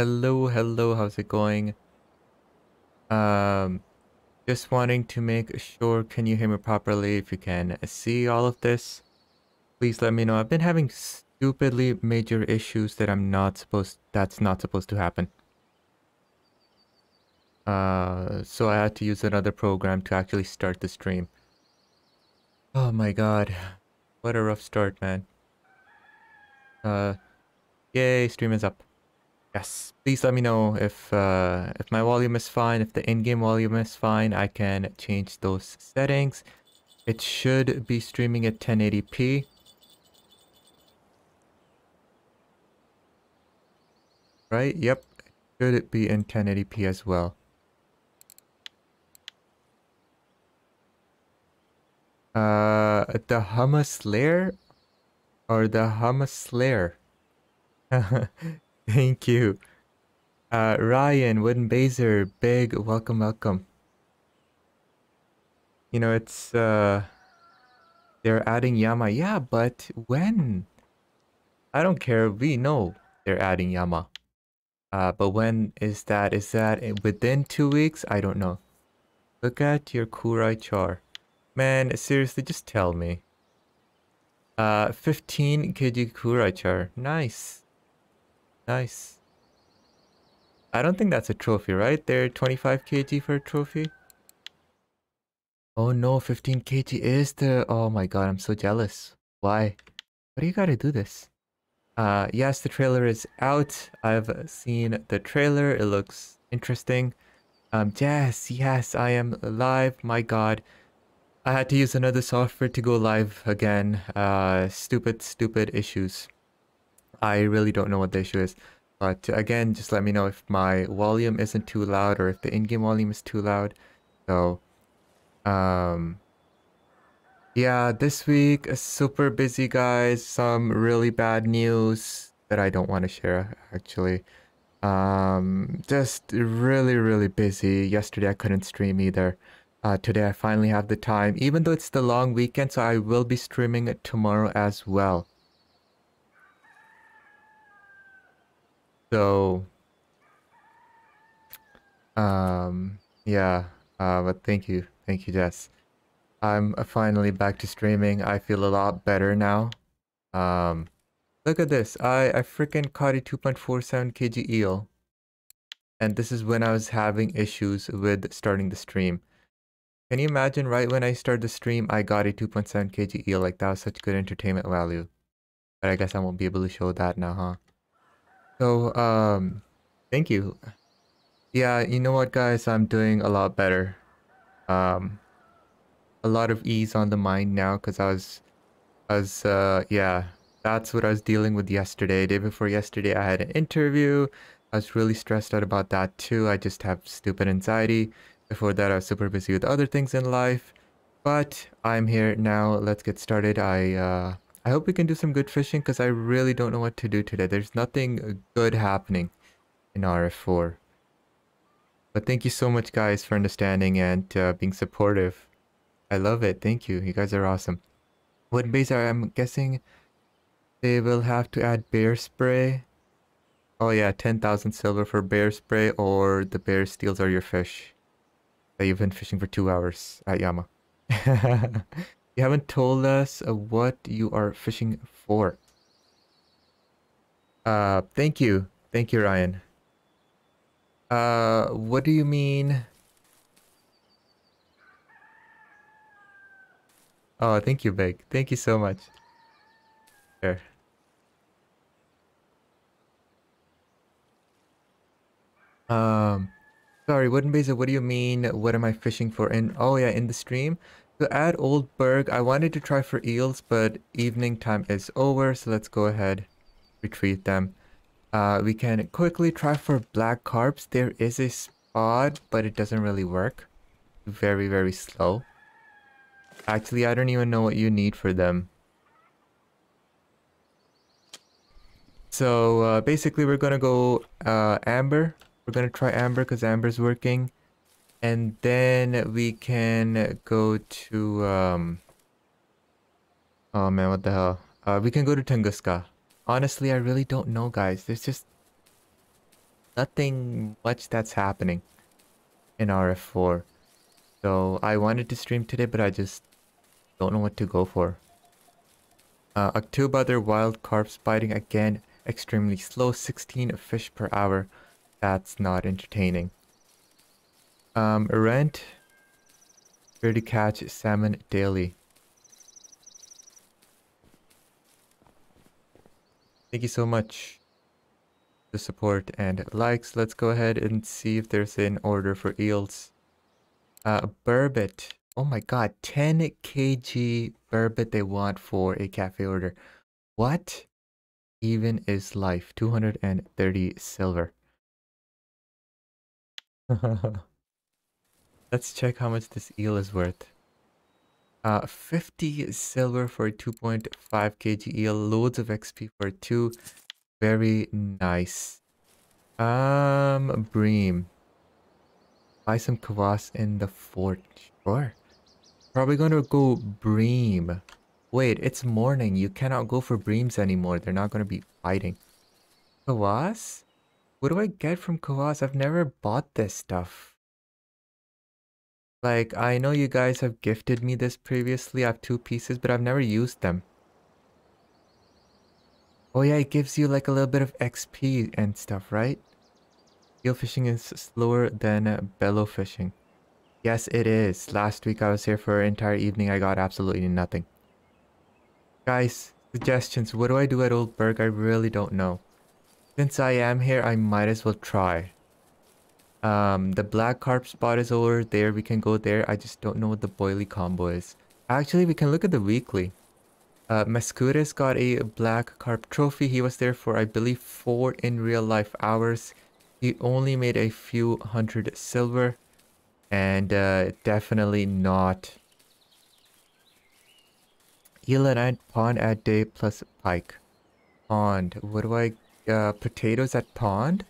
Hello, hello, how's it going? Um, just wanting to make sure, can you hear me properly? If you can see all of this, please let me know. I've been having stupidly major issues that I'm not supposed, that's not supposed to happen. Uh, so I had to use another program to actually start the stream. Oh my god. What a rough start, man. Uh, yay, stream is up. Yes, please let me know if uh, if my volume is fine, if the in-game volume is fine, I can change those settings. It should be streaming at 1080p. Right, yep, should it be in 1080p as well. Uh, the Hummus layer Or the Hummus Slayer? Thank you. Uh, Ryan, Wooden Baser, big welcome, welcome. You know, it's, uh, they're adding Yama. Yeah, but when? I don't care. We know they're adding Yama. Uh, but when is that? Is that within two weeks? I don't know. Look at your Kurai char. Man, seriously, just tell me. Uh, 15 kg Kurai char. Nice. Nice. I don't think that's a trophy, right? They're 25 kg for a trophy. Oh no, 15 kg is the... Oh my god, I'm so jealous. Why? Why do you gotta do this? Uh, yes, the trailer is out. I've seen the trailer. It looks interesting. Um, yes, yes, I am live. My god. I had to use another software to go live again. Uh, stupid, stupid issues. I really don't know what the issue is. But again, just let me know if my volume isn't too loud or if the in-game volume is too loud. So, um, yeah, this week, super busy, guys. Some really bad news that I don't want to share, actually. Um, just really, really busy. Yesterday, I couldn't stream either. Uh, today, I finally have the time, even though it's the long weekend, so I will be streaming tomorrow as well. So, um, yeah, uh, but thank you. Thank you, Jess. I'm finally back to streaming. I feel a lot better now. Um, look at this. I, I freaking caught a 2.47 kg eel. And this is when I was having issues with starting the stream. Can you imagine right when I started the stream, I got a 2.7 kg eel. Like that was such good entertainment value. But I guess I won't be able to show that now, huh? So, um, thank you. Yeah, you know what, guys? I'm doing a lot better. Um, a lot of ease on the mind now because I was, I was, uh, yeah, that's what I was dealing with yesterday. Day before yesterday, I had an interview. I was really stressed out about that too. I just have stupid anxiety. Before that, I was super busy with other things in life. But I'm here now. Let's get started. I, uh, I hope we can do some good fishing because I really don't know what to do today. There's nothing good happening in RF4. But thank you so much guys for understanding and uh, being supportive. I love it. Thank you. You guys are awesome. What base are I'm guessing they will have to add bear spray. Oh yeah, 10,000 silver for bear spray or the bear steals all your fish that you've been fishing for two hours at Yama. You haven't told us uh, what you are fishing for. Uh, thank you. Thank you, Ryan. Uh, what do you mean? Oh, thank you, Big. Thank you so much. There. Um, sorry, Wooden Beza, what do you mean? What am I fishing for? In oh yeah, in the stream. To add Old Burg, I wanted to try for eels, but evening time is over, so let's go ahead, retrieve them. Uh, we can quickly try for black carps. There is a spot, but it doesn't really work. Very, very slow. Actually, I don't even know what you need for them. So, uh, basically, we're gonna go uh, Amber. We're gonna try Amber because Amber's working. And then we can go to, um... Oh man, what the hell? Uh, we can go to Tunguska. Honestly, I really don't know, guys. There's just... nothing much that's happening in RF4. So I wanted to stream today, but I just don't know what to go for. Uh, October, other wild carp biting again, extremely slow, 16 fish per hour. That's not entertaining. Um, rent, to catch salmon daily. Thank you so much. The support and likes. Let's go ahead and see if there's an order for eels. Uh, burbot. Oh my god, 10 kg burbot they want for a cafe order. What even is life? 230 silver. Let's check how much this eel is worth. Uh, 50 silver for a 2.5 kg eel. Loads of XP for two. Very nice. Um, bream. Buy some kvass in the fort. Sure. Probably gonna go bream. Wait, it's morning. You cannot go for breams anymore. They're not gonna be fighting. Kvass? What do I get from kvass? I've never bought this stuff. Like, I know you guys have gifted me this previously. I have two pieces, but I've never used them. Oh yeah, it gives you like a little bit of XP and stuff, right? Eel fishing is slower than uh, bellow fishing. Yes, it is. Last week I was here for an entire evening. I got absolutely nothing. Guys, suggestions. What do I do at Old Burg? I really don't know. Since I am here, I might as well try. Um, the black carp spot is over there. We can go there. I just don't know what the boilie combo is. Actually, we can look at the weekly. Uh, Mascuras got a black carp trophy. He was there for, I believe, four in real life hours. He only made a few hundred silver. And uh, definitely not at pond at day plus pike. Pond. What do I... Uh, potatoes at pond?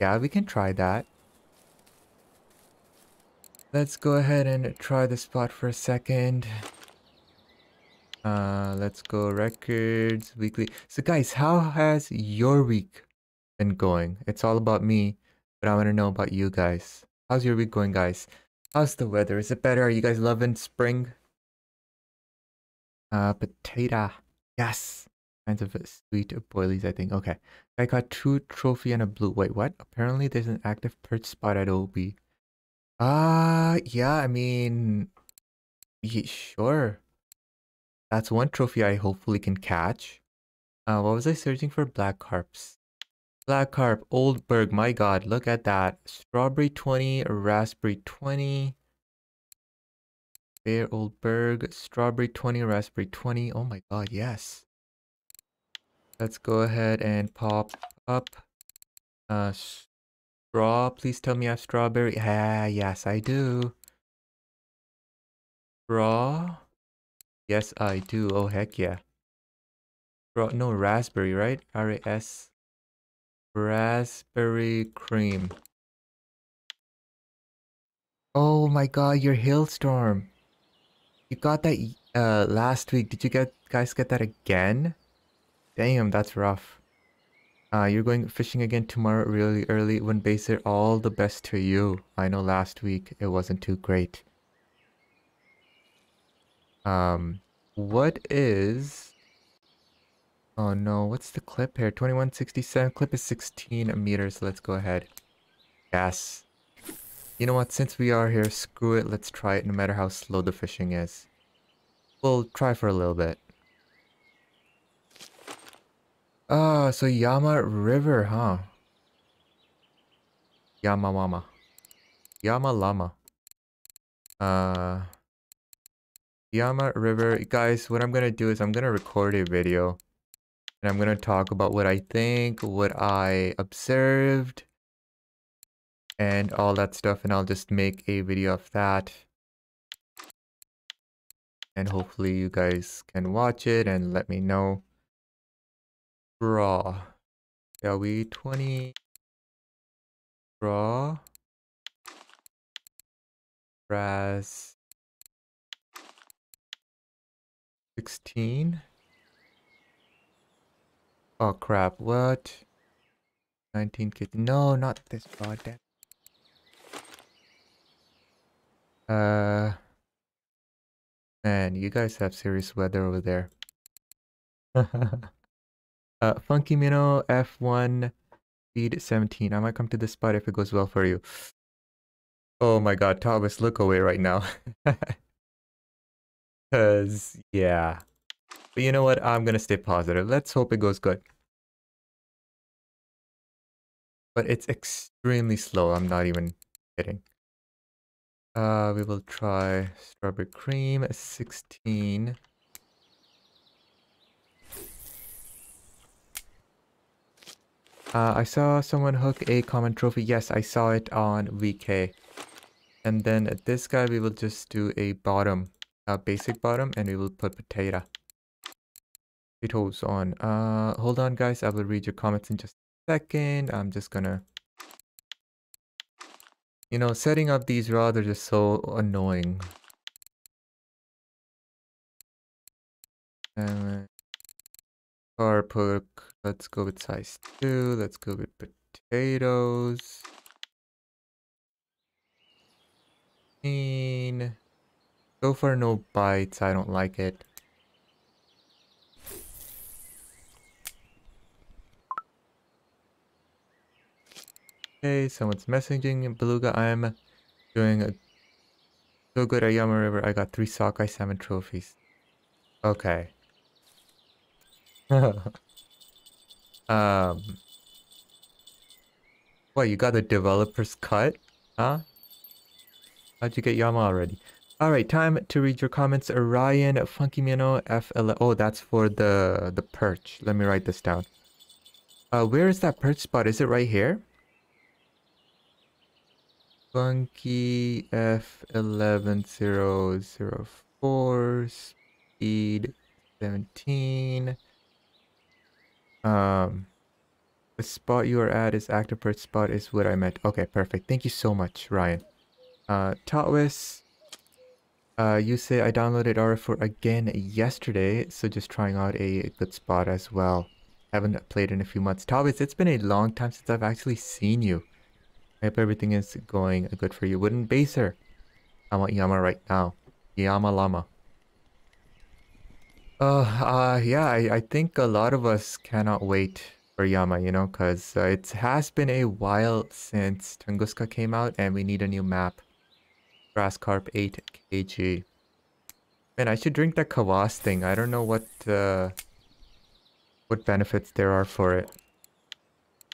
Yeah, we can try that. Let's go ahead and try the spot for a second. Uh, let's go records, weekly. So guys, how has your week been going? It's all about me, but I want to know about you guys. How's your week going, guys? How's the weather? Is it better? Are you guys loving spring? Uh, potato. Yes. Kinds of sweet boilies, I think. Okay. I got two trophy and a blue. Wait, what? Apparently there's an active perch spot at OB. Uh, yeah, I mean, yeah, sure. That's one trophy I hopefully can catch. Uh, what was I searching for? Black carps. Black carp, Old Burg, my god, look at that. Strawberry 20, raspberry 20. Fair Old Burg, strawberry 20, raspberry 20. Oh my god, yes. Let's go ahead and pop up. Uh, Straw, please tell me I have strawberry. Ah, yes, I do. Straw? Yes, I do. Oh, heck yeah. Straw, no, raspberry, right? R-A-S. Raspberry cream. Oh my god, your hailstorm. You got that uh, last week. Did you get guys get that again? Damn, that's rough. Uh, you're going fishing again tomorrow really early. When Baser, all the best to you. I know last week it wasn't too great. Um, what is... Oh no, what's the clip here? 2167, clip is 16 meters. Let's go ahead. Yes. You know what, since we are here, screw it, let's try it no matter how slow the fishing is. We'll try for a little bit. Ah, so Yama River, huh? Yama Mama. Yama Lama. Uh... Yama River. Guys, what I'm gonna do is I'm gonna record a video. And I'm gonna talk about what I think, what I observed, and all that stuff. And I'll just make a video of that. And hopefully you guys can watch it and let me know draw. Shall we 20 draw raz 16 oh crap what 19 kids. No, not this goddamn. Uh, man, you guys have serious weather over there. uh, Funky Minnow F1 speed 17. I might come to this spot if it goes well for you. Oh my god, Thomas, look away right now. Cause yeah. But you know what? I'm gonna stay positive. Let's hope it goes good. But it's extremely slow. I'm not even kidding. Uh, we will try strawberry cream 16. Uh, I saw someone hook a common trophy. Yes, I saw it on VK. And then at this guy, we will just do a bottom, a basic bottom, and we will put potato. Potatoes on. Uh, hold on, guys. I will read your comments in just a second. I'm just gonna... You know, setting up these rods are just so annoying. And car poke. Let's go with size 2. Let's go with potatoes. So far no bites. I don't like it. Okay, someone's messaging Beluga. I'm doing a, so good at Yama River. I got three sockeye salmon trophies. Okay. um. What, you got the developer's cut? Huh? How'd you get Yama already? Alright, time to read your comments. Orion, Funky Minnow, FL. Oh, that's for the the perch. Let me write this down. Uh, where is that perch spot? Is it right here? Funky F11004 speed 17. Um, the spot you are at is active perch spot is what I meant. Okay, perfect. Thank you so much, Ryan. Uh, Totwis, uh, you say I downloaded RF4 again yesterday, so just trying out a good spot as well. Haven't played in a few months. Totwis, it's been a long time since I've actually seen you. I hope everything is going good for you. Wooden baser. I want Yama right now. Yama Lama. Uh, uh yeah, I, I think a lot of us cannot wait for Yama, you know, because uh, it has been a while since Tunguska came out and we need a new map. Grass carp 8 kg. Man, I should drink that Kvass thing. I don't know what uh, what benefits there are for it.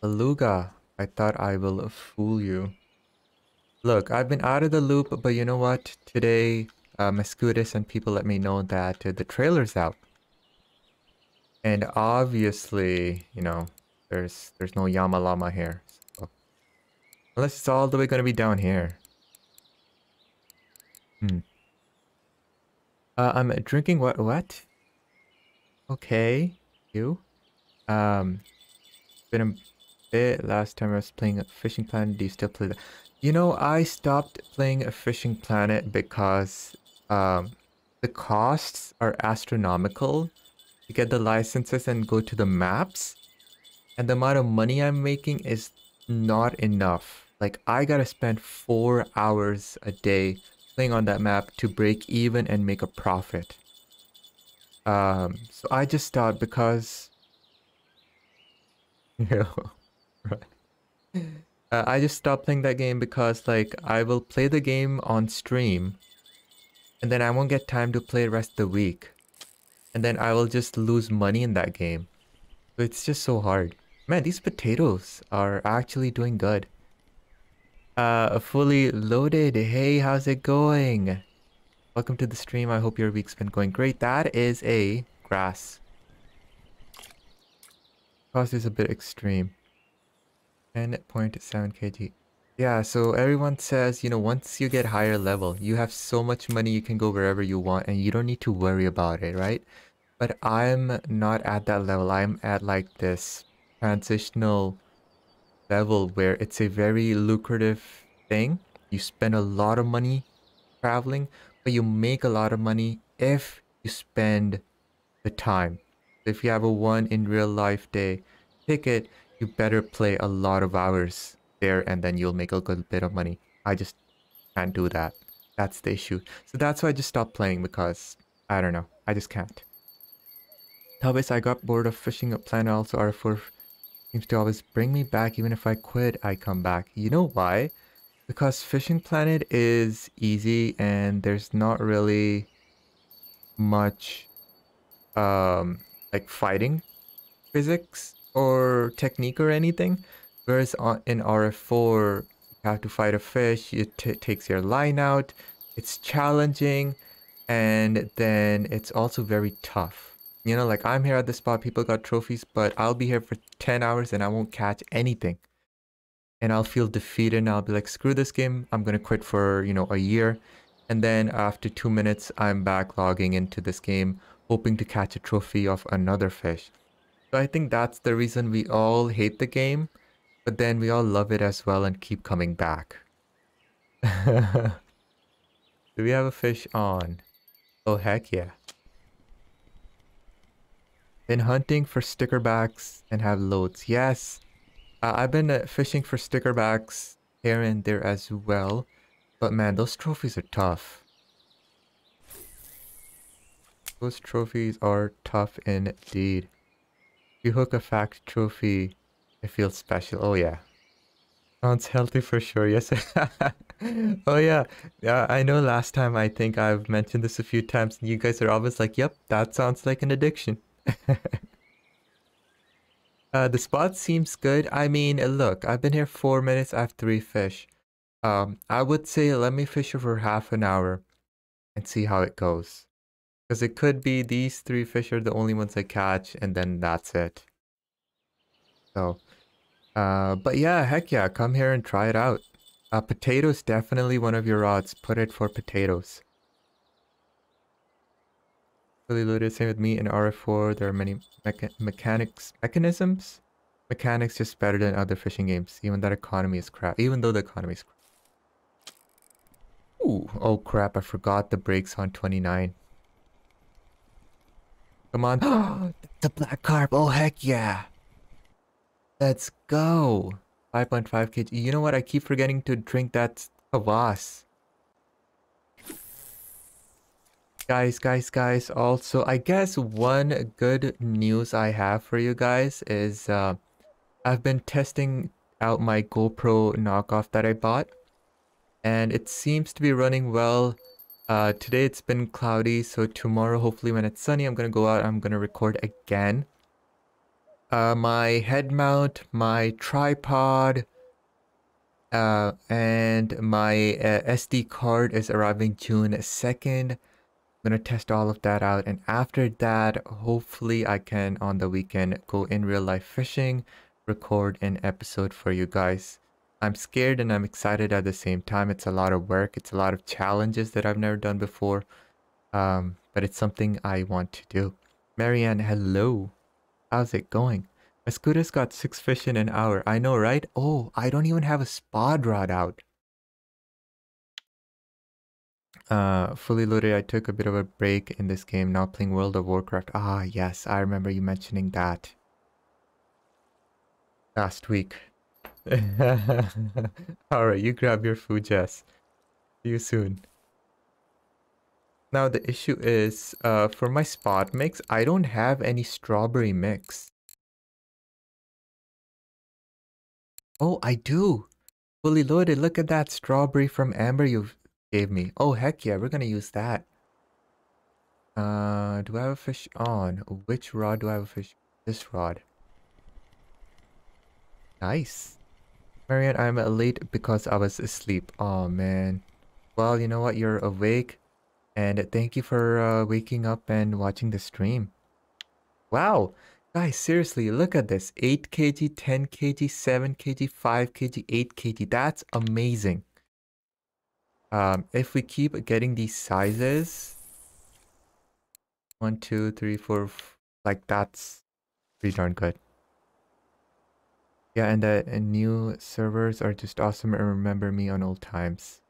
Beluga. I thought I will fool you. Look, I've been out of the loop, but you know what? Today, uh, Mascudis and people let me know that uh, the trailer's out. And obviously, you know, there's there's no Yama Lama here. So. Unless it's all the way gonna be down here. Hmm. Uh, I'm drinking what? What? Okay, you. Um, been a bit last time I was playing Fishing Planet. Do you still play that? You know, I stopped playing a Fishing Planet because um, the costs are astronomical to get the licenses and go to the maps. And the amount of money I'm making is not enough. Like, I gotta spend four hours a day playing on that map to break even and make a profit. Um, so I just stopped because... Yeah, right. Uh, I just stopped playing that game because, like, I will play the game on stream and then I won't get time to play the rest of the week. And then I will just lose money in that game. It's just so hard. Man, these potatoes are actually doing good. Uh, fully loaded. Hey, how's it going? Welcome to the stream. I hope your week's been going great. That is a grass. Cost is a bit extreme. 10.7 kg. Yeah, so everyone says, you know, once you get higher level, you have so much money you can go wherever you want and you don't need to worry about it, right? But I'm not at that level. I'm at like this transitional level where it's a very lucrative thing. You spend a lot of money traveling, but you make a lot of money if you spend the time. If you have a one in real life day ticket, you better play a lot of hours there and then you'll make a good bit of money. I just can't do that. That's the issue. So that's why I just stopped playing because I don't know. I just can't. Talbis, I got bored of fishing a planet also R4 seems to always bring me back even if I quit I come back. You know why? Because Fishing Planet is easy and there's not really much um like fighting physics or technique or anything. Whereas on, in RF4 you have to fight a fish, it takes your line out, it's challenging and then it's also very tough. You know, like I'm here at the spot, people got trophies, but I'll be here for 10 hours and I won't catch anything. And I'll feel defeated and I'll be like, screw this game, I'm gonna quit for, you know, a year. And then after two minutes, I'm back logging into this game, hoping to catch a trophy of another fish. So I think that's the reason we all hate the game, but then we all love it as well and keep coming back. Do we have a fish on? Oh, heck yeah. Been hunting for sticklebacks and have loads. Yes, uh, I've been uh, fishing for sticklebacks here and there as well. But man, those trophies are tough. Those trophies are tough indeed. If you hook a fact trophy, it feels special. Oh yeah. Sounds healthy for sure, yes. oh yeah. Yeah, I know last time I think I've mentioned this a few times and you guys are always like, yep, that sounds like an addiction. uh, the spot seems good. I mean, look, I've been here four minutes. I have three fish. Um, I would say let me fish for half an hour and see how it goes. Because it could be these three fish are the only ones I catch and then that's it. So, uh, but yeah, heck yeah, come here and try it out. Uh, potatoes definitely one of your rods. Put it for potatoes fully loaded. Same with me in RF4. There are many mecha mechanics mechanisms. Mechanics just better than other fishing games. Even that economy is crap. Even though the economy is crap. Ooh, oh crap! I forgot the brakes on 29. Come on. the black carp. Oh heck yeah. Let's go. 5.5 kg. You know what? I keep forgetting to drink that kvass. guys guys guys also i guess one good news i have for you guys is uh, i've been testing out my gopro knockoff that i bought and it seems to be running well uh, today it's been cloudy so tomorrow hopefully when it's sunny i'm gonna go out i'm gonna record again uh, my head mount my tripod uh, and my uh, SD card is arriving June 2nd I'm gonna test all of that out and after that hopefully I can on the weekend go in real life fishing record an episode for you guys. I'm scared and I'm excited at the same time. It's a lot of work it's a lot of challenges that I've never done before um, but it's something I want to do. Marianne hello how's it going Escuda's got six fish in an hour I know right oh I don't even have a spod rod out uh, fully loaded, I took a bit of a break in this game, now playing World of Warcraft. Ah, yes, I remember you mentioning that. Last week. Alright, you grab your food, Jess. See you soon. Now the issue is, uh, for my spod mix, I don't have any strawberry mix. Oh, I do! Fully loaded, look at that strawberry from Amber you've gave me. Oh, heck yeah, we're gonna use that. Uh, do I have a fish on? Which rod do I have a fish? This rod. Nice. Marianne, I'm late because I was asleep. Oh, man. Well, you know what? You're awake. And thank you for uh, waking up and watching the stream. Wow. Guys, seriously, look at this. 8 kg, 10 kg, 7 kg, 5 kg, 8 kg. That's amazing. Um, if we keep getting these sizes, one, two, three, four, like that's pretty darn good. Yeah, and the and new servers are just awesome and remember me on old times.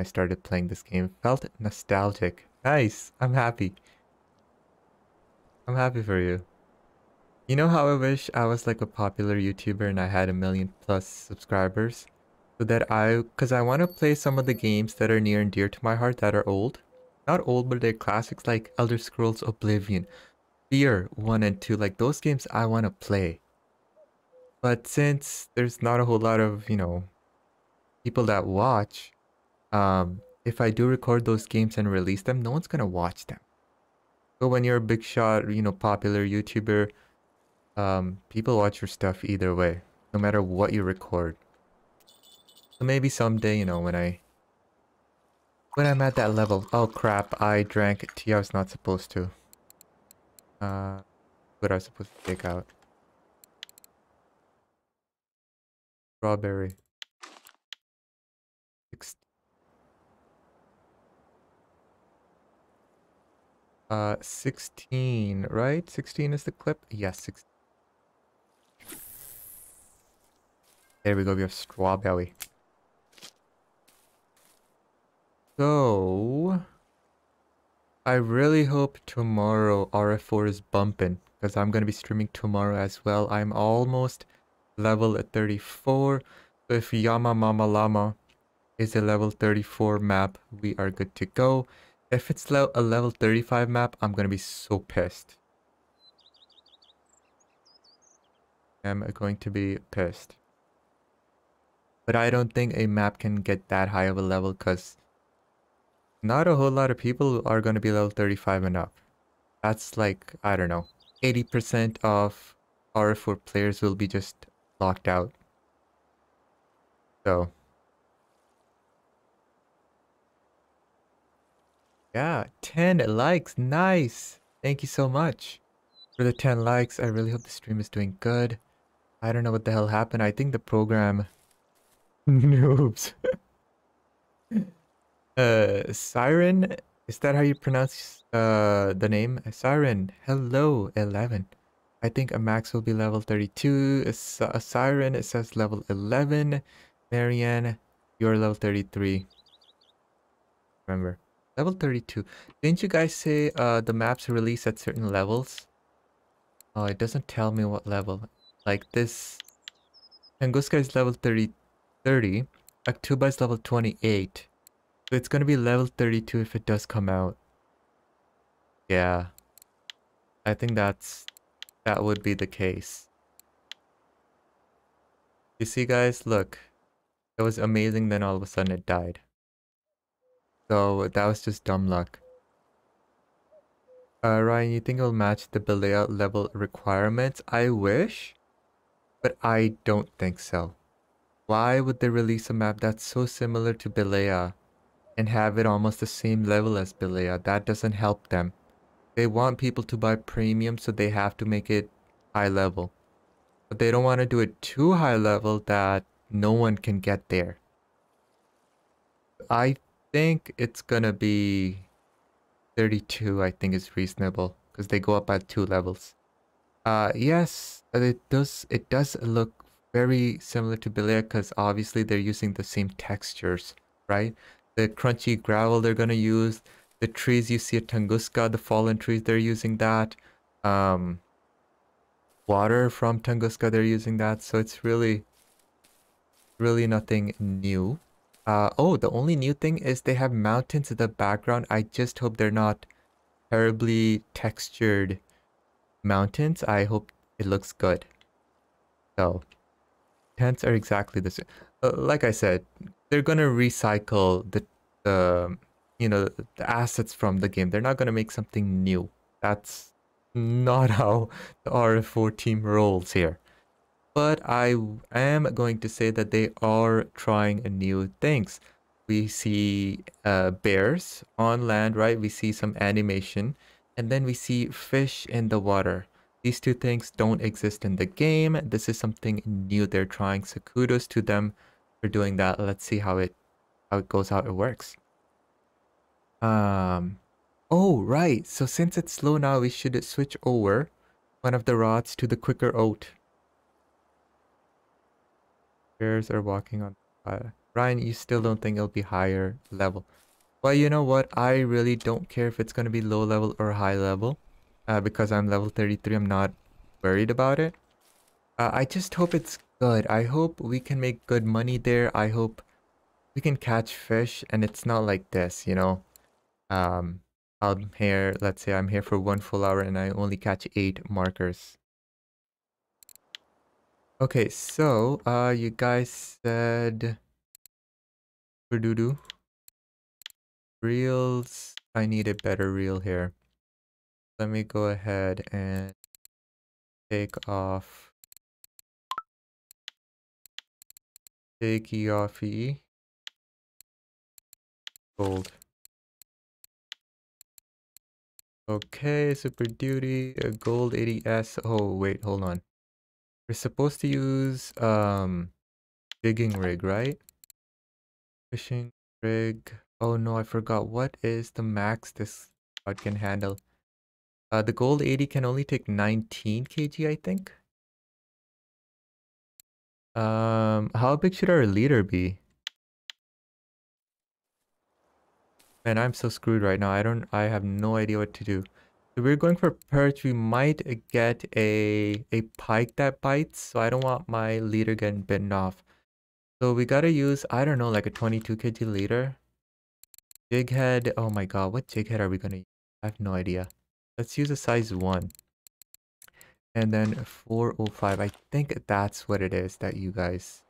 I started playing this game. Felt nostalgic. Nice. I'm happy. I'm happy for you. You know how I wish I was like a popular YouTuber and I had a million plus subscribers? So that I, because I want to play some of the games that are near and dear to my heart that are old. Not old, but they're classics like Elder Scrolls Oblivion, Fear 1 and 2. Like those games I want to play. But since there's not a whole lot of, you know, people that watch, um, if I do record those games and release them, no one's gonna watch them. But when you're a big shot, you know, popular YouTuber, um, people watch your stuff either way, no matter what you record. So maybe someday, you know, when I when I'm at that level. Oh crap, I drank tea I was not supposed to. Uh what I was supposed to take out. Strawberry. Uh, 16, right? 16 is the clip? Yes, 16. There we go, we have strawberry. So... I really hope tomorrow RF4 is bumping. Because I'm going to be streaming tomorrow as well. I'm almost level at 34. So if Yama Mama Llama is a level 34 map, we are good to go. If it's le a level 35 map, I'm gonna be so pissed. I'm going to be pissed. But I don't think a map can get that high of a level because not a whole lot of people are going to be level 35 and up. That's like, I don't know, 80% of R4 players will be just locked out. So, Yeah, 10 likes. Nice. Thank you so much for the 10 likes. I really hope the stream is doing good. I don't know what the hell happened. I think the program... Noobs. uh, Siren? Is that how you pronounce uh, the name? Siren. Hello, 11. I think a max will be level 32. A, a Siren, it says level 11. Marianne, you're level 33. Remember. Level 32. Didn't you guys say uh, the maps release at certain levels? Oh, it doesn't tell me what level. Like this... Tunguska is level 30, 30. Akhtuba is level 28. So it's gonna be level 32 if it does come out. Yeah. I think that's... That would be the case. You see guys, look. It was amazing then all of a sudden it died. So that was just dumb luck. Uh, Ryan, you think it'll match the Belaya level requirements? I wish, but I don't think so. Why would they release a map that's so similar to Belaya and have it almost the same level as Belaya? That doesn't help them. They want people to buy premium, so they have to make it high level. But they don't want to do it too high level that no one can get there. I think it's gonna be 32 I think is reasonable because they go up at two levels. Uh, yes, it does it does look very similar to Belaya because obviously they're using the same textures, right? The crunchy gravel they're gonna use, the trees you see at Tunguska, the fallen trees, they're using that. Um, water from Tunguska, they're using that. So it's really, really nothing new. Uh, oh, the only new thing is they have mountains in the background. I just hope they're not terribly textured mountains. I hope it looks good. So, tents are exactly the same. Uh, like I said, they're gonna recycle the, the, you know, the assets from the game. They're not gonna make something new. That's not how the RF4 team rolls here but I am going to say that they are trying new things. We see uh, bears on land, right? We see some animation, and then we see fish in the water. These two things don't exist in the game. This is something new they're trying, so kudos to them for doing that. Let's see how it how it goes, how it works. Um, oh, right. So since it's slow now, we should switch over one of the rods to the quicker oat. Bears are walking on fire. Ryan, you still don't think it'll be higher level. Well, you know what? I really don't care if it's going to be low level or high level. Uh, because I'm level 33, I'm not worried about it. Uh, I just hope it's good. I hope we can make good money there. I hope we can catch fish and it's not like this, you know. Um, I'm here, let's say I'm here for one full hour and I only catch eight markers. Okay, so, uh, you guys said... doo Reels, I need a better reel here. Let me go ahead and take off take off E gold. Okay, super duty, a gold 80s. Oh, wait, hold on. We're supposed to use um jigging rig, right? Fishing rig. Oh no, I forgot. What is the max this pod can handle? Uh, the gold 80 can only take 19 kg, I think. Um, how big should our leader be? Man, I'm so screwed right now. I don't, I have no idea what to do. We're going for perch. We might get a, a pike that bites. So I don't want my leader getting bitten off. So we gotta use, I don't know, like a 22 kg leader. Jig head. Oh my god, what jig head are we gonna use? I have no idea. Let's use a size 1. And then 405. I think that's what it is that you guys...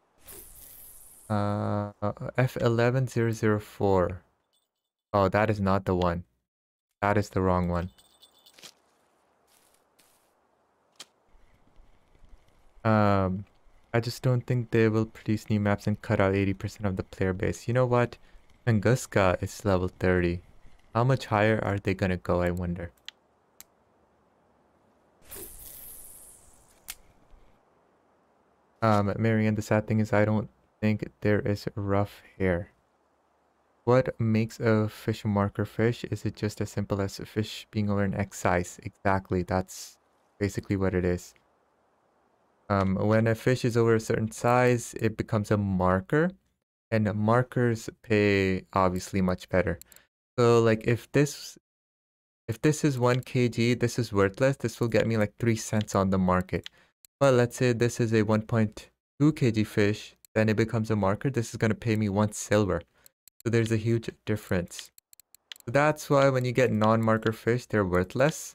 Uh, F11004. Oh, that is not the one. That is the wrong one. Um, I just don't think they will produce new maps and cut out 80% of the player base. You know what? Tunguska is level 30. How much higher are they gonna go, I wonder? Um, Marianne, the sad thing is I don't think there is rough hair. What makes a fish a marker fish? Is it just as simple as a fish being over an X size? Exactly, that's basically what it is. Um, when a fish is over a certain size, it becomes a marker. And markers pay obviously much better. So like if this if this is 1 kg, this is worthless, this will get me like 3 cents on the market. But let's say this is a 1.2 kg fish, then it becomes a marker. This is going to pay me one silver. So there's a huge difference. So that's why when you get non-marker fish, they're worthless.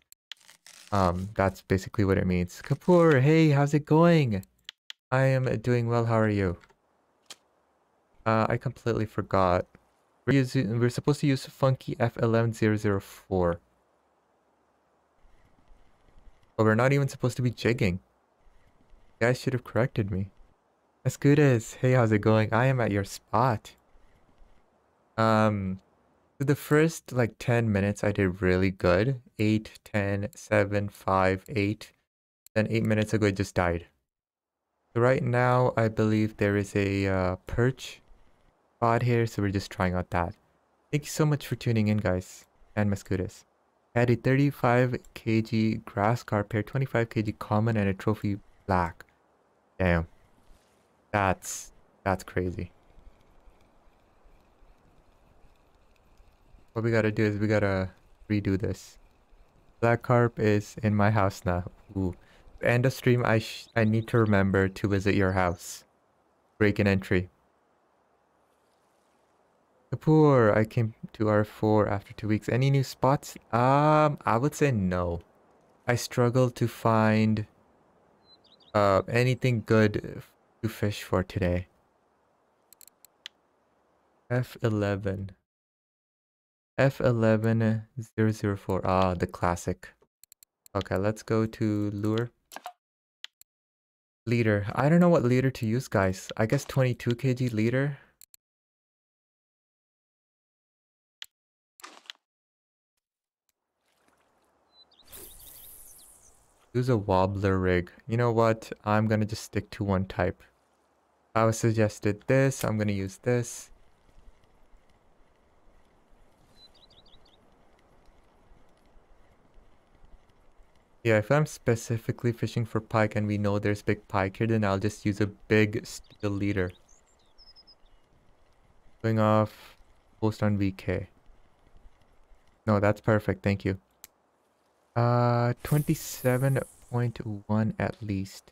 Um, that's basically what it means. Kapoor, hey, how's it going? I am doing well. How are you? Uh, I completely forgot. We're, using, we're supposed to use Funky F11004. But we're not even supposed to be jigging guys should have corrected me. As good as, hey, how's it going? I am at your spot. Um, the first like 10 minutes I did really good. 8, 10, 7, 5, 8. Then 8 minutes ago it just died. So right now I believe there is a uh, perch spot here, so we're just trying out that. Thank you so much for tuning in guys. And Mascudas. I had a 35 kg grass carp pair, 25 kg common, and a trophy black. Damn. That's that's crazy. What we gotta do is we gotta redo this. Black carp is in my house now. Ooh. End of stream, I I need to remember to visit your house. Break an entry. Kapoor, I came to R4 after two weeks. Any new spots? Um, I would say no. I struggle to find uh, anything good to fish for today? F11. F11004. Ah, the classic. Okay, let's go to lure. Leader. I don't know what leader to use, guys. I guess 22 kg leader. Use a wobbler rig. You know what? I'm gonna just stick to one type. I was suggested this. I'm gonna use this. Yeah, if I'm specifically fishing for pike and we know there's big pike here, then I'll just use a big steel leader. Going off, post on VK. No, that's perfect. Thank you. Uh, 27.5 3.1 at least.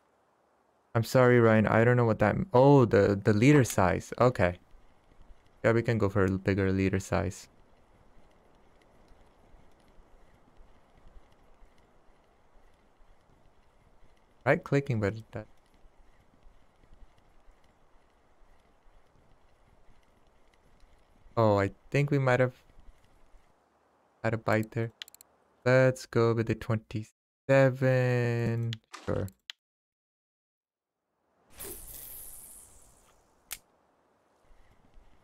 I'm sorry, Ryan. I don't know what that... Oh, the, the leader size. Okay. Yeah, we can go for a bigger leader size. Right clicking, but that... Oh, I think we might have had a bite there. Let's go with the 27. Sure.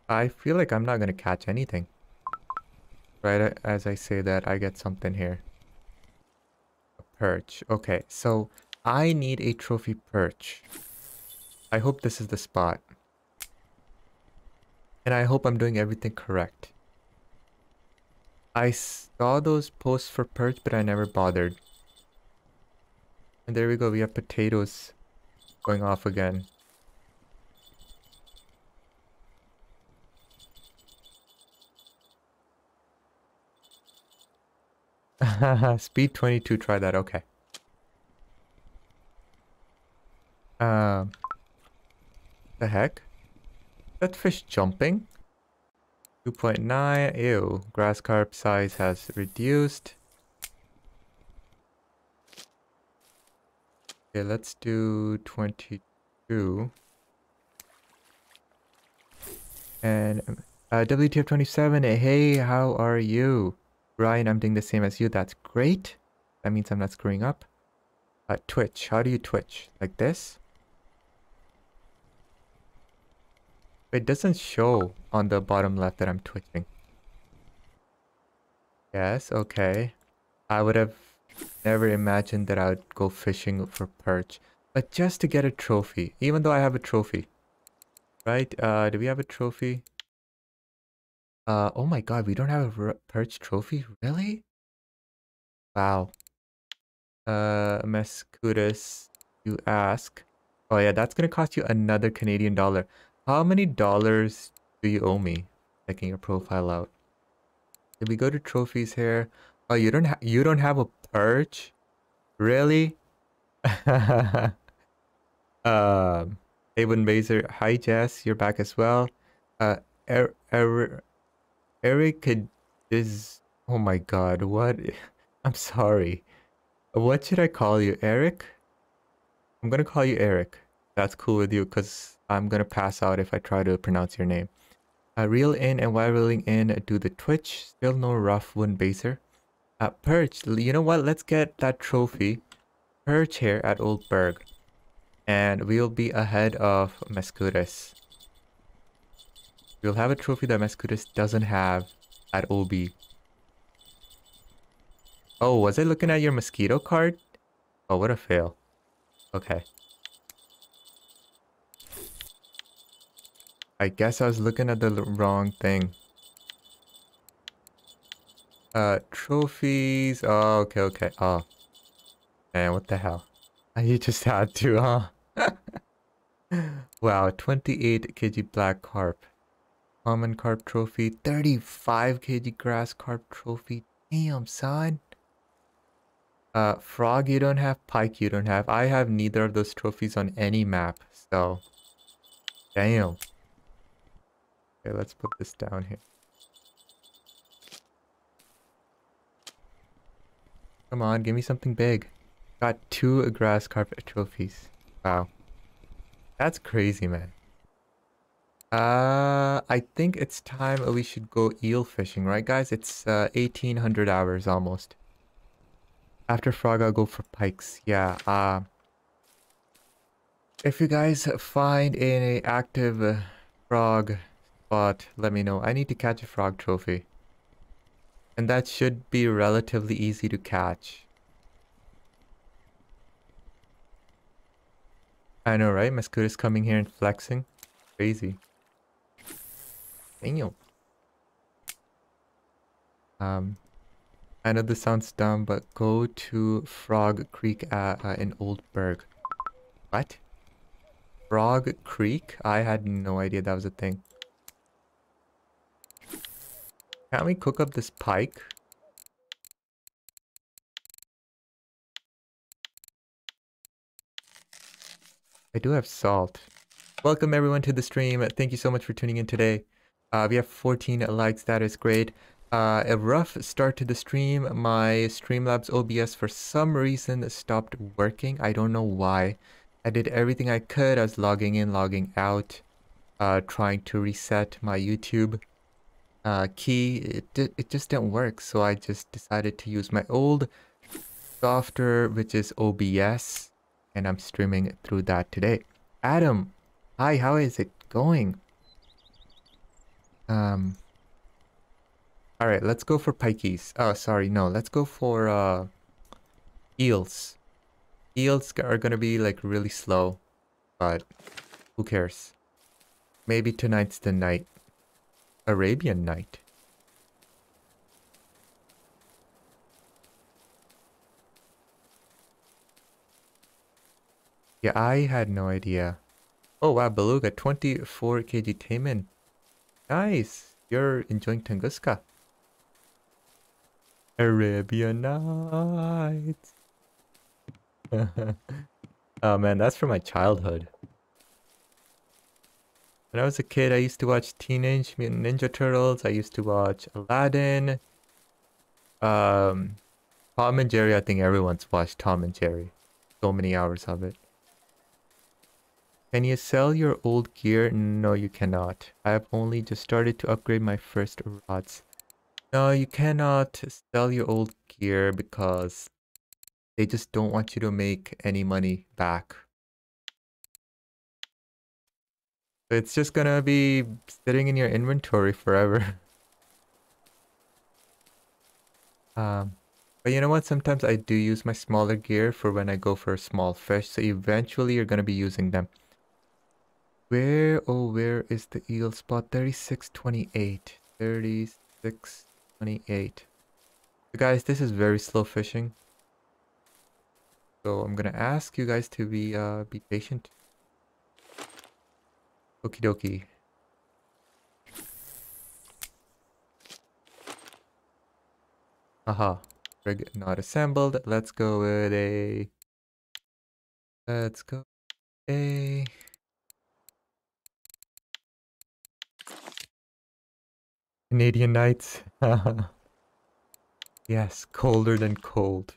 I feel like I'm not going to catch anything. Right as I say that, I get something here. A perch. Okay, so I need a trophy perch. I hope this is the spot. And I hope I'm doing everything correct. I saw those posts for perch, but I never bothered. And there we go, we have potatoes going off again. Speed 22, try that, okay. Um, the heck? That fish jumping? 2.9, ew. Grass carp size has reduced. Okay, let's do 22. And uh, WTF 27, hey, how are you? Ryan, I'm doing the same as you. That's great. That means I'm not screwing up. Uh, twitch. How do you twitch? Like this? It doesn't show on the bottom left that I'm twitching. Yes, okay. I would have never imagined that I would go fishing for perch. But just to get a trophy, even though I have a trophy. Right? Uh, do we have a trophy? Uh, oh my god, we don't have a perch trophy? Really? Wow. Uh, Mescutus, you ask. Oh yeah, that's gonna cost you another Canadian dollar. How many dollars do you owe me? Checking your profile out. Did we go to trophies here? Oh, you don't have you don't have a perch? Really? um, Avon Baser. Hi, Jess. You're back as well. Uh, er, er, Eric is... Oh my god, what? I'm sorry. What should I call you? Eric? I'm gonna call you Eric. That's cool with you because I'm gonna pass out if I try to pronounce your name. Uh, reel in and while reeling in, do the twitch. Still no rough wound baser. Uh, Perch, you know what? Let's get that trophy. Perch here at Old Burg. And we'll be ahead of Mescutus. We'll have a trophy that Mescutus doesn't have at OB. Oh, was I looking at your mosquito card? Oh, what a fail. Okay. I guess I was looking at the wrong thing. Uh, trophies. Oh, okay, okay. Oh. Man, what the hell? You just had to, huh? wow, 28 kg black carp. Common carp trophy. 35 kg grass carp trophy. Damn, son. Uh, frog you don't have, pike you don't have. I have neither of those trophies on any map, so... Damn. Okay, let's put this down here. Come on, give me something big. Got two grass carpet trophies. Wow. That's crazy, man. Uh, I think it's time we should go eel fishing, right guys? It's uh, 1800 hours almost. After frog, I'll go for pikes. Yeah, uh... If you guys find an active uh, frog spot, let me know. I need to catch a frog trophy. And that should be relatively easy to catch. I know, right? My scooter's coming here and flexing. Crazy. Daniel. Um, I know this sounds dumb, but go to Frog Creek uh, uh, in Old Burg. What? Frog Creek? I had no idea that was a thing. Can't we cook up this pike? I do have salt. Welcome everyone to the stream. Thank you so much for tuning in today. Uh, we have 14 likes. That is great. Uh, a rough start to the stream. My Streamlabs OBS for some reason stopped working. I don't know why. I did everything I could. I was logging in, logging out, uh, trying to reset my YouTube uh, key. It, it just didn't work. So I just decided to use my old software, which is OBS. And I'm streaming through that today. Adam, hi, how is it going? Um, all right, let's go for pikeys. Oh, sorry, no, let's go for uh, eels. Eels are gonna be like really slow, but who cares? Maybe tonight's the night. Arabian night. Yeah, I had no idea. Oh wow, Beluga, 24 kg taimen. Nice. You're enjoying Tunguska. Arabian Nights. oh man, that's from my childhood. When I was a kid, I used to watch Teenage Mutant Ninja Turtles. I used to watch Aladdin. Um, Tom and Jerry. I think everyone's watched Tom and Jerry. So many hours of it. Can you sell your old gear? No, you cannot. I have only just started to upgrade my first rods. No, you cannot sell your old gear because they just don't want you to make any money back. It's just gonna be sitting in your inventory forever. um, but you know what? Sometimes I do use my smaller gear for when I go for a small fish. So eventually you're gonna be using them. Where, oh, where is the eel spot? 3628. 3628. So guys, this is very slow fishing. So I'm gonna ask you guys to be, uh, be patient. Okie dokie. Aha. Rig not assembled. Let's go with a... Let's go a... Canadian nights. yes, colder than cold.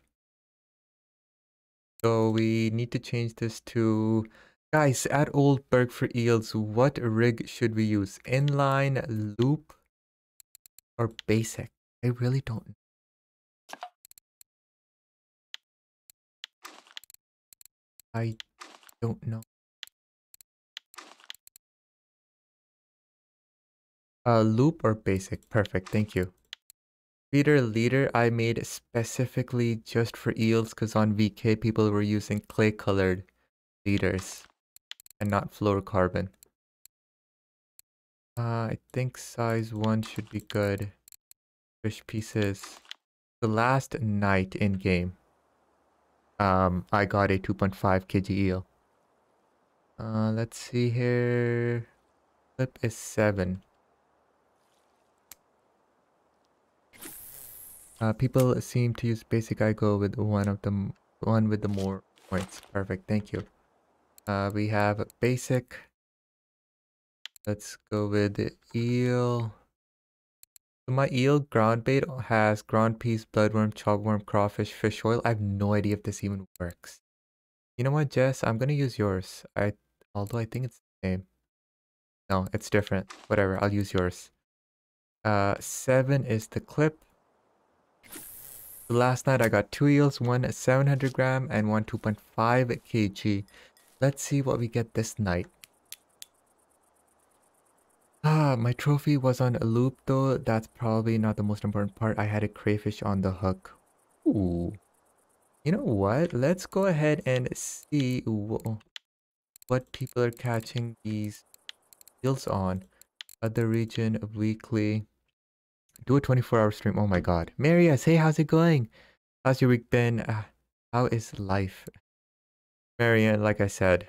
So we need to change this to... Guys, at Old Burg for eels, what rig should we use? Inline, loop, or basic? I really don't know. I don't know. Uh, loop or basic? Perfect, thank you. Feeder leader I made specifically just for eels because on VK people were using clay colored leaders and not fluorocarbon. Uh, I think size 1 should be good. Fish pieces. The last night in game, um, I got a 2.5 kg eel. Uh, let's see here. Flip is 7. Uh, people seem to use basic. I go with one of them, one with the more points. Perfect. Thank you. Uh, we have basic. Let's go with the eel. So my eel ground bait has ground peas, bloodworm, chopworm, crawfish, fish oil. I have no idea if this even works. You know what, Jess? I'm gonna use yours. I although I think it's the same. No, it's different. Whatever, I'll use yours. Uh, seven is the clip. Last night I got two eels, one 700 gram and one 2.5 kg. Let's see what we get this night. Ah, my trophy was on a loop though. That's probably not the most important part. I had a crayfish on the hook. Ooh. You know what? Let's go ahead and see what people are catching these eels on. Other region weekly. Do a 24 hour stream. Oh my god. Marius, hey, how's it going? How's your week been? Uh, how is life? Marianne, like I said,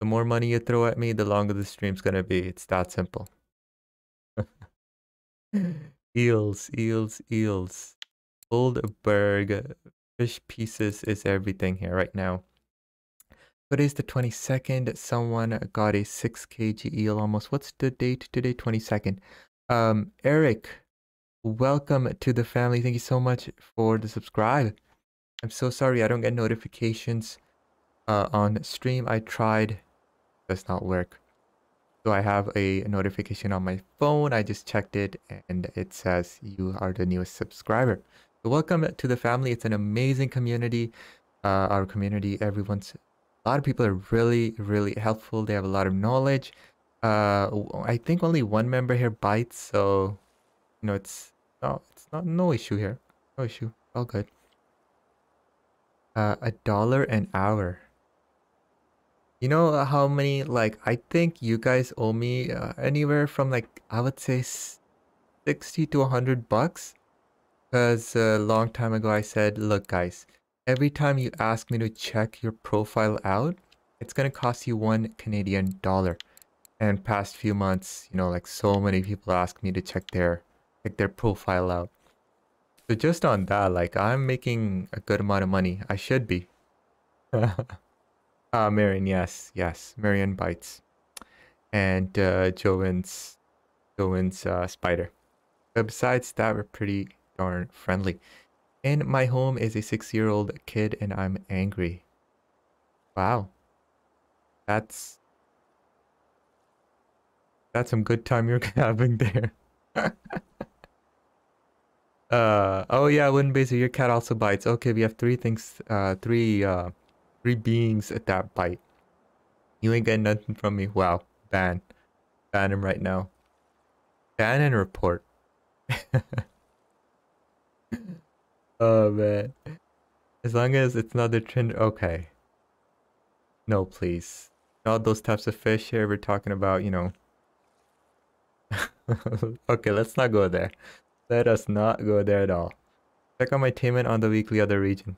the more money you throw at me, the longer the stream's gonna be. It's that simple. eels, eels, eels. Old Burg. Fish pieces is everything here right now. Today's the 22nd. Someone got a 6 kg eel almost. What's the date today? 22nd. Um, Eric, welcome to the family. Thank you so much for the subscribe. I'm so sorry I don't get notifications uh, on stream. I tried, does not work. So I have a notification on my phone. I just checked it and it says you are the newest subscriber. So welcome to the family. It's an amazing community. Uh, our community, everyone's, a lot of people are really, really helpful. They have a lot of knowledge. Uh, I think only one member here bites, so you know it's no, it's not no issue here. No issue. All good. Uh, a dollar an hour. You know uh, how many, like, I think you guys owe me uh, anywhere from, like, I would say 60 to 100 bucks. Because a long time ago I said, look guys, every time you ask me to check your profile out, it's going to cost you one Canadian dollar. And past few months, you know, like so many people ask me to check their, check their profile out. So just on that, like I'm making a good amount of money. I should be. Ah, Marion, yes, yes. Marion bites. And uh, Joven's, Joven's uh, spider. But besides that, we're pretty darn friendly. And my home is a six-year-old kid and I'm angry. Wow. That's... That's some good time you're having there. uh, oh yeah, wooden baser, your cat also bites. Okay, we have three things, uh, three, uh, three beings at that bite. You ain't getting nothing from me. Wow. Ban. Ban him right now. Ban and report. oh man. As long as it's not the trend. Okay. No, please. Not those types of fish here. We're talking about, you know. okay, let's not go there. Let us not go there at all. Check out my payment on the weekly other region.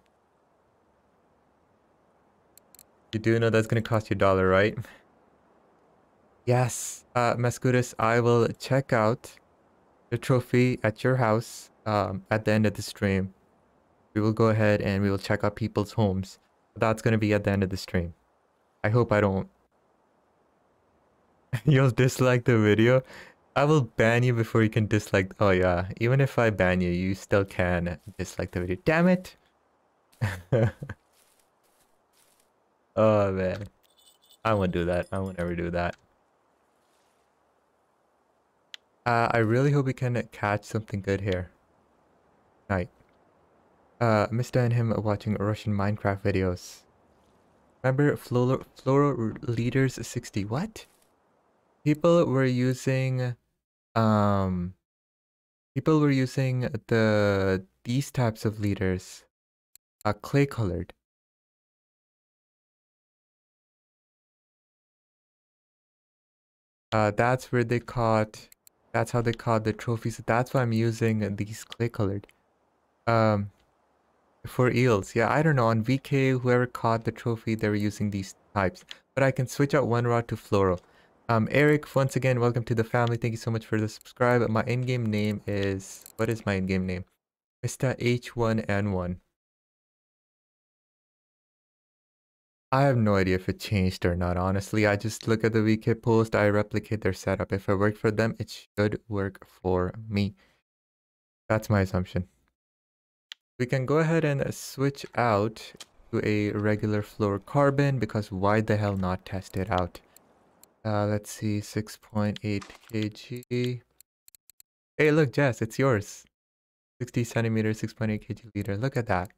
You do know that's gonna cost you a dollar, right? Yes, uh, Mascudus, I will check out the trophy at your house um, at the end of the stream. We will go ahead and we will check out people's homes. That's gonna be at the end of the stream. I hope I don't... You'll dislike the video? I will ban you before you can dislike... Oh yeah, even if I ban you, you still can dislike the video. Damn it! Oh man. I won't do that. I won't ever do that. Uh, I really hope we can catch something good here. Night. Uh, Mr. and him watching Russian Minecraft videos. Remember Fluoro, Fluoro Leaders 60? What? People were using, um, people were using the, these types of leaders, uh, clay colored. Uh, that's where they caught, that's how they caught the trophies. That's why I'm using these clay colored. Um, for eels, yeah, I don't know. On VK, whoever caught the trophy, they were using these types. But I can switch out one rod to fluoro. Um, Eric, once again, welcome to the family. Thank you so much for the subscribe. My in-game name is, what is my in-game name? MistaH1N1. I have no idea if it changed or not, honestly. I just look at the VK post, I replicate their setup. If it worked for them, it should work for me. That's my assumption. We can go ahead and switch out to a regular fluorocarbon because why the hell not test it out? Uh, let's see, 6.8 kg. Hey, look, Jess, it's yours. 60 centimeters, 6.8 kg liter. Look at that.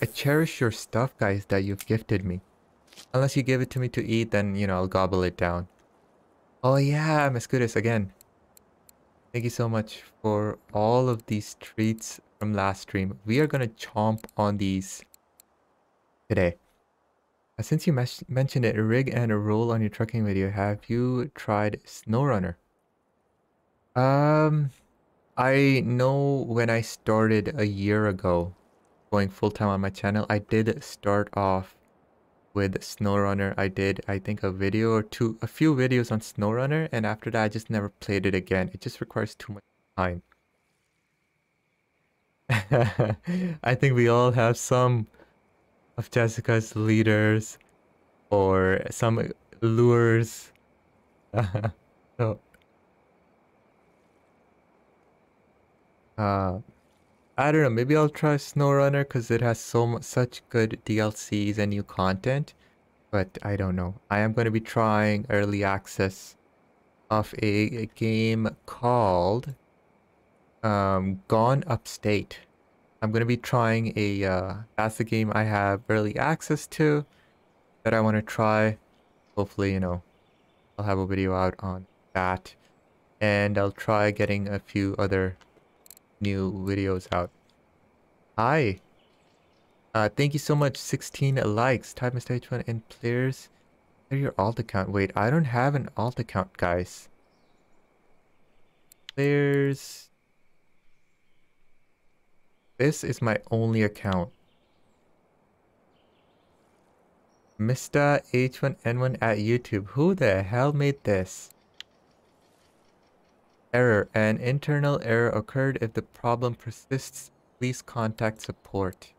I cherish your stuff, guys, that you've gifted me. Unless you give it to me to eat, then, you know, I'll gobble it down. Oh yeah, Mescudis again. Thank you so much for all of these treats from last stream. We are gonna chomp on these today. Uh, since you mentioned it, a rig and a roll on your trucking video, have you tried SnowRunner? Um, I know when I started a year ago, going full-time on my channel, I did start off with SnowRunner. I did, I think, a video or two, a few videos on SnowRunner, and after that, I just never played it again. It just requires too much time. I think we all have some of Jessica's leaders or some lures. so, uh, I don't know. Maybe I'll try SnowRunner because it has so much, such good DLCs and new content. But I don't know. I am going to be trying early access of a, a game called um, Gone Upstate. I'm going to be trying a, uh, that's the game I have early access to that I want to try. Hopefully, you know, I'll have a video out on that. And I'll try getting a few other new videos out. Hi. Uh, thank you so much. 16 likes. Type stage one and players. Clear your alt account. Wait, I don't have an alt account, guys. Players. This is my only account. Mr. H1N1 at YouTube. Who the hell made this? Error. An internal error occurred. If the problem persists, please contact support.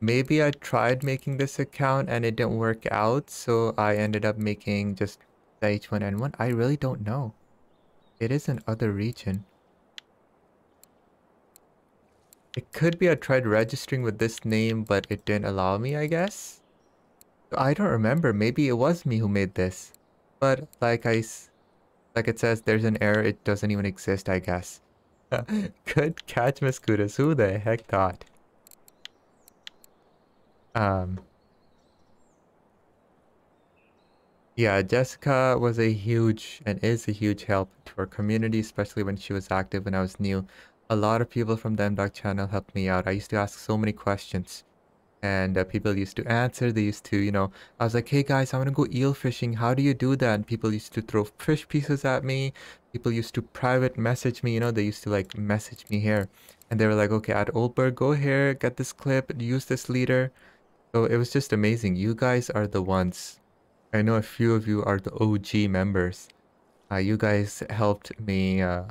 Maybe I tried making this account and it didn't work out, so I ended up making just the H1N1. I really don't know. It is an other region. It could be I tried registering with this name, but it didn't allow me, I guess? I don't remember. Maybe it was me who made this. But like I, like it says, there's an error. It doesn't even exist, I guess. Good catch, Mosquitoes. Who the heck thought? Um. Yeah, Jessica was a huge and is a huge help to our community, especially when she was active when I was new a lot of people from the MDoc channel helped me out. I used to ask so many questions and uh, people used to answer. They used to, you know, I was like, hey guys, I want to go eel fishing. How do you do that? And people used to throw fish pieces at me. People used to private message me, you know, they used to like message me here. And they were like, okay, at Old Burg, go here, get this clip, use this leader. So it was just amazing. You guys are the ones. I know a few of you are the OG members. Uh, you guys helped me uh,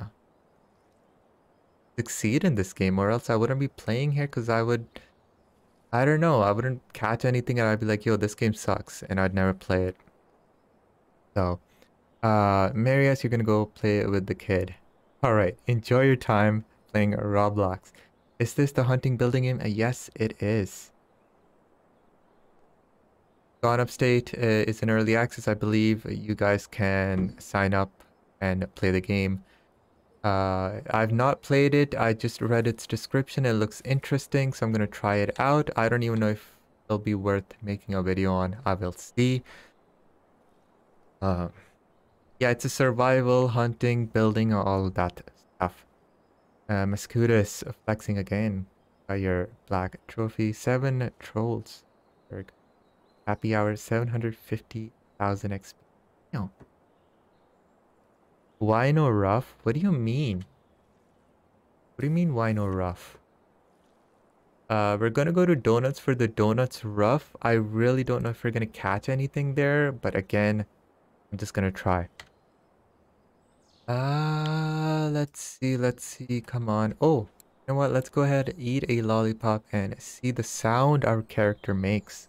succeed in this game or else I wouldn't be playing here because I would I don't know I wouldn't catch anything and I'd be like yo this game sucks and I'd never play it. So uh Marius you're gonna go play it with the kid. Alright enjoy your time playing Roblox. Is this the hunting building game? Uh, yes it is. Gone Upstate uh, is in early access I believe. You guys can sign up and play the game uh, I've not played it. I just read its description. It looks interesting, so I'm going to try it out. I don't even know if it'll be worth making a video on. I will see. Uh, yeah, it's a survival, hunting, building, all that stuff. Uh, Mosquitoes flexing again by your black trophy. Seven trolls. Happy hour, 750,000 XP. Why no rough? What do you mean? What do you mean why no rough? Uh, we're gonna go to donuts for the donuts rough. I really don't know if we're gonna catch anything there, but again, I'm just gonna try. Uh, let's see, let's see, come on. Oh, you know what? Let's go ahead, and eat a lollipop and see the sound our character makes.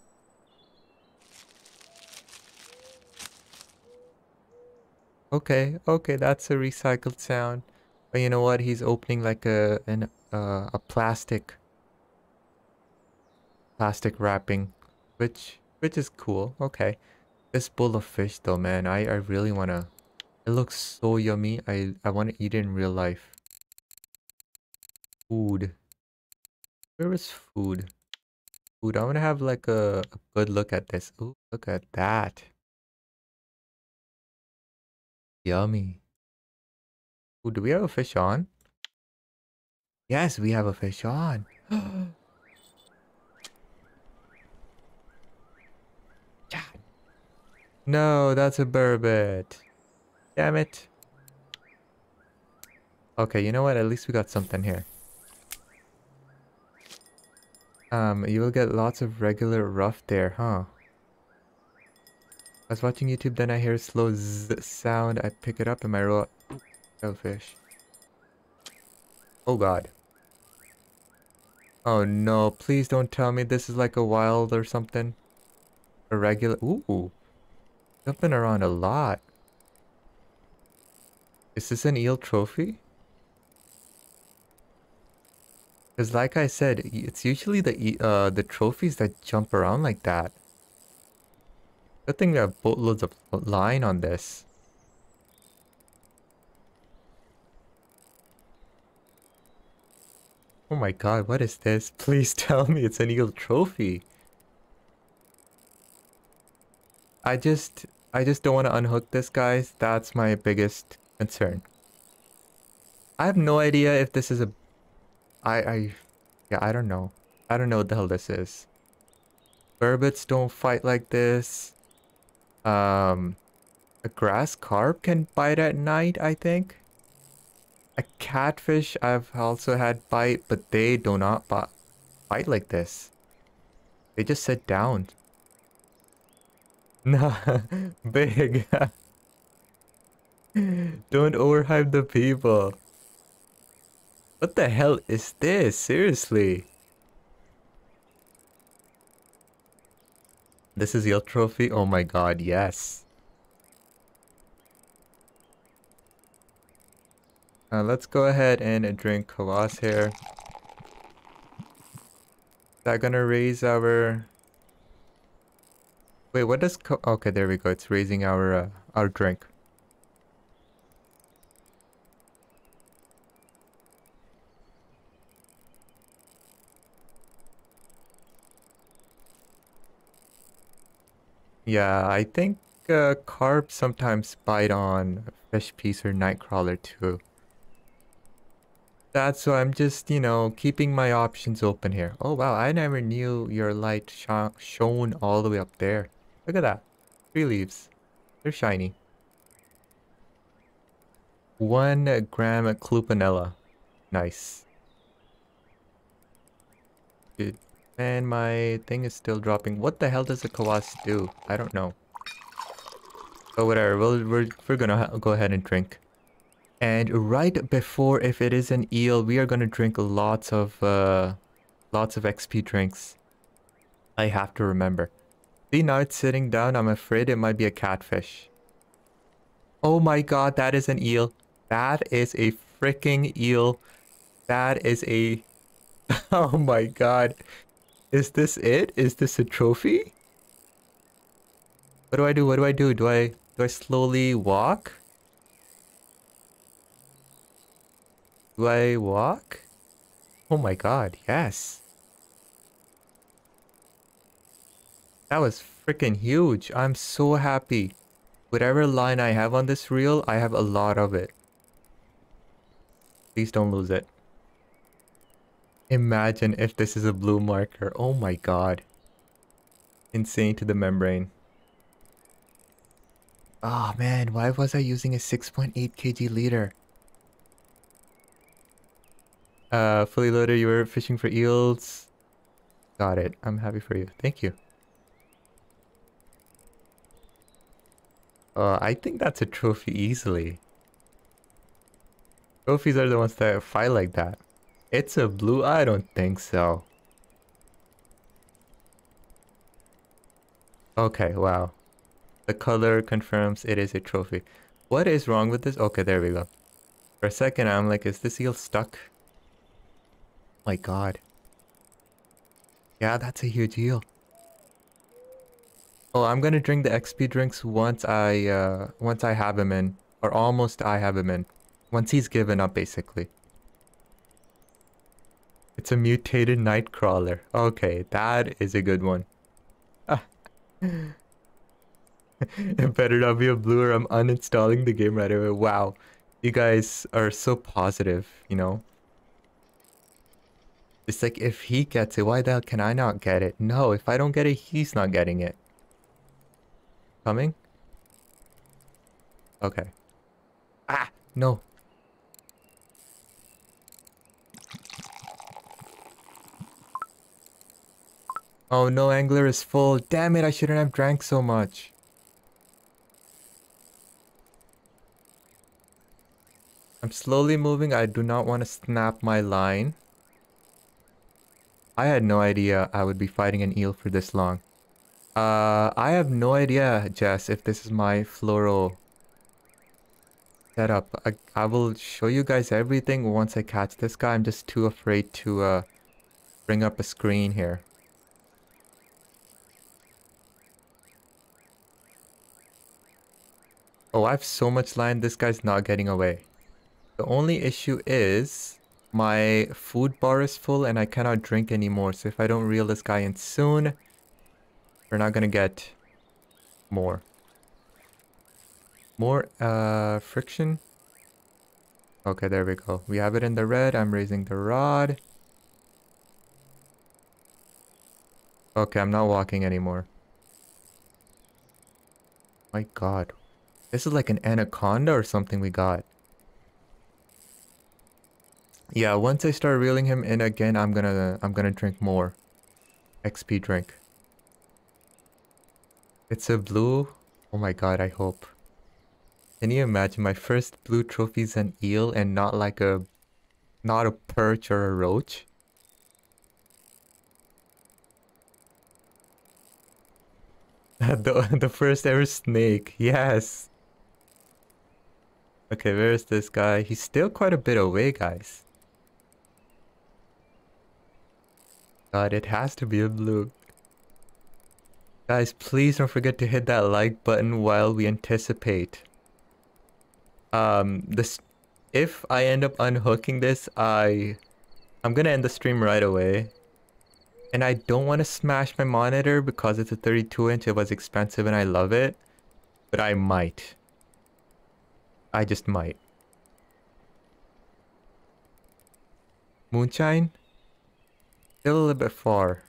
Okay, okay, that's a recycled sound. But you know what? He's opening like a an uh, a plastic plastic wrapping, which which is cool. Okay, this bowl of fish though, man, I I really wanna. It looks so yummy. I I wanna eat it in real life. Food. Where is food? Food. I wanna have like a, a good look at this. Ooh, look at that. Yummy. Ooh, do we have a fish on? Yes, we have a fish on. no, that's a burbot. Damn it. Okay, you know what? At least we got something here. Um, you will get lots of regular rough there, huh? I was watching YouTube, then I hear a slow zzz sound. I pick it up and my roll. Shellfish. Oh god. Oh no, please don't tell me this is like a wild or something. A regular. Ooh. Jumping around a lot. Is this an eel trophy? Because like I said, it's usually the uh, the trophies that jump around like that. Good thing we have boatloads of line on this. Oh my god, what is this? Please tell me it's an eagle trophy. I just, I just don't want to unhook this, guys. That's my biggest concern. I have no idea if this is a... I, I... Yeah, I don't know. I don't know what the hell this is. Burbot don't fight like this. Um, a grass carp can bite at night, I think. A catfish I've also had bite, but they do not bite like this. They just sit down. Nah, big. Don't overhype the people. What the hell is this? Seriously. This is your trophy? Oh my god, yes. Uh, let's go ahead and drink Kvass here. Is that gonna raise our... Wait, what does... okay, there we go. It's raising our, uh, our drink. Yeah, I think uh, carp sometimes bite on fish piece or nightcrawler too. That's why I'm just, you know, keeping my options open here. Oh, wow. I never knew your light sh shone all the way up there. Look at that. Three leaves. They're shiny. One gram clupeonella. Nice. Good. And my thing is still dropping. What the hell does a kvass do? I don't know. But whatever. We'll, we're, we're gonna go ahead and drink. And right before, if it is an eel, we are gonna drink lots of, uh, lots of XP drinks. I have to remember. See, now it's sitting down. I'm afraid it might be a catfish. Oh my god, that is an eel. That is a freaking eel. That is a... oh my god. Is this it? Is this a trophy? What do I do? What do I do? Do I do I slowly walk? Do I walk? Oh my god, yes. That was freaking huge. I'm so happy. Whatever line I have on this reel, I have a lot of it. Please don't lose it. Imagine if this is a blue marker. Oh my god. Insane to the membrane. Oh man, why was I using a 6.8 kg leader? Uh, fully loaded, you were fishing for eels. Got it. I'm happy for you. Thank you. Uh, I think that's a trophy easily. Trophies are the ones that fight like that. It's a blue? I don't think so. Okay, wow. The color confirms it is a trophy. What is wrong with this? Okay, there we go. For a second, I'm like, is this eel stuck? my god. Yeah, that's a huge deal. Oh, I'm gonna drink the XP drinks once I, uh, once I have him in. Or almost I have him in. Once he's given up, basically. It's a mutated nightcrawler. Okay, that is a good one. it better not be a blue or I'm uninstalling the game right away. Wow. You guys are so positive, you know? It's like, if he gets it, why the hell can I not get it? No, if I don't get it, he's not getting it. Coming? Okay. Ah! No. Oh no, angler is full. Damn it, I shouldn't have drank so much. I'm slowly moving. I do not want to snap my line. I had no idea I would be fighting an eel for this long. Uh, I have no idea, Jess, if this is my fluoro setup. I, I will show you guys everything once I catch this guy. I'm just too afraid to uh, bring up a screen here. Oh, I have so much line. This guy's not getting away. The only issue is my food bar is full and I cannot drink anymore. So if I don't reel this guy in soon, we're not gonna get more. More uh, friction. Okay, there we go. We have it in the red. I'm raising the rod. Okay, I'm not walking anymore. My god. This is like an anaconda or something we got. Yeah, once I start reeling him in again, I'm gonna I'm gonna drink more. XP drink. It's a blue. Oh my god, I hope. Can you imagine my first blue trophy's an eel and not like a not a perch or a roach? the the first ever snake, yes. Okay, where's this guy? He's still quite a bit away, guys. God, it has to be a blue. Guys, please don't forget to hit that like button while we anticipate. Um, this, if I end up unhooking this, I, I'm gonna end the stream right away. And I don't want to smash my monitor because it's a 32 inch, it was expensive and I love it. But I might. I just might. Moonshine? Still a little bit far.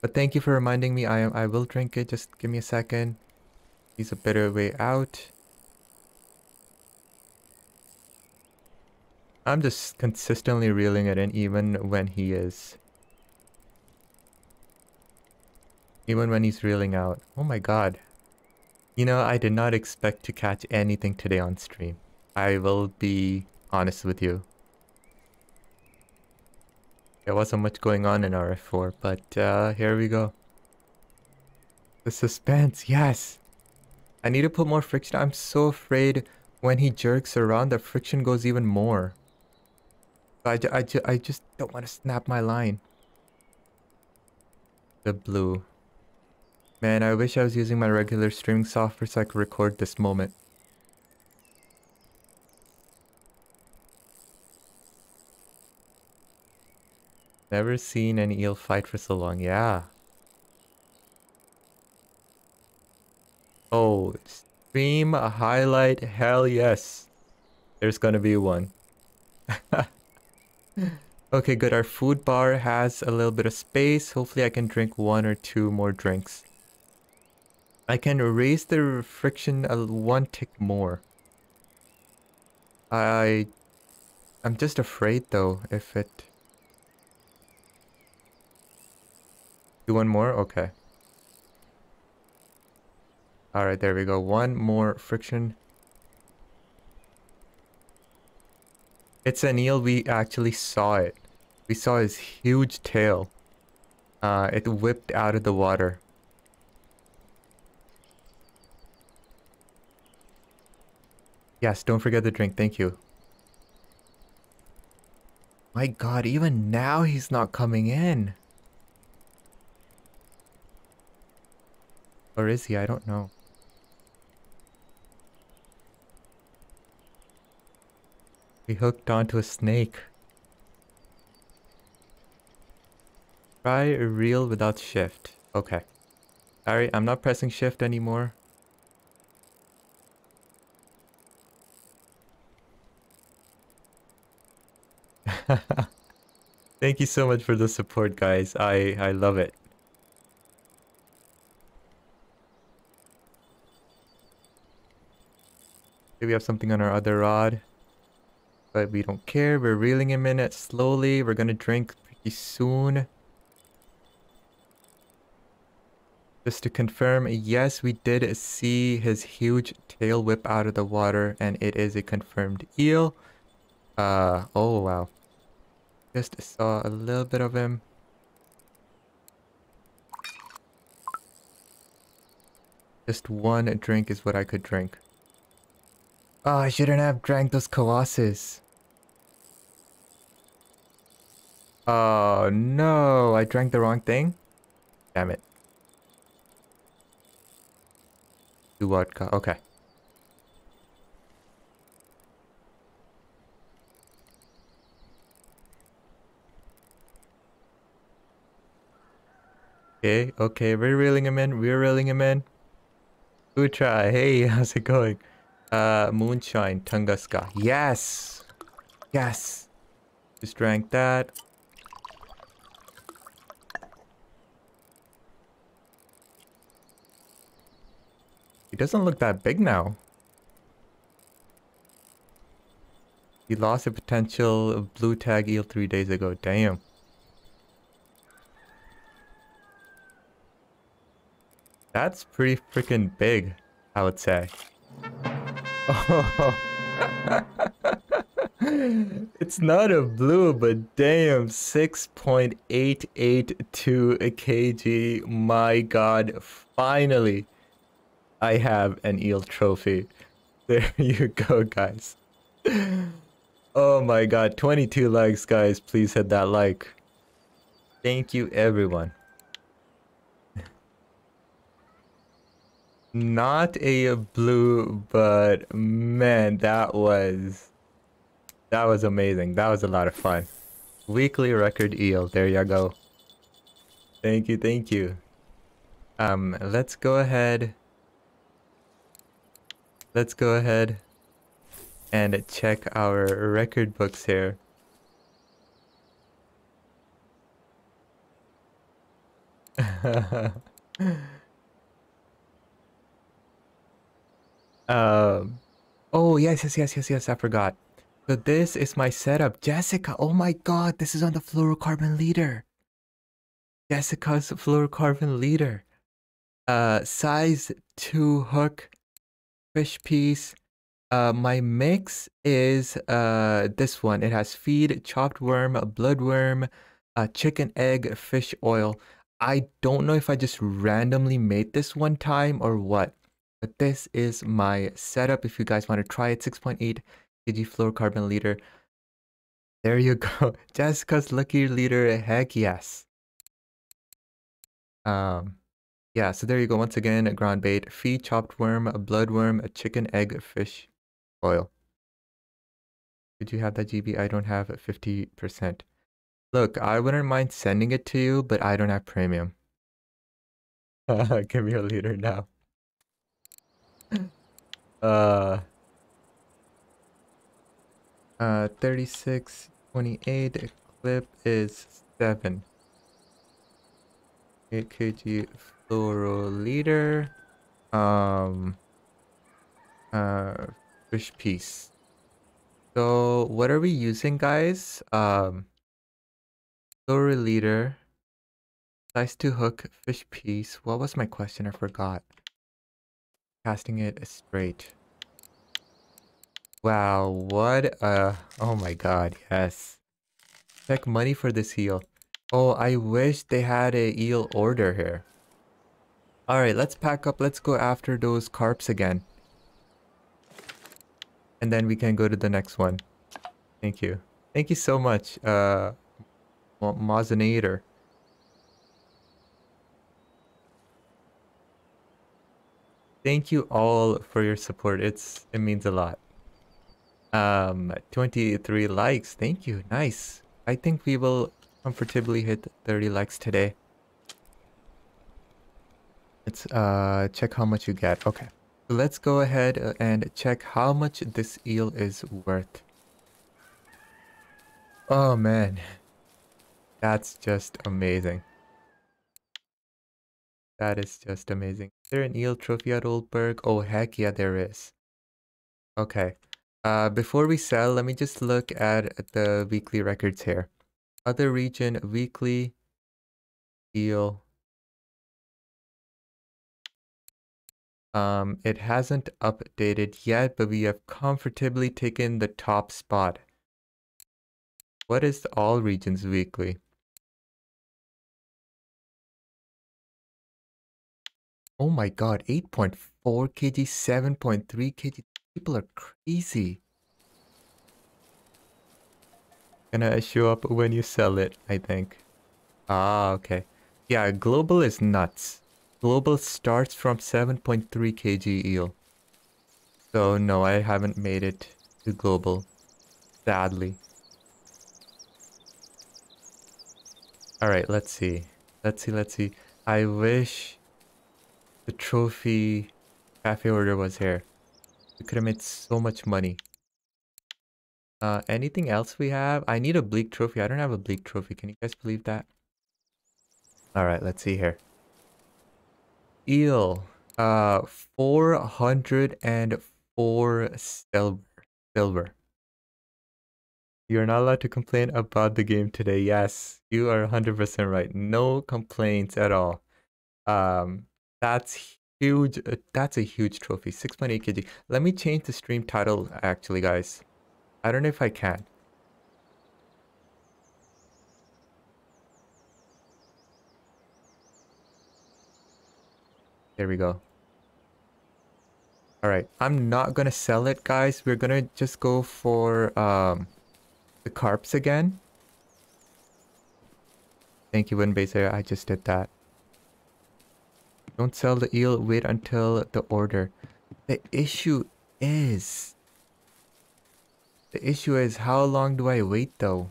But thank you for reminding me. I am. I will drink it. Just give me a second. He's a better way out. I'm just consistently reeling it in even when he is. Even when he's reeling out. Oh my god. You know, I did not expect to catch anything today on stream. I will be honest with you. There wasn't much going on in RF4, but uh, here we go. The suspense, yes! I need to put more friction. I'm so afraid when he jerks around, the friction goes even more. I, I, I just don't want to snap my line. The blue. Man, I wish I was using my regular streaming software so I could record this moment. Never seen an eel fight for so long. Yeah. Oh, stream a highlight. Hell yes. There's gonna be one. okay, good. Our food bar has a little bit of space. Hopefully I can drink one or two more drinks. I can raise the friction a one tick more. I... I'm just afraid though, if it... Do one more? Okay. Alright, there we go. One more friction. It's an eel. We actually saw it. We saw his huge tail. Uh, it whipped out of the water. Yes, don't forget the drink. Thank you. My god, even now he's not coming in. Or is he? I don't know. He hooked onto a snake. Try a reel without shift. Okay. Alright, I'm not pressing shift anymore. Thank you so much for the support, guys. I, I love it. We have something on our other rod. But we don't care. We're reeling him in it slowly. We're gonna drink pretty soon. Just to confirm, yes, we did see his huge tail whip out of the water and it is a confirmed eel. Uh, oh wow. Just saw a little bit of him. Just one drink is what I could drink. Oh, I shouldn't have drank those colossus. Oh no, I drank the wrong thing? Damn it. Do vodka, okay. Okay, okay, we're reeling him in, we're reeling him in. Try, hey, how's it going? Uh, Moonshine, Tunguska, yes! Yes! Just drank that. He doesn't look that big now. He lost a potential blue tag eel three days ago. Damn. That's pretty freaking big, I would say. It's not a blue, but damn, 6.882 kg. My god, finally. I have an eel trophy. There you go, guys. Oh my god, 22 likes, guys. Please hit that like. Thank you, everyone. Not a blue, but man, that was... That was amazing. That was a lot of fun. Weekly record eel. There you go. Thank you, thank you. Um, let's go ahead let's go ahead and check our record books here. um, oh, yes, yes, yes, yes, yes, I forgot. So this is my setup. Jessica, oh my god, this is on the fluorocarbon leader. Jessica's fluorocarbon leader. Uh, size 2 hook fish piece. Uh, my mix is uh, this one. It has feed, chopped worm, bloodworm, uh, chicken egg, fish oil. I don't know if I just randomly made this one time or what, but this is my setup. If you guys want to try it, 6.8 kg fluorocarbon leader. There you go. Jessica's lucky leader. Heck yes. Um, yeah, so there you go. Once again, a ground bait, feed, chopped worm, a bloodworm, a chicken egg, a fish oil. Did you have that GB? I don't have 50%. Look, I wouldn't mind sending it to you, but I don't have premium. Give me a leader now. Uh, uh, 36, 28, clip is 7. 8 kg Fluoro leader. Um, uh, fish piece. So what are we using, guys? Um, fluoro leader. Size 2 hook, fish piece. What was my question? I forgot. Casting it straight. Wow, what uh oh my god, yes. Check money for this heel. Oh, I wish they had a eel order here. Alright, let's pack up. Let's go after those carps again. And then we can go to the next one. Thank you. Thank you so much, uh, Mozinator. Thank you all for your support. It's It means a lot. Um, 23 likes. Thank you. Nice. I think we will comfortably hit 30 likes today. Let's uh, check how much you get. Okay. Let's go ahead uh, and check how much this eel is worth. Oh man. That's just amazing. That is just amazing. Is there an eel trophy at Old Burg? Oh heck yeah there is. Okay. Uh, before we sell, let me just look at the weekly records here. Other region, weekly, eel, Um, it hasn't updated yet, but we have comfortably taken the top spot. What is all regions weekly? Oh my god, 8.4 kg, 7.3 kg. People are crazy. Gonna show up when you sell it, I think. Ah, okay. Yeah, global is nuts. Global starts from 7.3 kg eel. So no, I haven't made it to global. Sadly. Alright, let's see. Let's see, let's see. I wish the trophy cafe order was here. We could have made so much money. Uh, anything else we have? I need a bleak trophy. I don't have a bleak trophy. Can you guys believe that? Alright, let's see here. Eel. Uh, 404 silver. Silver. You're not allowed to complain about the game today. Yes, you are 100% right. No complaints at all. Um, that's huge. Uh, that's a huge trophy. 6.8 kg. Let me change the stream title actually, guys. I don't know if I can. There we go. Alright, I'm not gonna sell it, guys. We're gonna just go for um, the carps again. Thank you, Winbaser. I just did that. Don't sell the eel, wait until the order. The issue is... The issue is how long do I wait though?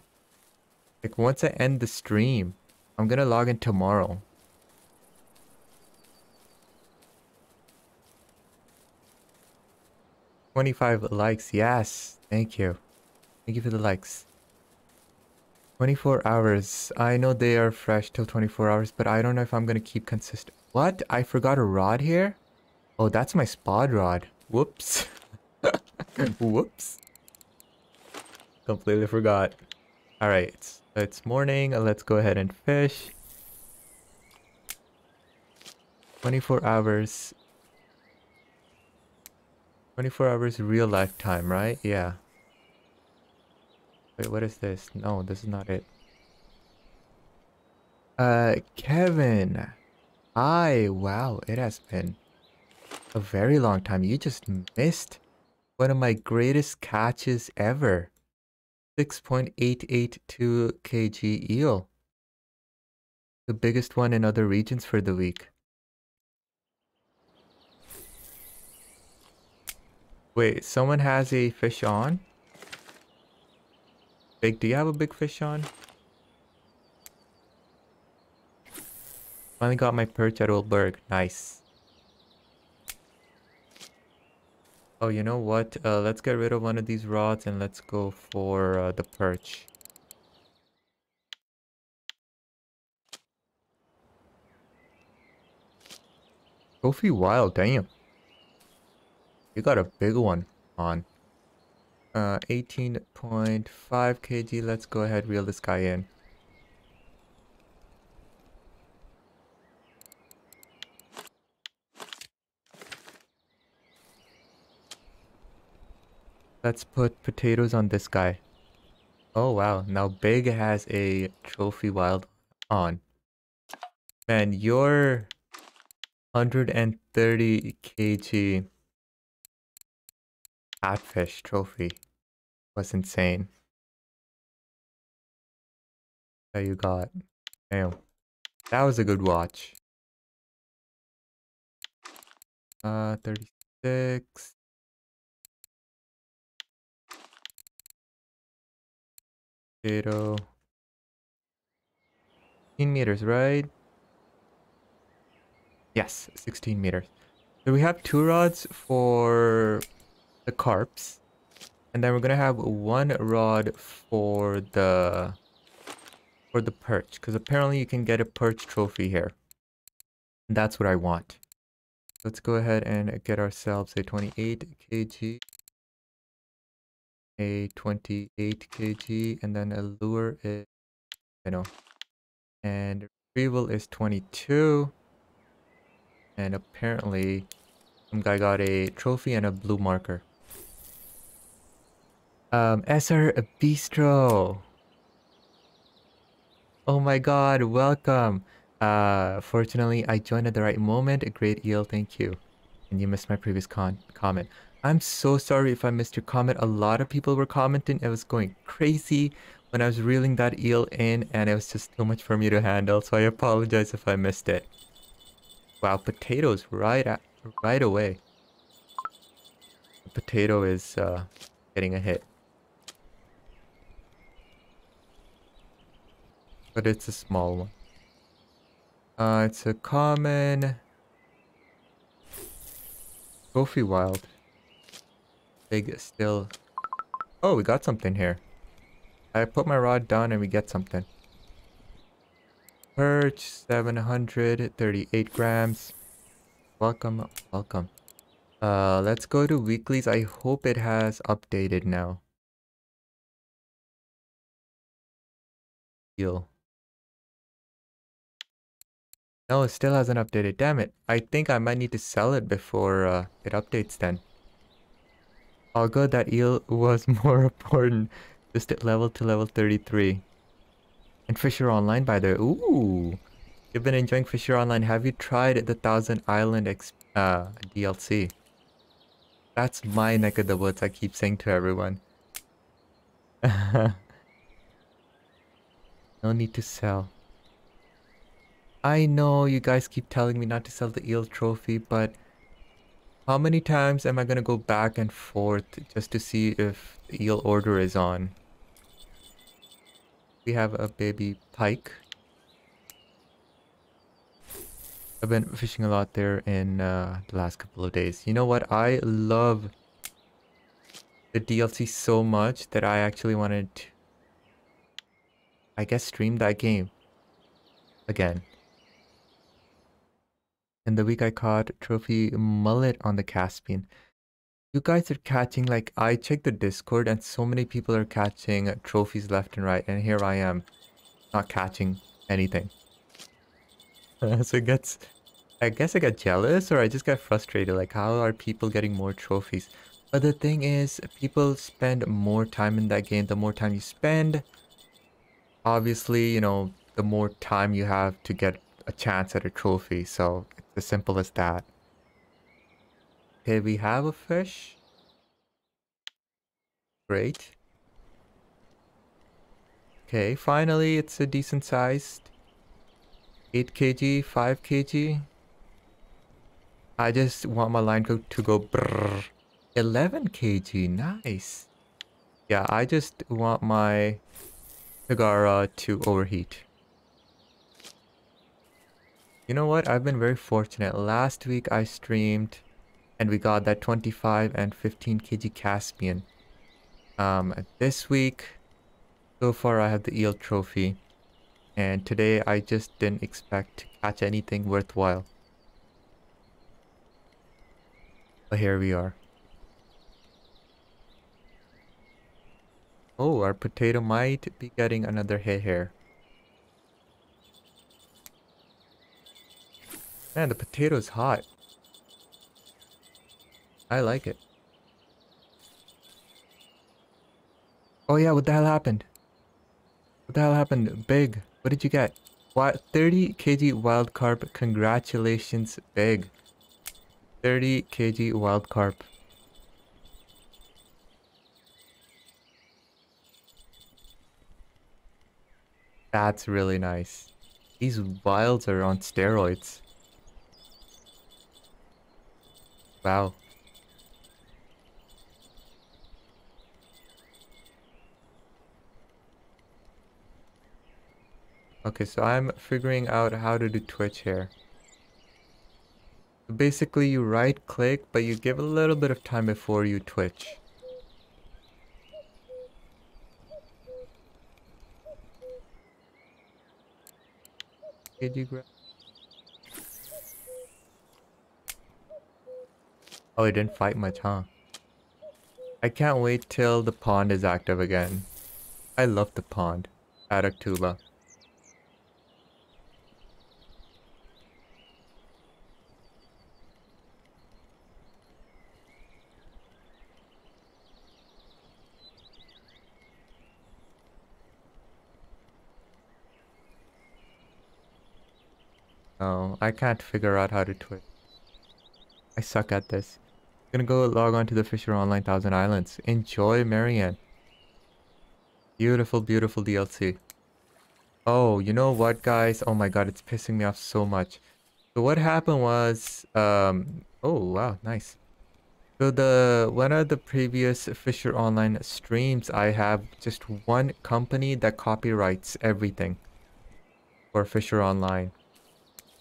Like once I end the stream, I'm gonna log in tomorrow. Twenty-five likes, yes. Thank you. Thank you for the likes. 24 hours. I know they are fresh till 24 hours, but I don't know if I'm gonna keep consistent. What? I forgot a rod here? Oh, that's my spod rod. Whoops. Whoops. Completely forgot. Alright, it's, it's morning. Let's go ahead and fish. 24 hours. 24 hours real life time, right? Yeah. Wait, what is this? No, this is not it. Uh, Kevin. Hi, wow, it has been a very long time. You just missed one of my greatest catches ever. 6.882 kg eel. The biggest one in other regions for the week. Wait, someone has a fish on? Big, do you have a big fish on? Finally got my perch at Old Burg. Nice. Oh, you know what? Uh, let's get rid of one of these rods and let's go for uh, the perch. Trophy Wild, damn. You got a big one on. Uh, 18.5 kg. Let's go ahead reel this guy in. Let's put potatoes on this guy. Oh wow, now Big has a trophy wild on. Man, your 130 kg catfish trophy was insane. That you got. Damn. That was a good watch. Uh, 36. potato. 16 meters, right? Yes, 16 meters. So we have two rods for the carps. And then we're gonna have one rod for the for the perch. Because apparently you can get a perch trophy here. And that's what I want. Let's go ahead and get ourselves a 28 kg a 28 kg and then a lure is you know and retrieval is 22 and apparently some guy got a trophy and a blue marker um Bistro Oh my god, welcome. Uh, fortunately, I joined at the right moment. A great eel, thank you. And you missed my previous con comment. I'm so sorry if I missed your comment. A lot of people were commenting. It was going crazy when I was reeling that eel in and it was just too much for me to handle. So I apologize if I missed it. Wow, potatoes right at, right away. The potato is uh, getting a hit. But it's a small one. Uh, it's a common... Trophy wild. Big still. Oh, we got something here. I put my rod down and we get something. Perch, 738 grams. Welcome, welcome. Uh, let's go to weeklies. I hope it has updated now. Deal. No, it still hasn't updated. Damn it. I think I might need to sell it before uh, it updates then. Good, that eel was more important. Just at level to level 33. And Fisher Online by the way. Ooh. You've been enjoying Fisher Online. Have you tried the Thousand Island uh, DLC? That's my neck of the woods, I keep saying to everyone. no need to sell. I know you guys keep telling me not to sell the eel trophy, but how many times am I gonna go back and forth just to see if the eel order is on? We have a baby pike. I've been fishing a lot there in uh, the last couple of days. You know what? I love the DLC so much that I actually wanted to, I guess, stream that game again. In the week I caught trophy mullet on the Caspian. You guys are catching like I checked the Discord and so many people are catching trophies left and right and here I am not catching anything. so it gets I guess I got jealous or I just got frustrated like how are people getting more trophies? But the thing is people spend more time in that game. The more time you spend obviously, you know, the more time you have to get a chance at a trophy. So it's as simple as that. Okay, we have a fish. Great. Okay, finally it's a decent sized 8 kg, 5 kg. I just want my line go to go brrr. 11 kg, nice. Yeah, I just want my Tagara to overheat. You know what? I've been very fortunate. Last week I streamed and we got that 25 and 15 kg Caspian. Um, this week, so far I have the eel trophy. And today I just didn't expect to catch anything worthwhile. But here we are. Oh, our potato might be getting another hit here. Man, the potato's hot. I like it. Oh yeah, what the hell happened? What the hell happened? Big. What did you get? What? 30 kg wild carp. Congratulations, Big. 30 kg wild carp. That's really nice. These wilds are on steroids. Wow. Okay, so I'm figuring out how to do Twitch here. Basically, you right click, but you give a little bit of time before you Twitch. Did you grab? Oh, it didn't fight much, huh? I can't wait till the pond is active again. I love the pond at Tula. no. I can't figure out how to twitch. I suck at this. Gonna go log on to the Fisher Online Thousand Islands. Enjoy Marianne. Beautiful, beautiful DLC. Oh, you know what, guys? Oh my god, it's pissing me off so much. So what happened was, um, oh wow, nice. So the one of the previous Fisher Online streams, I have just one company that copyrights everything for Fisher Online.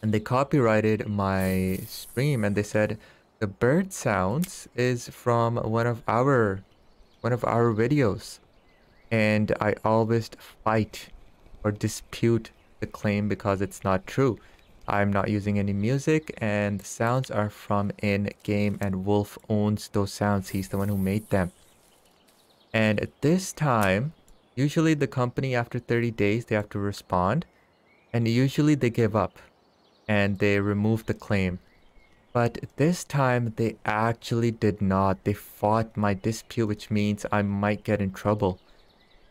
And they copyrighted my stream and they said the bird sounds is from one of our one of our videos. And I always fight or dispute the claim because it's not true. I'm not using any music and the sounds are from in-game and Wolf owns those sounds. He's the one who made them. And at this time, usually the company after 30 days, they have to respond. And usually they give up and they remove the claim. But this time they actually did not. They fought my dispute, which means I might get in trouble.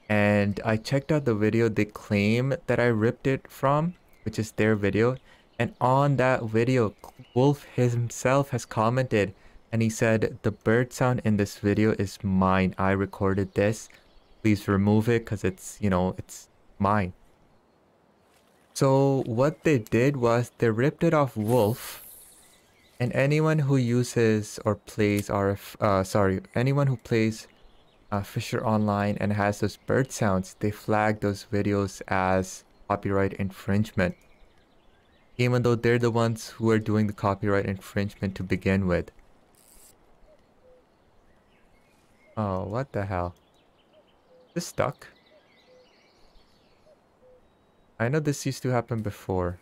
And I checked out the video they claim that I ripped it from, which is their video. And on that video, Wolf himself has commented and he said, the bird sound in this video is mine. I recorded this. Please remove it because it's, you know, it's mine. So what they did was they ripped it off Wolf and anyone who uses or plays RF, uh, sorry, anyone who plays uh, Fisher Online and has those bird sounds, they flag those videos as copyright infringement even though they're the ones who are doing the copyright infringement to begin with. Oh, what the hell? This stuck? I know this used to happen before.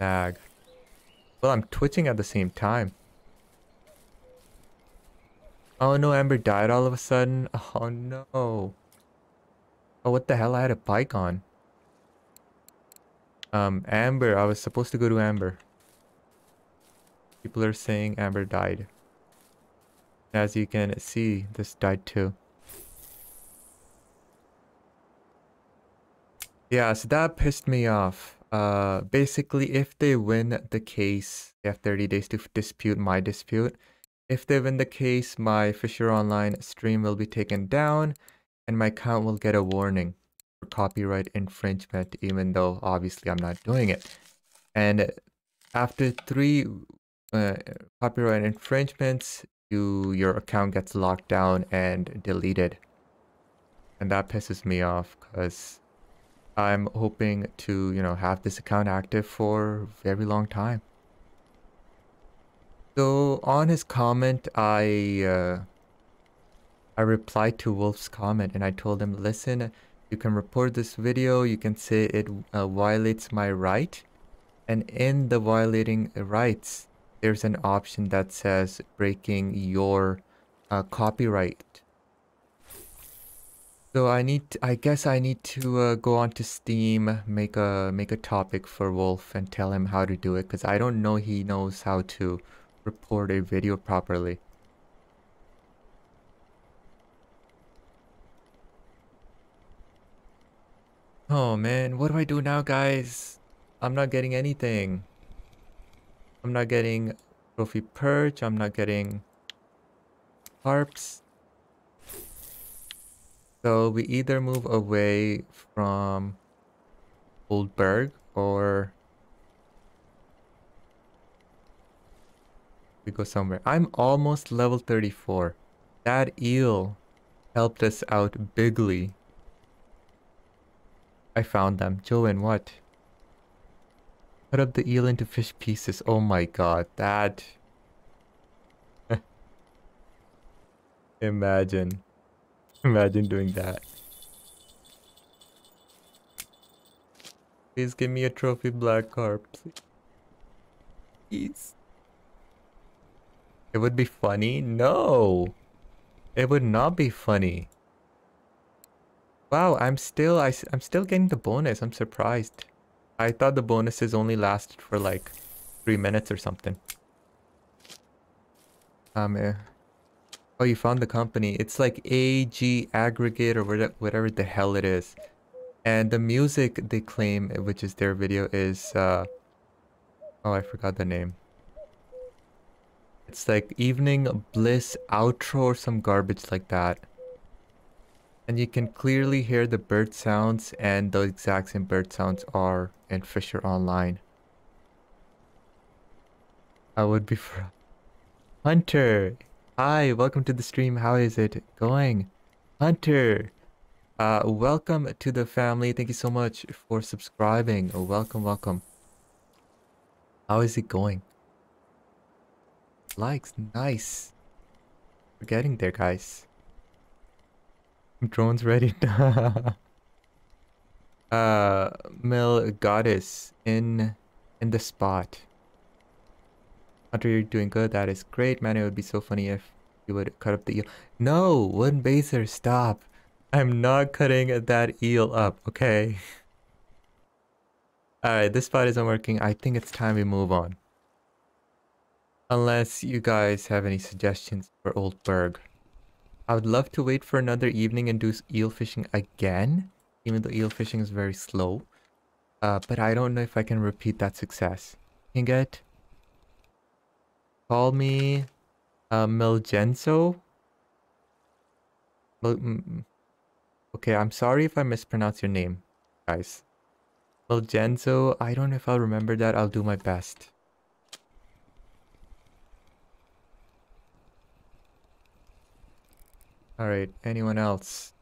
Lag. Well, I'm twitching at the same time. Oh no, Amber died all of a sudden. Oh no. Oh, what the hell? I had a bike on. Um, Amber. I was supposed to go to Amber. People are saying Amber died. As you can see, this died too. Yeah, so that pissed me off. Uh, basically, if they win the case, they have 30 days to dispute my dispute. If they win the case, my Fisher Online stream will be taken down and my account will get a warning for copyright infringement, even though obviously I'm not doing it. And after three uh, copyright infringements, you your account gets locked down and deleted. And that pisses me off because I'm hoping to, you know, have this account active for a very long time. So on his comment, I uh, I replied to Wolf's comment and I told him, listen, you can report this video. You can say it uh, violates my right. And in the violating rights, there's an option that says breaking your uh, copyright. So I need, to, I guess I need to uh, go on to Steam, make a make a topic for Wolf, and tell him how to do it, because I don't know he knows how to report a video properly. Oh man, what do I do now, guys? I'm not getting anything. I'm not getting trophy perch. I'm not getting harps. So we either move away from Old Burg or we go somewhere. I'm almost level 34. That eel helped us out bigly. I found them. Joan, what? Cut up the eel into fish pieces. Oh my god, that... Imagine. Imagine doing that. Please give me a trophy black carp, please. It would be funny? No! It would not be funny. Wow, I'm still I, I'm still getting the bonus. I'm surprised. I thought the bonuses only lasted for like three minutes or something. Um, uh, oh, you found the company. It's like AG Aggregate or whatever the hell it is. And the music they claim, which is their video, is uh oh I forgot the name. It's like evening bliss outro or some garbage like that. And you can clearly hear the bird sounds and the exact same bird sounds are in Fisher Online. I would be for Hunter. Hi, welcome to the stream. How is it going? Hunter. Uh, welcome to the family. Thank you so much for subscribing. Oh welcome, welcome. How is it going? Likes, nice. We're getting there, guys. Drones ready. uh, Mill Goddess in in the spot. Hunter, you're doing good. That is great, man. It would be so funny if you would cut up the eel. No, one baser, stop. I'm not cutting that eel up, okay? Alright, this spot isn't working. I think it's time we move on. Unless you guys have any suggestions for Old Burg. I would love to wait for another evening and do eel fishing again, even though eel fishing is very slow. Uh, but I don't know if I can repeat that success. Can get? Call me uh, Milgenzo? Mil okay, I'm sorry if I mispronounce your name, guys. Milgenzo, I don't know if I'll remember that. I'll do my best. Alright, anyone else?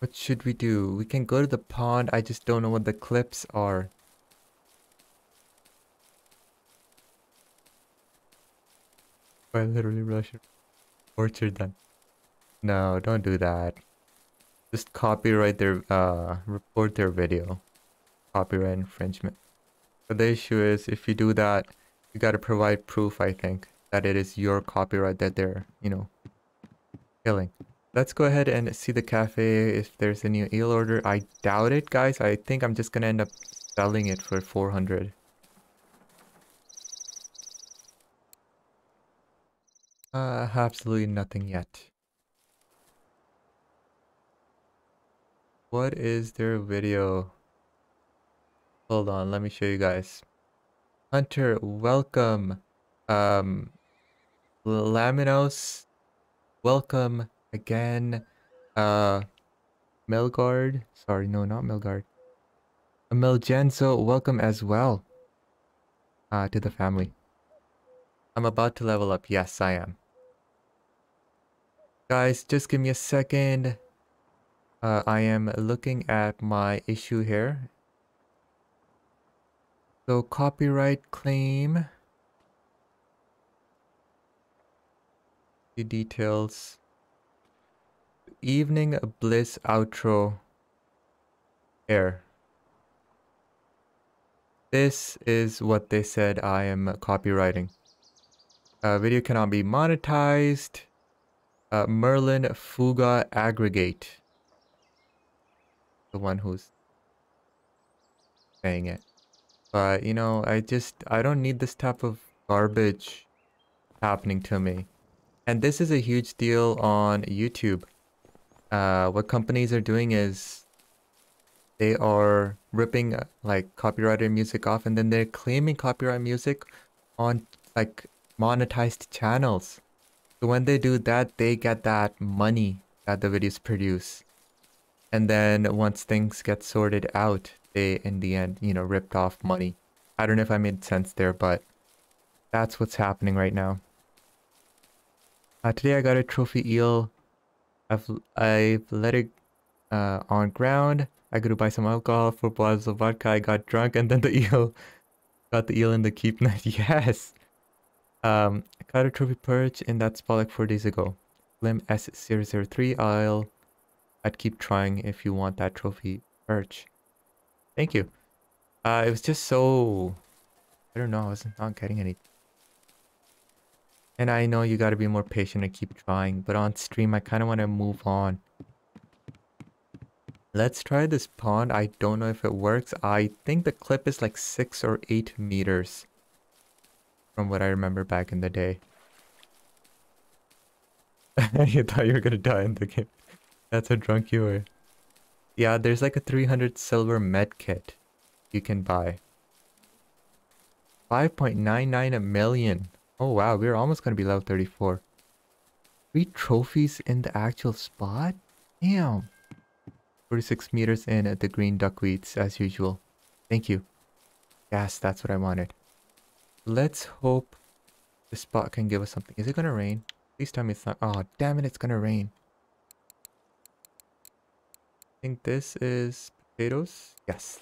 What should we do? We can go to the pond. I just don't know what the clips are. I literally Russian orchard then. No, don't do that. Just copyright their uh report their video. Copyright infringement. But the issue is if you do that, you gotta provide proof, I think that it is your copyright that they're, you know, killing. Let's go ahead and see the cafe if there's a new eel order. I doubt it, guys. I think I'm just gonna end up selling it for 400. Uh, absolutely nothing yet. What is their video? Hold on, let me show you guys. Hunter, welcome. Um, Laminos, welcome again. Uh, Melgard, sorry, no, not Melgard. Melgenzo, welcome as well. Uh, to the family. I'm about to level up. Yes, I am. Guys, just give me a second. Uh, I am looking at my issue here. So copyright claim. the details. Evening Bliss outro air. This is what they said I am copywriting. Uh, video cannot be monetized. Uh, Merlin Fuga aggregate. The one who's saying it. But, you know, I just, I don't need this type of garbage happening to me. And this is a huge deal on YouTube. Uh, what companies are doing is they are ripping uh, like copyrighted music off and then they're claiming copyright music on like monetized channels. So when they do that, they get that money that the videos produce. And then once things get sorted out, they in the end, you know, ripped off money. I don't know if I made sense there, but that's what's happening right now. Uh, today I got a trophy eel. I've I've let it uh, on ground. I go to buy some alcohol, for bottles of vodka. I got drunk and then the eel got the eel in the keep net. yes. Um, Trophy perch in that spot like four days ago. Lim S003. I'll I'd keep trying if you want that trophy perch. Thank you. Uh, it was just so I don't know. I was not getting any and I know you gotta be more patient and keep trying, but on stream I kinda wanna move on. Let's try this pond. I don't know if it works. I think the clip is like 6 or 8 meters. From what I remember back in the day. you thought you were gonna die in the game. That's how drunk you were. Yeah, there's like a 300 silver med kit you can buy. 5.99 a million. Oh wow, we're almost gonna be level 34. Three trophies in the actual spot? Damn. 46 meters in at the green duckweeds as usual. Thank you. Yes, that's what I wanted. Let's hope this spot can give us something. Is it gonna rain? Please tell me it's not. Oh, damn it, it's gonna rain. I think this is potatoes. Yes.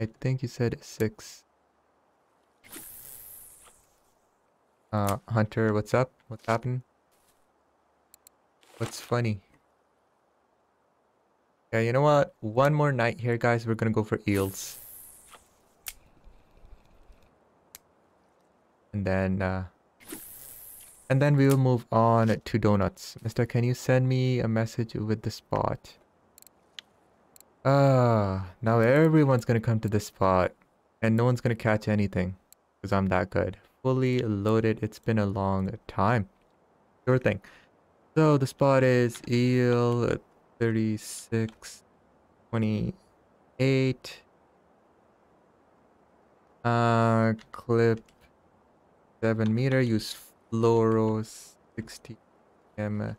I think you said six. Uh, Hunter, what's up? What's happening? What's funny? Yeah, you know what? One more night here, guys. We're gonna go for eels. And then, uh... And then we will move on to donuts. Mister, can you send me a message with the spot? Ah, uh, now everyone's gonna come to this spot. And no one's gonna catch anything. Because I'm that good. Fully loaded. It's been a long time. Sure thing. So the spot is eel 36, 28. Uh, clip 7 meter. Use fluoro 60 m.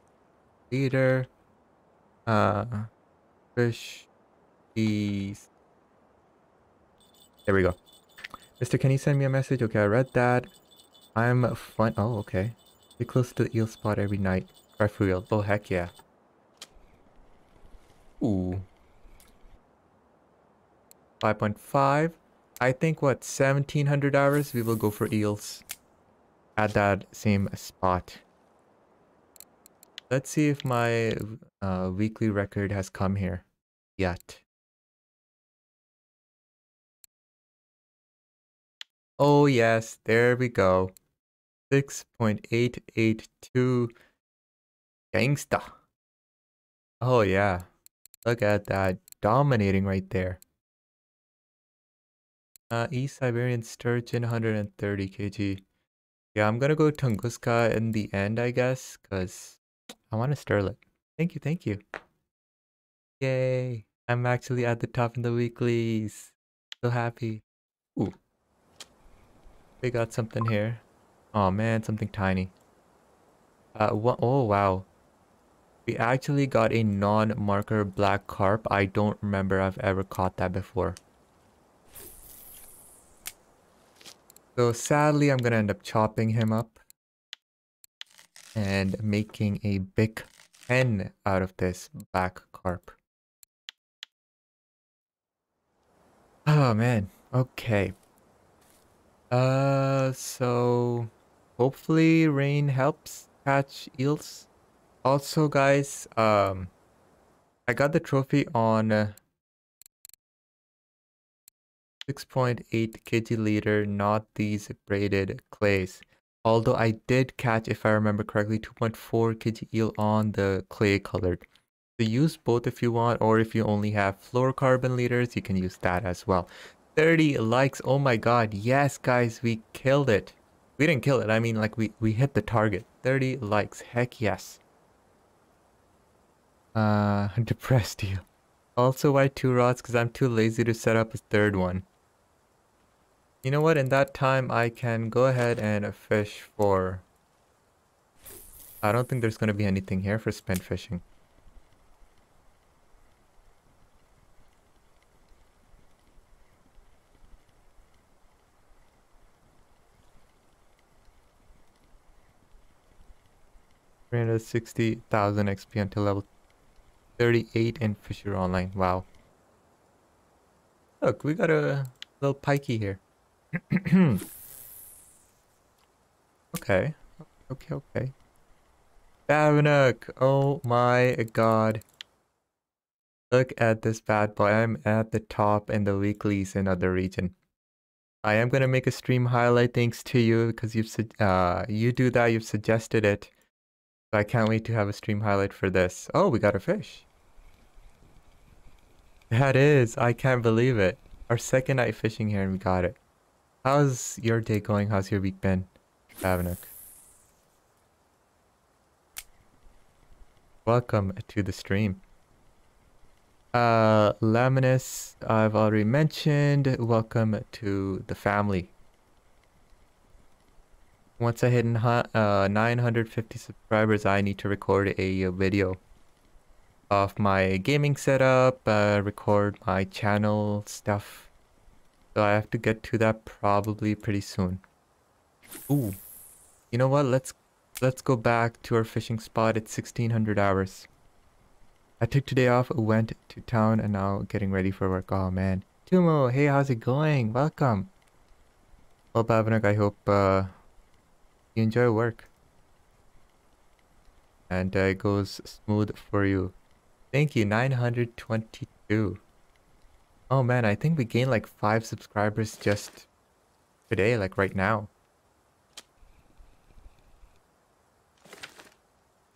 Uh, fish is. There we go. Mister, can you send me a message? Okay, I read that. I'm fun. Oh, okay. Be close to the eel spot every night. Cry for real. Oh, heck yeah. Ooh. 5.5. I think, what, 1700 hours? We will go for eels. At that same spot. Let's see if my uh, weekly record has come here yet. Oh yes, there we go. 6.882 Gangsta. Oh yeah. Look at that. Dominating right there. Uh, East Siberian Sturgeon, 130 kg. Yeah, I'm gonna go Tunguska in the end, I guess, because I want to stir it. Thank you, thank you. Yay. I'm actually at the top in the weeklies. So happy. Ooh. We got something here. Oh man, something tiny. Uh, what? Oh wow. We actually got a non-marker black carp. I don't remember I've ever caught that before. So sadly, I'm gonna end up chopping him up and making a big pen out of this black carp. Oh man, okay. Uh, so hopefully rain helps catch eels. Also, guys, um, I got the trophy on 6.8 kg leader, not these braided clays. Although I did catch, if I remember correctly, 2.4 kg eel on the clay colored. So use both if you want, or if you only have fluorocarbon leaders, you can use that as well. 30 likes, oh my god, yes guys, we killed it. We didn't kill it, I mean like we, we hit the target. 30 likes, heck yes. Uh, depressed you. Also, why two rods? Because I'm too lazy to set up a third one. You know what? In that time, I can go ahead and fish for... I don't think there's going to be anything here for spent fishing. Three hundred sixty thousand XP until level 38 in Fisher Online. Wow. Look, we got a little pikey here. okay. Okay, okay. Bavinuk! Oh my god. Look at this bad boy. I'm at the top in the weeklies in other region. I am gonna make a stream highlight thanks to you because you've uh you do that. You've suggested it. So I can't wait to have a stream highlight for this. Oh, we got a fish. That is. I can't believe it. Our second night fishing here and we got it. How's your day going? How's your week been, Bavinuk? welcome to the stream. Uh, Laminus, I've already mentioned. Welcome to the family. Once I hit uh, 950 subscribers, I need to record a, a video of my gaming setup, uh, record my channel stuff. So I have to get to that probably pretty soon. Ooh, you know what? Let's let's go back to our fishing spot at 1600 hours. I took today off, went to town, and now getting ready for work. Oh man, Tumo, hey, how's it going? Welcome. Well, Bavanak, I hope uh, you enjoy work. And uh, it goes smooth for you. Thank you, 922. Oh man, I think we gained like 5 subscribers just today, like right now.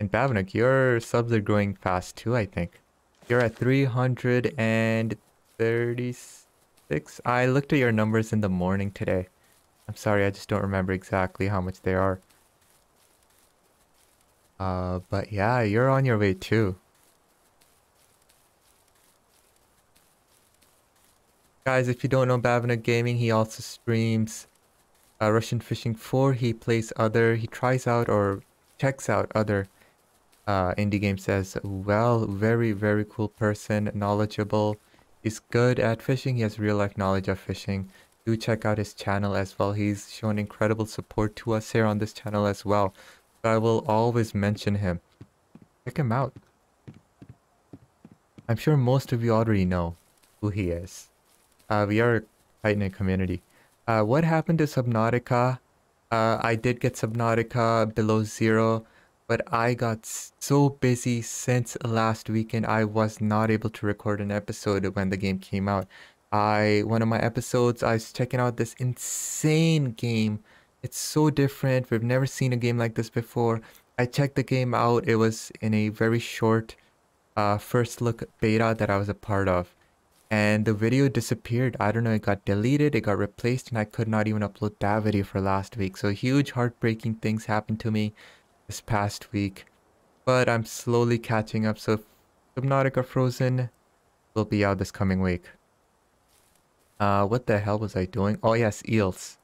And Bavanak, your subs are growing fast too, I think. You're at 336. I looked at your numbers in the morning today. I'm sorry, I just don't remember exactly how much they are. Uh, but yeah, you're on your way too. Guys, if you don't know Bavanak Gaming, he also streams uh, Russian Fishing 4. He plays other, he tries out or checks out other uh, indie games as well. Very, very cool person, knowledgeable. He's good at fishing. He has real life knowledge of fishing do check out his channel as well. He's shown incredible support to us here on this channel as well. So I will always mention him. Check him out. I'm sure most of you already know who he is. Uh, we are a tight-knit community. Uh, what happened to Subnautica? Uh, I did get Subnautica below zero, but I got so busy since last weekend I was not able to record an episode when the game came out. I one of my episodes I was checking out this insane game. It's so different. We've never seen a game like this before. I checked the game out. It was in a very short uh, first look beta that I was a part of. And the video disappeared. I don't know, it got deleted, it got replaced, and I could not even upload that video for last week. So huge heartbreaking things happened to me this past week. But I'm slowly catching up. So Subnautica Frozen will be out this coming week. Uh, what the hell was I doing? Oh yes, eels.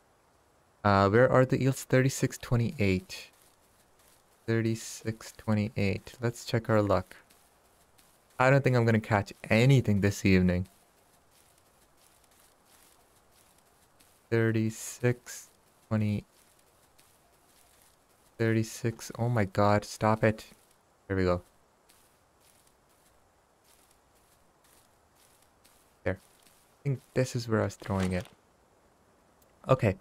Uh, where are the eels? 3628. 3628. Let's check our luck. I don't think I'm gonna catch anything this evening. 36, 20, 36. Oh my god, stop it. There we go. There. I think this is where I was throwing it. Okay.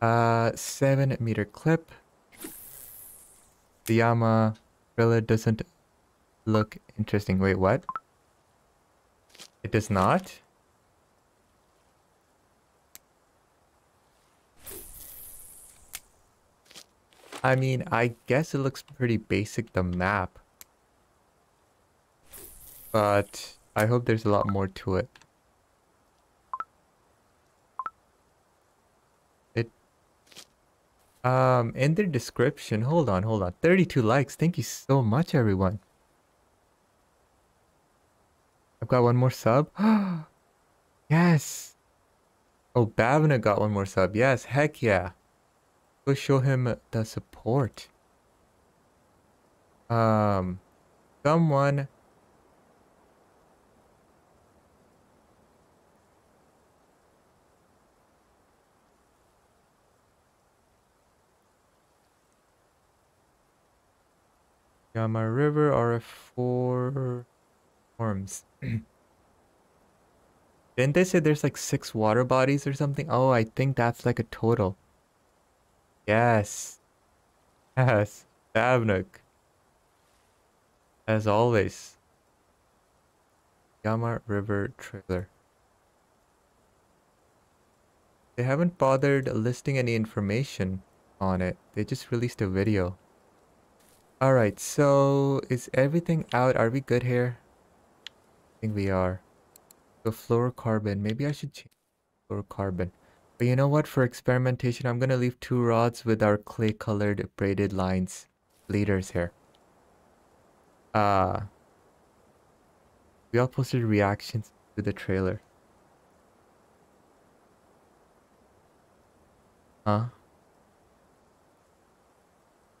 Uh, 7 meter clip. The Yama Driller doesn't look interesting. Wait, what? It does not? I mean, I guess it looks pretty basic, the map. But I hope there's a lot more to it. It... Um, in the description, hold on, hold on. 32 likes. Thank you so much, everyone. I've got one more sub. yes. Oh, Bavna got one more sub. Yes, heck yeah. Go show him the support. Um, someone Yama River are four forms. Didn't they say there's like six water bodies or something? Oh, I think that's like a total. Yes. Yes. Davnuk. As always. Yama River trailer. They haven't bothered listing any information on it. They just released a video. Alright, so is everything out? Are we good here? I think we are. So fluorocarbon. Maybe I should change fluorocarbon. But you know what? For experimentation, I'm going to leave two rods with our clay-colored braided lines leaders here. Uh, we all posted reactions to the trailer. Huh?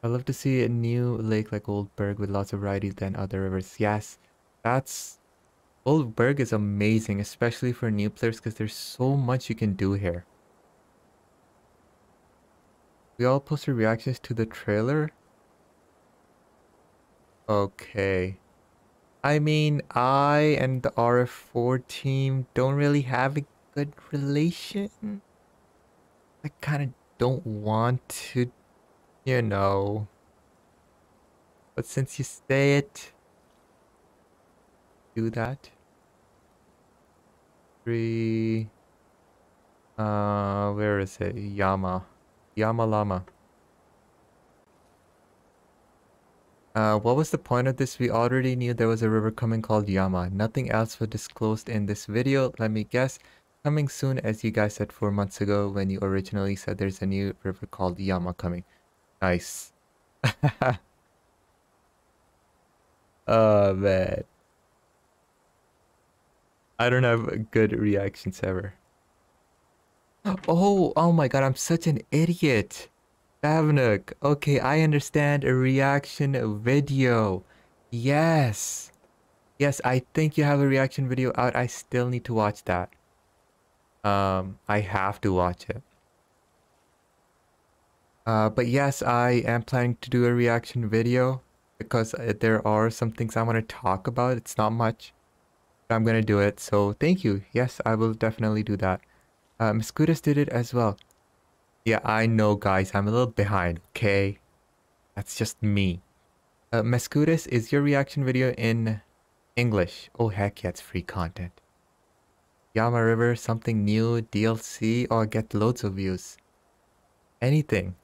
i love to see a new lake like Old Burg with lots of varieties than other rivers. Yes, that's... Old Burg is amazing, especially for new players because there's so much you can do here. We all posted reactions to the trailer? Okay. I mean, I and the RF4 team don't really have a good relation. I kind of don't want to, you know. But since you say it, do that. Three. Uh, where is it? Yama. Yama Lama. Uh, what was the point of this? We already knew there was a river coming called Yama. Nothing else was disclosed in this video. Let me guess. Coming soon as you guys said 4 months ago when you originally said there's a new river called Yama coming. Nice. oh man. I don't have good reactions ever. Oh, oh my god, I'm such an idiot. Davnuk. Okay, I understand a reaction video. Yes. Yes, I think you have a reaction video out. I still need to watch that. Um, I have to watch it. Uh, but yes, I am planning to do a reaction video because uh, there are some things I want to talk about. It's not much, I'm going to do it. So thank you. Yes, I will definitely do that. Miskudas did it as well. Yeah, I know, guys. I'm a little behind, okay? That's just me. Uh, is your reaction video in English? Oh, heck yeah, it's free content. Yama River, something new, DLC, or get loads of views. Anything.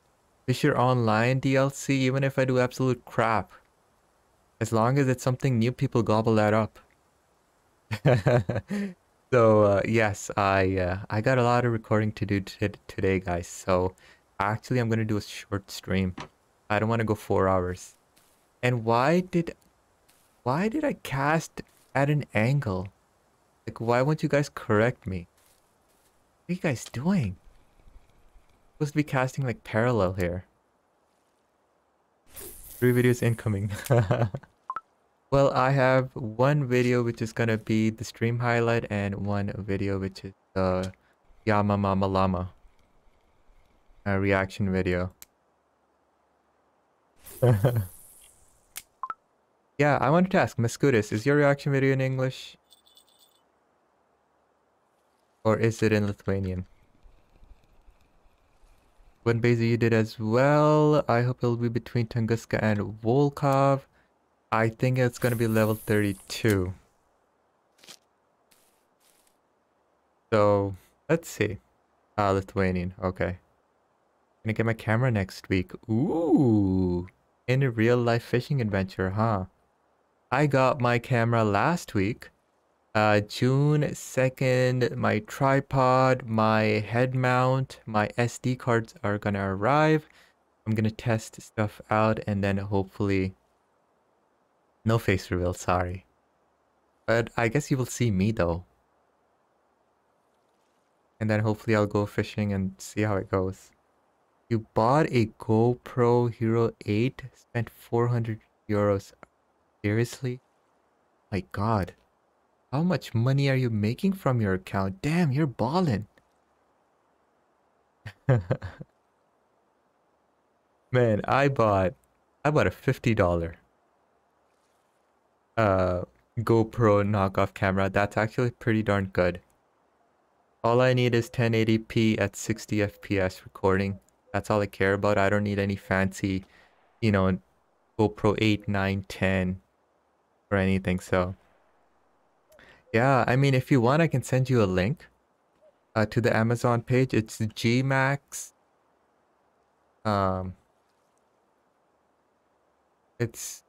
Fisher Online DLC, even if I do absolute crap. As long as it's something new, people gobble that up. So uh, yes, I uh, I got a lot of recording to do today, guys. So actually, I'm gonna do a short stream. I don't want to go four hours. And why did why did I cast at an angle? Like, why won't you guys correct me? What are you guys doing? I'm supposed to be casting like parallel here. Three videos incoming. Well, I have one video which is gonna be the stream highlight and one video which is the Yama Mama Llama a reaction video. yeah, I wanted to ask, Mescutis, is your reaction video in English? Or is it in Lithuanian? When Basie you did as well, I hope it'll be between Tunguska and Volkhov. I think it's gonna be level 32. So, let's see. Ah, Lithuanian, okay. Gonna get my camera next week. Ooh! In a real life fishing adventure, huh? I got my camera last week. Uh, June 2nd, my tripod, my head mount, my SD cards are gonna arrive. I'm gonna test stuff out and then hopefully no face reveal, sorry. But I guess you will see me though. And then hopefully I'll go fishing and see how it goes. You bought a GoPro Hero 8, spent 400 euros. Seriously? My god. How much money are you making from your account? Damn, you're ballin'. Man, I bought I bought a $50 uh, GoPro knockoff camera. That's actually pretty darn good. All I need is 1080p at 60 FPS recording. That's all I care about. I don't need any fancy, you know, GoPro 8, 9, 10 or anything. So, yeah, I mean, if you want, I can send you a link uh, to the Amazon page. It's Gmax. Um, it's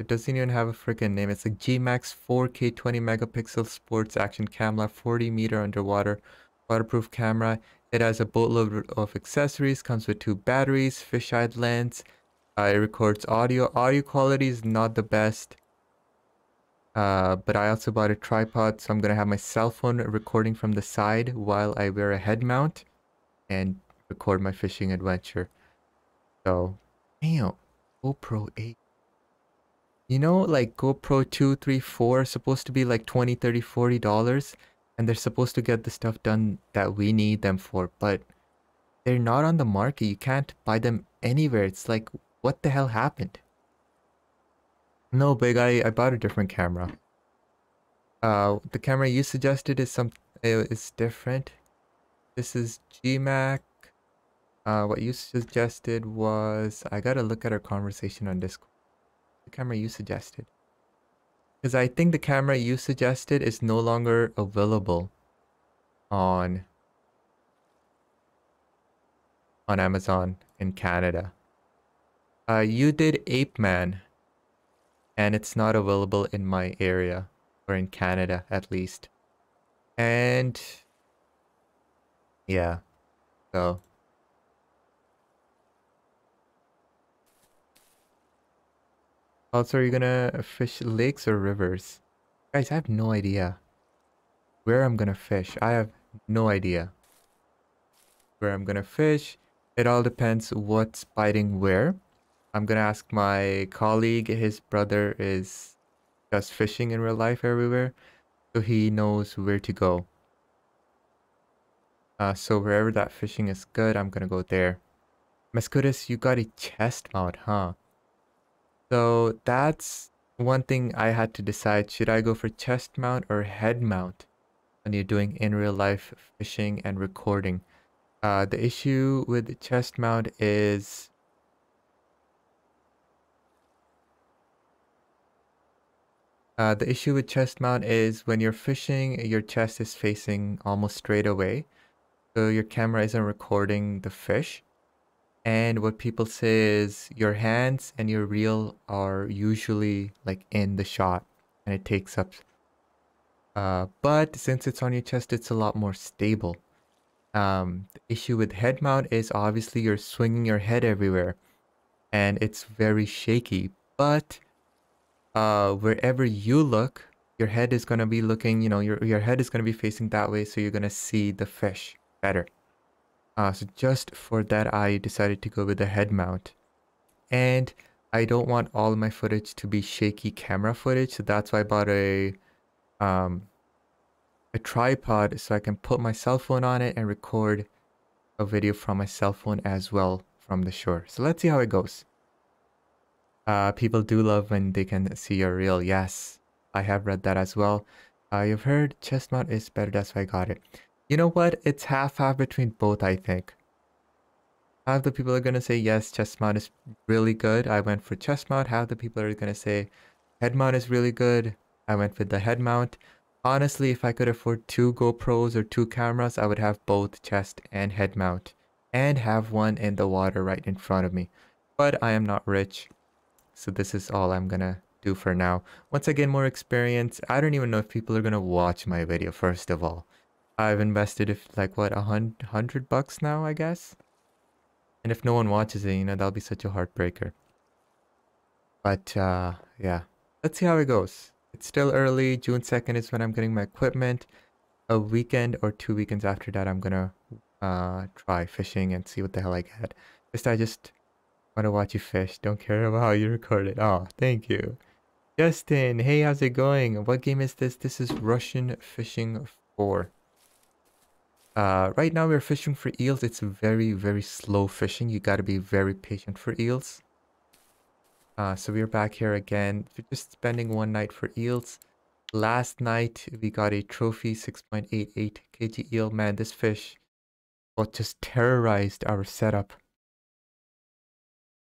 it doesn't even have a freaking name. It's a G-Max 4K 20 megapixel sports action camera, 40 meter underwater waterproof camera. It has a boatload of accessories, comes with two batteries, fisheye lens. Uh, it records audio. Audio quality is not the best. Uh, but I also bought a tripod, so I'm gonna have my cell phone recording from the side while I wear a head mount and record my fishing adventure. So, damn, GoPro 8. You know, like GoPro 2, 3, 4 supposed to be like 20, 30, 40 dollars. And they're supposed to get the stuff done that we need them for. But they're not on the market. You can't buy them anywhere. It's like, what the hell happened? No, big. I, I bought a different camera. Uh, the camera you suggested is some is different. This is GMAC. Uh, what you suggested was I gotta look at our conversation on Discord. Camera you suggested. Because I think the camera you suggested is no longer available on on Amazon in Canada. Uh, you did APEMAN, and it's not available in my area, or in Canada at least. And yeah, so Also, are you gonna fish lakes or rivers? Guys, I have no idea where I'm gonna fish. I have no idea where I'm gonna fish. It all depends what's biting where. I'm gonna ask my colleague. His brother is just fishing in real life everywhere. So he knows where to go. Uh, so wherever that fishing is good, I'm gonna go there. Mescudis, you got a chest mount, huh? So that's one thing I had to decide. Should I go for chest mount or head mount when you're doing in real life fishing and recording? Uh, the issue with the chest mount is Uh, the issue with chest mount is when you're fishing, your chest is facing almost straight away. So your camera isn't recording the fish. And what people say is your hands and your reel are usually like in the shot and it takes up. Uh, but since it's on your chest, it's a lot more stable. Um, the issue with head mount is obviously you're swinging your head everywhere and it's very shaky. But uh, wherever you look, your head is going to be looking, you know, your, your head is going to be facing that way. So you're going to see the fish better. Uh, so just for that, I decided to go with the head mount. And I don't want all my footage to be shaky camera footage. So that's why I bought a, um, a tripod so I can put my cell phone on it and record a video from my cell phone as well from the shore. So let's see how it goes. Uh, people do love when they can see your reel. Yes, I have read that as well. Uh, you've heard chest mount is better, that's why I got it. You know what? It's half-half between both, I think. Half the people are going to say, yes, chest mount is really good. I went for chest mount. Half the people are going to say, head mount is really good. I went with the head mount. Honestly, if I could afford two GoPros or two cameras, I would have both chest and head mount. And have one in the water right in front of me. But I am not rich. So this is all I'm going to do for now. Once I get more experience, I don't even know if people are going to watch my video, first of all. I've invested if like what a hundred bucks now, I guess. And if no one watches it, you know, that'll be such a heartbreaker. But uh, yeah, let's see how it goes. It's still early. June 2nd is when I'm getting my equipment. A weekend or two weekends after that, I'm gonna uh, try fishing and see what the hell I get. Just I just want to watch you fish. Don't care about how you record it. Oh, thank you. Justin, hey, how's it going? What game is this? This is Russian Fishing 4. Uh, right now we're fishing for eels. It's very, very slow fishing. You got to be very patient for eels. Uh, so we're back here again. We're just spending one night for eels. Last night we got a trophy 6.88 kg eel. Man, this fish well, just terrorized our setup.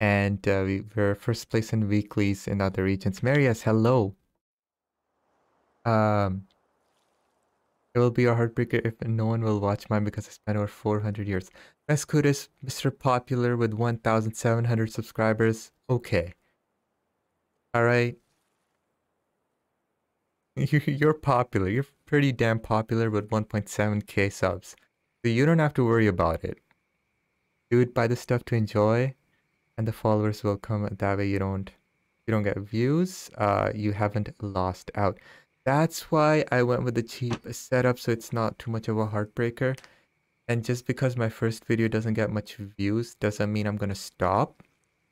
And uh, we were first place in weeklies in other regions. Marius, hello. Um, it will be a heartbreaker if no one will watch mine because I spent over 400 years. Meskud is Mr. Popular with 1,700 subscribers. Okay. Alright. You're popular. You're pretty damn popular with 1.7k subs. So you don't have to worry about it. It buy the stuff to enjoy and the followers will come that way you don't you don't get views, uh, you haven't lost out. That's why I went with the cheap setup so it's not too much of a heartbreaker. And just because my first video doesn't get much views doesn't mean I'm gonna stop.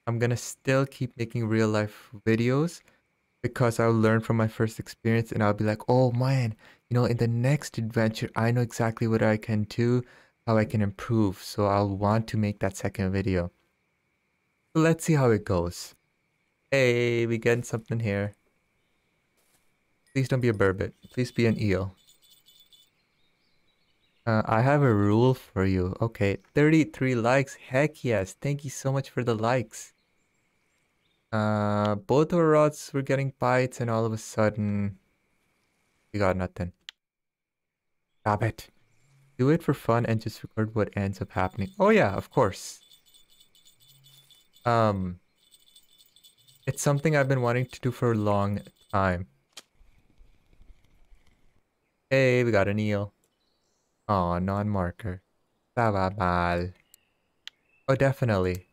I'm gonna still keep making real life videos because I'll learn from my first experience and I'll be like, oh man, you know, in the next adventure, I know exactly what I can do, how I can improve. So I'll want to make that second video. Let's see how it goes. Hey, we getting something here. Please don't be a burbot. Please be an eel. Uh, I have a rule for you. Okay, 33 likes. Heck yes. Thank you so much for the likes. Uh, both our rods were getting bites and all of a sudden we got nothing. Stop it. Do it for fun and just record what ends up happening. Oh yeah, of course. Um, it's something I've been wanting to do for a long time. Hey, we got an eel. Oh, non-marker. Oh, definitely.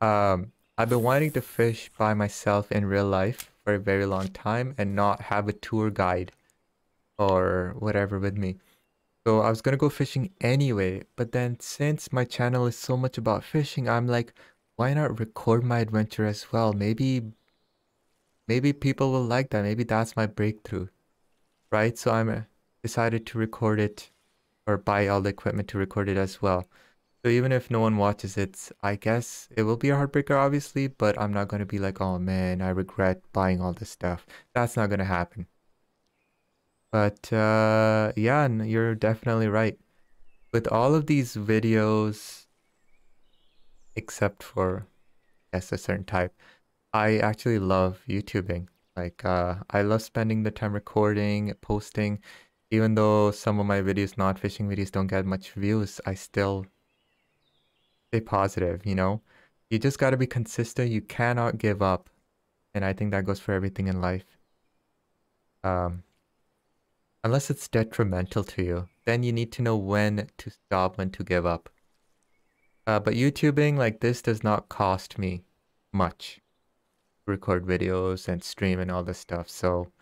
Um, I've been wanting to fish by myself in real life for a very long time and not have a tour guide or whatever with me. So I was gonna go fishing anyway, but then since my channel is so much about fishing, I'm like, why not record my adventure as well? Maybe, maybe people will like that. Maybe that's my breakthrough, right? So I'm uh, decided to record it or buy all the equipment to record it as well. So even if no one watches it, I guess it will be a heartbreaker, obviously, but I'm not going to be like, oh man, I regret buying all this stuff. That's not going to happen. But uh, yeah, you're definitely right. With all of these videos, except for, yes, a certain type, I actually love YouTubing. Like, uh, I love spending the time recording, posting. Even though some of my videos, not fishing videos, don't get much views, I still stay positive, you know? You just got to be consistent. You cannot give up. And I think that goes for everything in life. Um, unless it's detrimental to you, then you need to know when to stop, when to give up. Uh, but YouTubing like this does not cost me much. Record videos and stream and all this stuff. So,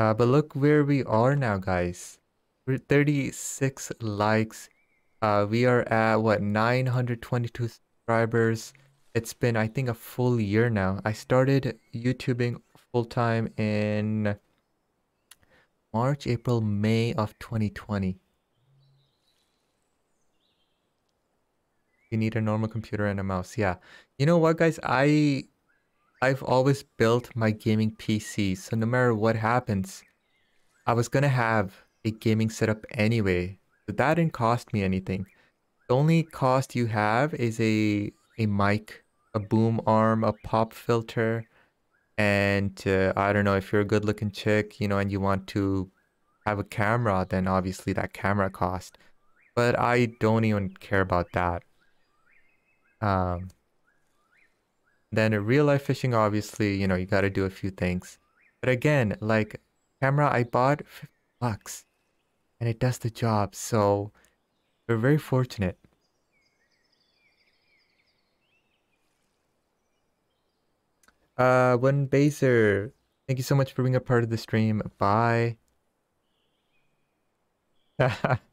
uh, but look where we are now, guys. We're 36 likes, uh, we are at what 922 subscribers. It's been I think a full year now. I started YouTubing full time in March, April, May of 2020. You need a normal computer and a mouse. Yeah. You know what guys? I I've always built my gaming PC, so no matter what happens, I was gonna have a gaming setup anyway So that didn't cost me anything. The only cost you have is a a mic, a boom arm, a pop filter, and uh, I don't know if you're a good looking chick, you know, and you want to have a camera, then obviously that camera cost. But I don't even care about that. Um, then real life fishing, obviously, you know, you got to do a few things. But again, like camera I bought 50 bucks and it does the job. So we're very fortunate. Uh, one baser, thank you so much for being a part of the stream. Bye.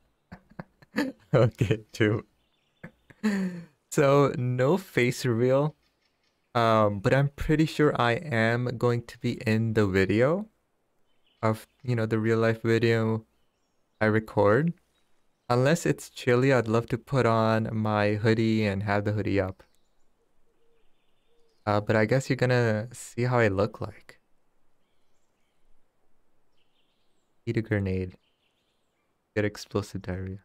okay, too. So no face reveal. Um, but I'm pretty sure I am going to be in the video of, you know, the real life video I record. Unless it's chilly, I'd love to put on my hoodie and have the hoodie up. Uh, but I guess you're gonna see how I look like. Eat a grenade. Get explosive diarrhea.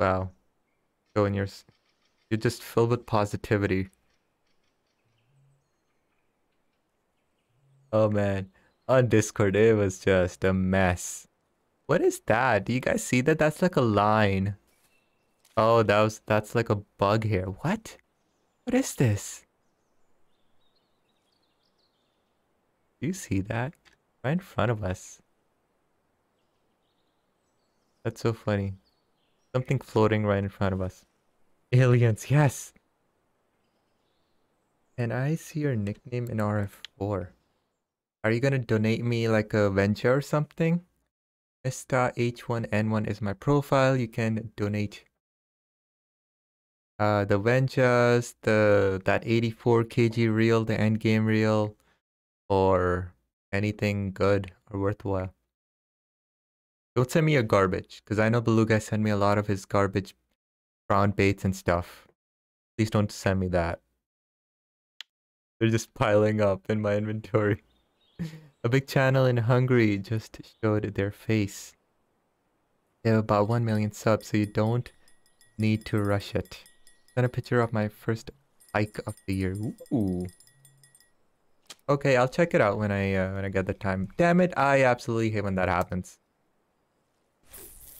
Wow. Go in your... You're just filled with positivity. Oh man. On Discord, it was just a mess. What is that? Do you guys see that? That's like a line. Oh, that was that's like a bug here. What? What is this? Do you see that? Right in front of us. That's so funny. Something floating right in front of us. Aliens, yes. And I see your nickname in RF4? Are you gonna donate me like a venture or something? MistaH1N1 is my profile. You can donate uh, the ventures, the that 84 kg reel, the end game reel, or anything good or worthwhile. Don't send me a garbage, because I know Beluga sent me a lot of his garbage brown baits and stuff. Please don't send me that. They're just piling up in my inventory. A big channel in Hungary just showed their face. They have about 1 million subs, so you don't need to rush it. Send a picture of my first hike of the year. Ooh. Okay, I'll check it out when I uh, when I get the time. Damn it, I absolutely hate when that happens.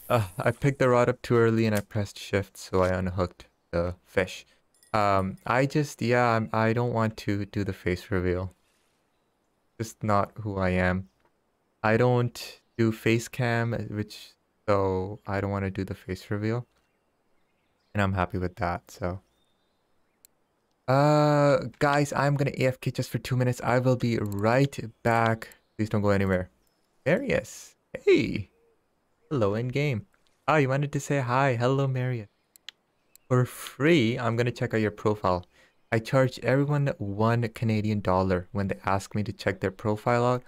Uh, I picked the rod up too early and I pressed shift, so I unhooked the fish. Um, I just, yeah, I don't want to do the face reveal. Just not who I am. I don't do face cam, which, so I don't want to do the face reveal and I'm happy with that. So, uh, guys, I'm gonna AFK just for two minutes. I will be right back. Please don't go anywhere. Marius, hey, hello in game. Oh, you wanted to say hi. Hello, Marius. For free, I'm gonna check out your profile. I charge everyone one Canadian dollar when they ask me to check their profile out.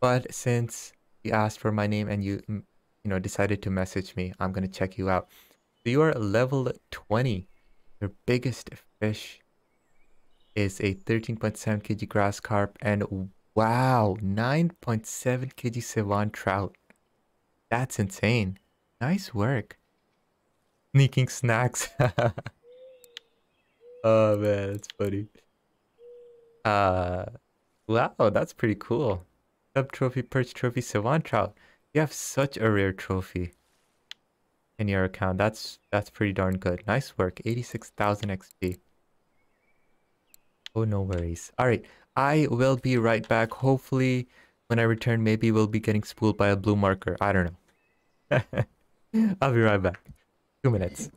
But since you asked for my name and you, mm, you know, decided to message me, I'm gonna check you out. So you are level 20. Your biggest fish is a 13.7 kg grass carp and wow, 9.7 kg Ceylon trout. That's insane. Nice work. Sneaking snacks. oh man, that's funny. Uh, wow, that's pretty cool. Sub trophy, perch trophy, Ceylon trout. You have such a rare trophy in your account. That's that's pretty darn good. Nice work. 86,000 XP. Oh, no worries. All right. I will be right back. Hopefully, when I return, maybe we'll be getting spooled by a blue marker. I don't know. I'll be right back. Two minutes.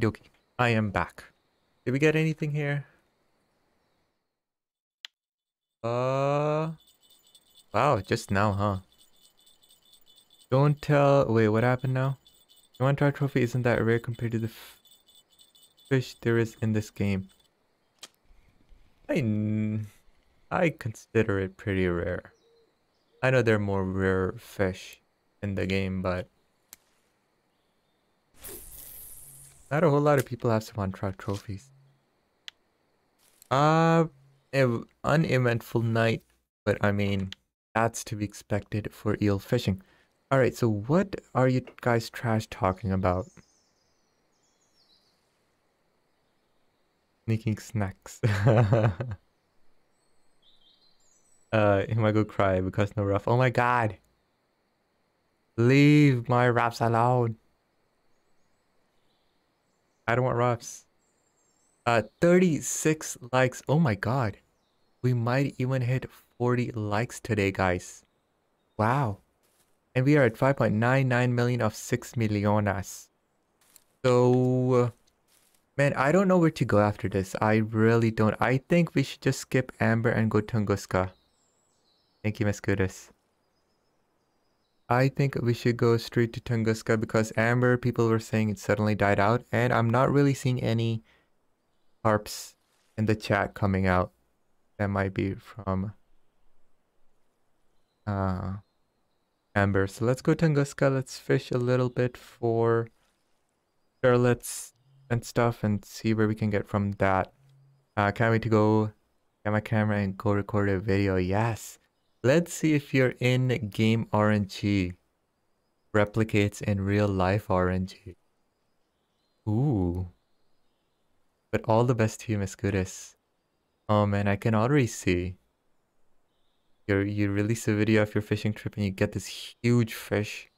Okie dokie. I am back. Did we get anything here? Uh... Wow, just now, huh? Don't tell... Wait, what happened now? The one try trophy isn't that rare compared to the fish there is in this game. I, I consider it pretty rare. I know there are more rare fish in the game, but not a whole lot of people have some on-track trophies. Uh, uneventful night, but I mean, that's to be expected for eel fishing. Alright, so what are you guys trash talking about? Sneaking snacks. uh, he might go cry because no rough. Oh my god! Leave my raps alone. I don't want raps. Uh, 36 likes. Oh my god. We might even hit 40 likes today, guys. Wow. And we are at 5.99 million of 6 millionas. So, man, I don't know where to go after this. I really don't. I think we should just skip Amber and go Tunguska. Thank you, Mescudis. I think we should go straight to Tunguska because Amber, people were saying it suddenly died out. And I'm not really seeing any harps in the chat coming out. That might be from... Uh, Amber. So let's go Tunguska. Let's fish a little bit for Charlottes and stuff and see where we can get from that. Uh, can't wait to go get my camera and go record a video. Yes. Let's see if your in-game RNG replicates in real life RNG. Ooh. But all the best to you, Miss Goodis. Oh man, I can already see you you release a video of your fishing trip and you get this huge fish.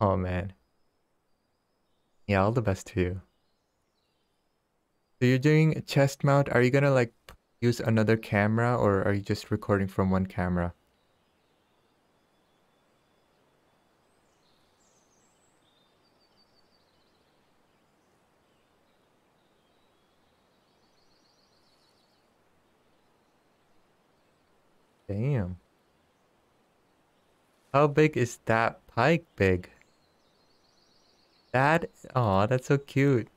Oh man. Yeah, all the best to you. So you're doing chest mount. Are you gonna like use another camera or are you just recording from one camera? Damn. How big is that pike big? That, oh, that's so cute.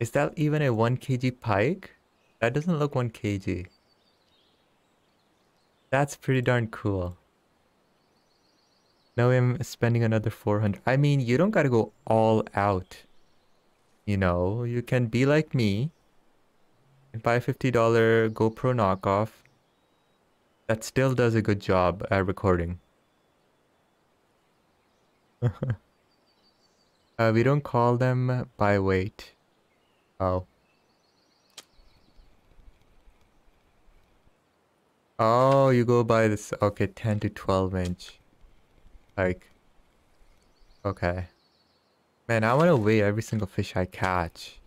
Is that even a 1 kg pike? That doesn't look 1 kg. That's pretty darn cool. Now I'm spending another 400. I mean, you don't gotta go all out. You know, you can be like me and buy a $50 GoPro knockoff that still does a good job at recording. uh, we don't call them by weight. Oh. Oh, you go by this. Okay, 10 to 12 inch. Like. Okay. Man, I want to weigh every single fish I catch.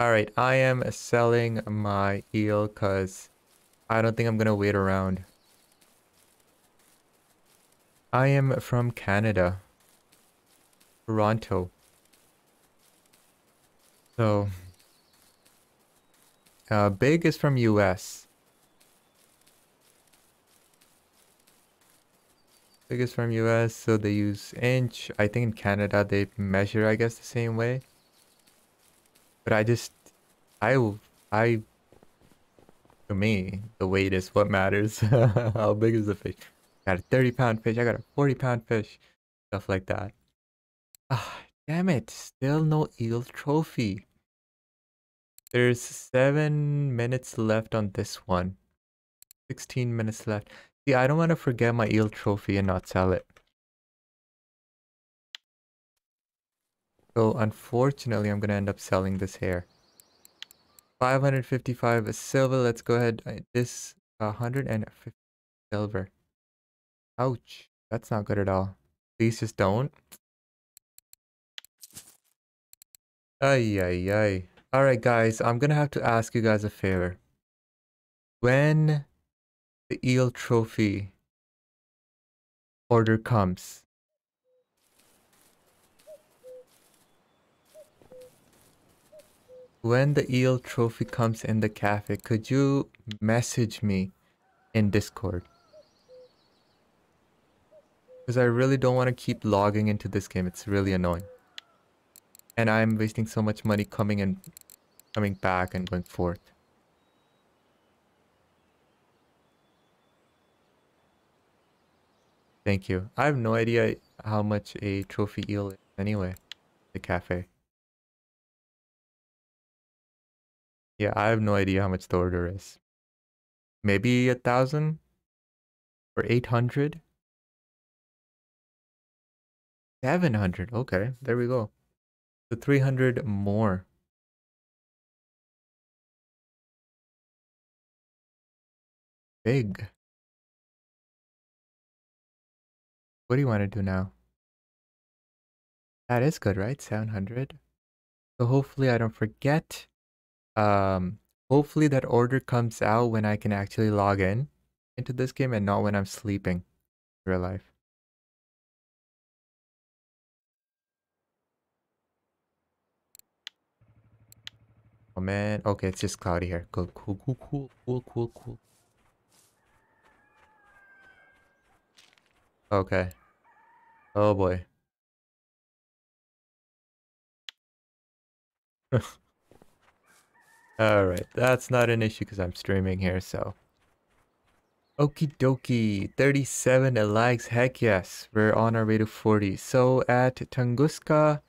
Alright, I am selling my eel because I don't think I'm going to wait around. I am from Canada. Toronto. So, uh, Big is from US. Big is from US, so they use inch. I think in Canada they measure, I guess, the same way. But I just, I, I, to me, the weight is what matters. How big is the fish? I got a 30 pound fish. I got a 40 pound fish. Stuff like that. Ah, damn it. Still no eel trophy. There's seven minutes left on this one. 16 minutes left. See, I don't want to forget my eel trophy and not sell it. So unfortunately, I'm going to end up selling this hair. 555 silver. Let's go ahead. This 150 silver. Ouch. That's not good at all. Please just don't. Ay, ay, ay. Alright, guys. I'm going to have to ask you guys a favor. When the eel trophy order comes, when the eel trophy comes in the cafe, could you message me in Discord? Because I really don't want to keep logging into this game. It's really annoying. And I'm wasting so much money coming and coming back and going forth. Thank you. I have no idea how much a trophy eel is anyway. The cafe. Yeah, I have no idea how much the order is. Maybe a thousand? Or eight hundred? Seven hundred. Okay, there we go. So three hundred more. Big. What do you want to do now? That is good, right? 700. So hopefully I don't forget. Um, hopefully that order comes out when I can actually log in into this game and not when I'm sleeping in real life. Oh man, okay, it's just cloudy here. Cool, cool, cool, cool, cool, cool, cool. Okay. Oh boy. Alright, that's not an issue because I'm streaming here, so. Okie dokie, 37 likes, heck yes, we're on our way to 40. So at Tunguska,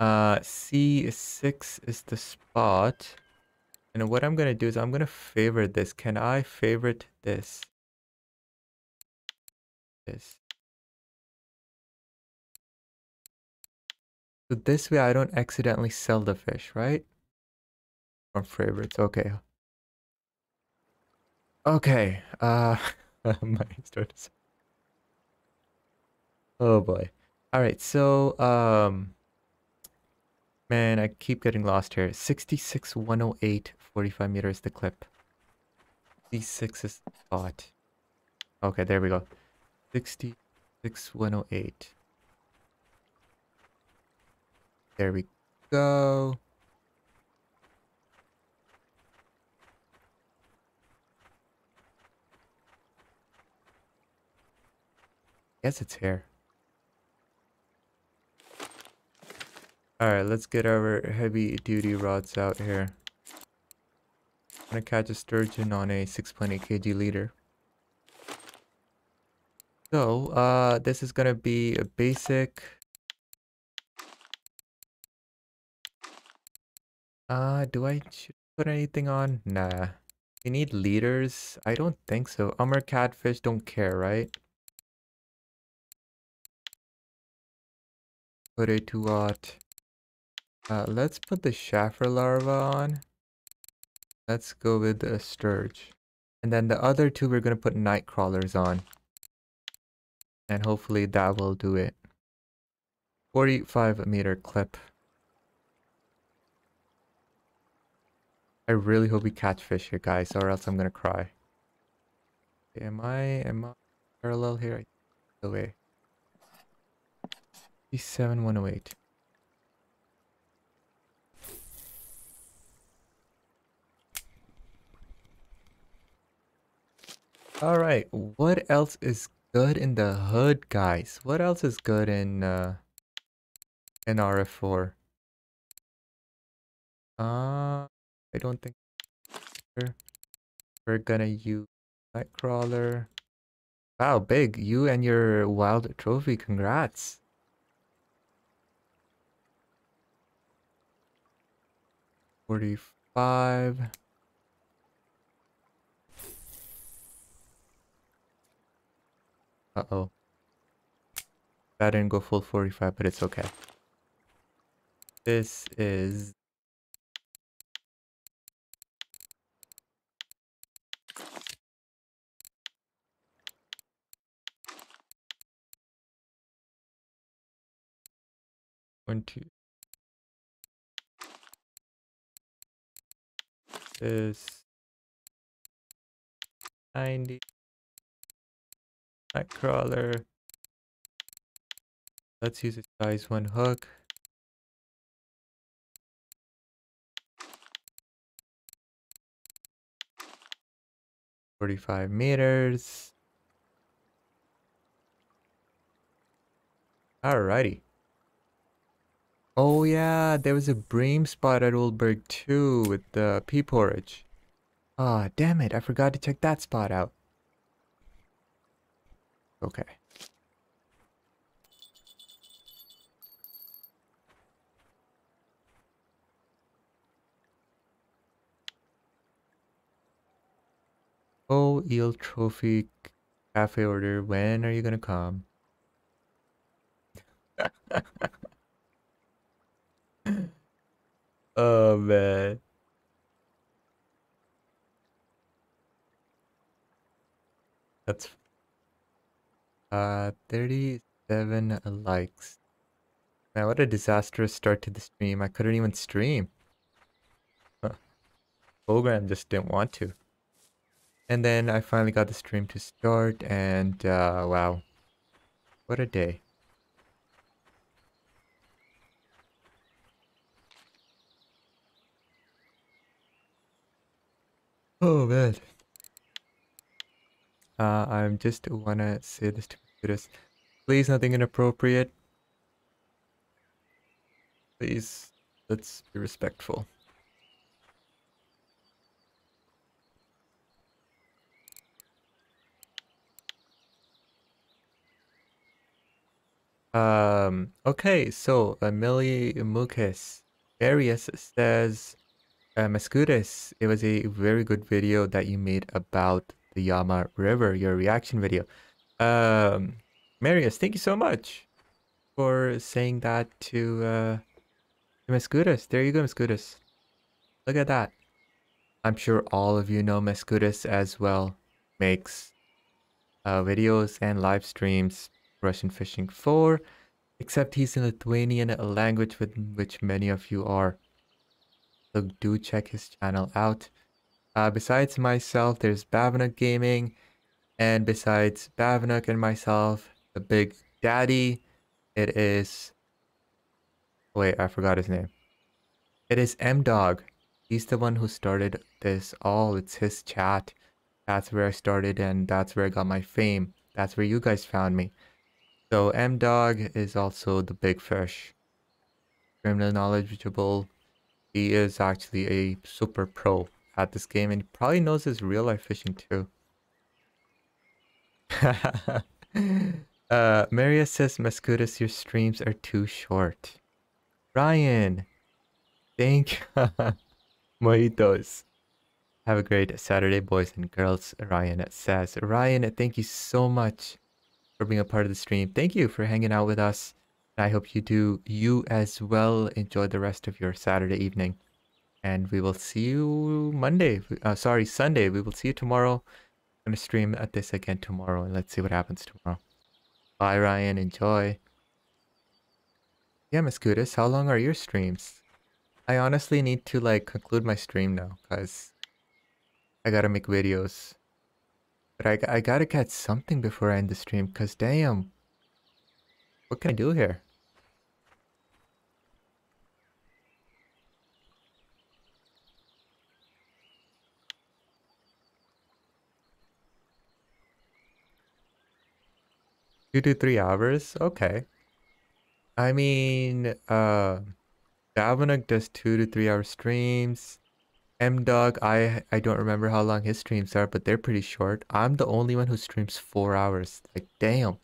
uh, C6 is the spot. And what I'm gonna do is I'm gonna favorite this. Can I favorite this? This. So this way I don't accidentally sell the fish, right? From favorites, okay. Okay, uh, my started. Oh boy. Alright, so, um, man, I keep getting lost here. 66, 108, 45 meters the clip. C6 is spot. Okay, there we go. 66, 108. There we go. Guess it's here. Alright, let's get our heavy duty rods out here. I'm gonna catch a sturgeon on a 6.8 kg leader. So, uh, this is gonna be a basic Uh, do I put anything on? Nah. You need leaders? I don't think so. Amur catfish don't care, right? Put it to what? Uh, let's put the chafer larva on. Let's go with the sturge. And then the other two we're gonna put night crawlers on. And hopefully that will do it. 45 meter clip. I really hope we catch fish here, guys, or else I'm gonna cry. Am I am I parallel here? The way. Seven one oh eight. Alright, what else is good in the hood, guys? What else is good in uh in RF4? Uh I don't think we're gonna use Nightcrawler. Wow, big. You and your wild trophy, congrats. Forty-five. Uh-oh. That didn't go full 45, but it's okay. This is One, is 90 Nightcrawler. Let's use a size 1 hook. Forty-five meters. Alrighty. Oh yeah, there was a bream spot at Old Burg too with the pea porridge. Ah, oh, damn it, I forgot to check that spot out. Okay. Oh, eel trophy cafe order. When are you gonna come? oh man. That's uh 37 likes. Man, what a disastrous start to the stream. I couldn't even stream. Huh. Program just didn't want to. And then I finally got the stream to start and uh, wow, what a day. Oh man. Uh, I just wanna say this to this. Please, nothing inappropriate. Please, let's be respectful. Um, okay, so Emily Mukas Arius says, uh, Mascutus, it was a very good video that you made about the Yama River, your reaction video. Um, Marius, thank you so much for saying that to, uh, to Mascutus. There you go, Mascutus. Look at that. I'm sure all of you know Mascutus as well. Makes uh, videos and live streams Russian Fishing 4, except he's in Lithuanian, a language with which many of you are. So do check his channel out. Uh, besides myself, there's Bavnuk Gaming, and besides Bavnuk and myself, the Big Daddy, it is... Wait, I forgot his name. It is M-Dog. He's the one who started this all. It's his chat. That's where I started and that's where I got my fame. That's where you guys found me. So M-Dog is also the big fish. Extremely knowledgeable. He is actually a super pro at this game and he probably knows his real life fishing too. uh, Maria says, Mascutus, your streams are too short. Ryan, thank you. Mojitos. Have a great Saturday, boys and girls. Ryan says, Ryan, thank you so much for being a part of the stream. Thank you for hanging out with us. I hope you do, you as well, enjoy the rest of your Saturday evening. And we will see you Monday. Uh, sorry, Sunday. We will see you tomorrow. I'm going to stream at this again tomorrow. And let's see what happens tomorrow. Bye, Ryan. Enjoy. Yeah, Miss Gudis, how long are your streams? I honestly need to, like, conclude my stream now. Because I gotta make videos. But I, I gotta catch something before I end the stream, because damn. What can I do here? Two to three hours? Okay. I mean, uh, Galvanic does two to three hour streams. M Dog, I I don't remember how long his streams are, but they're pretty short. I'm the only one who streams four hours. Like, damn.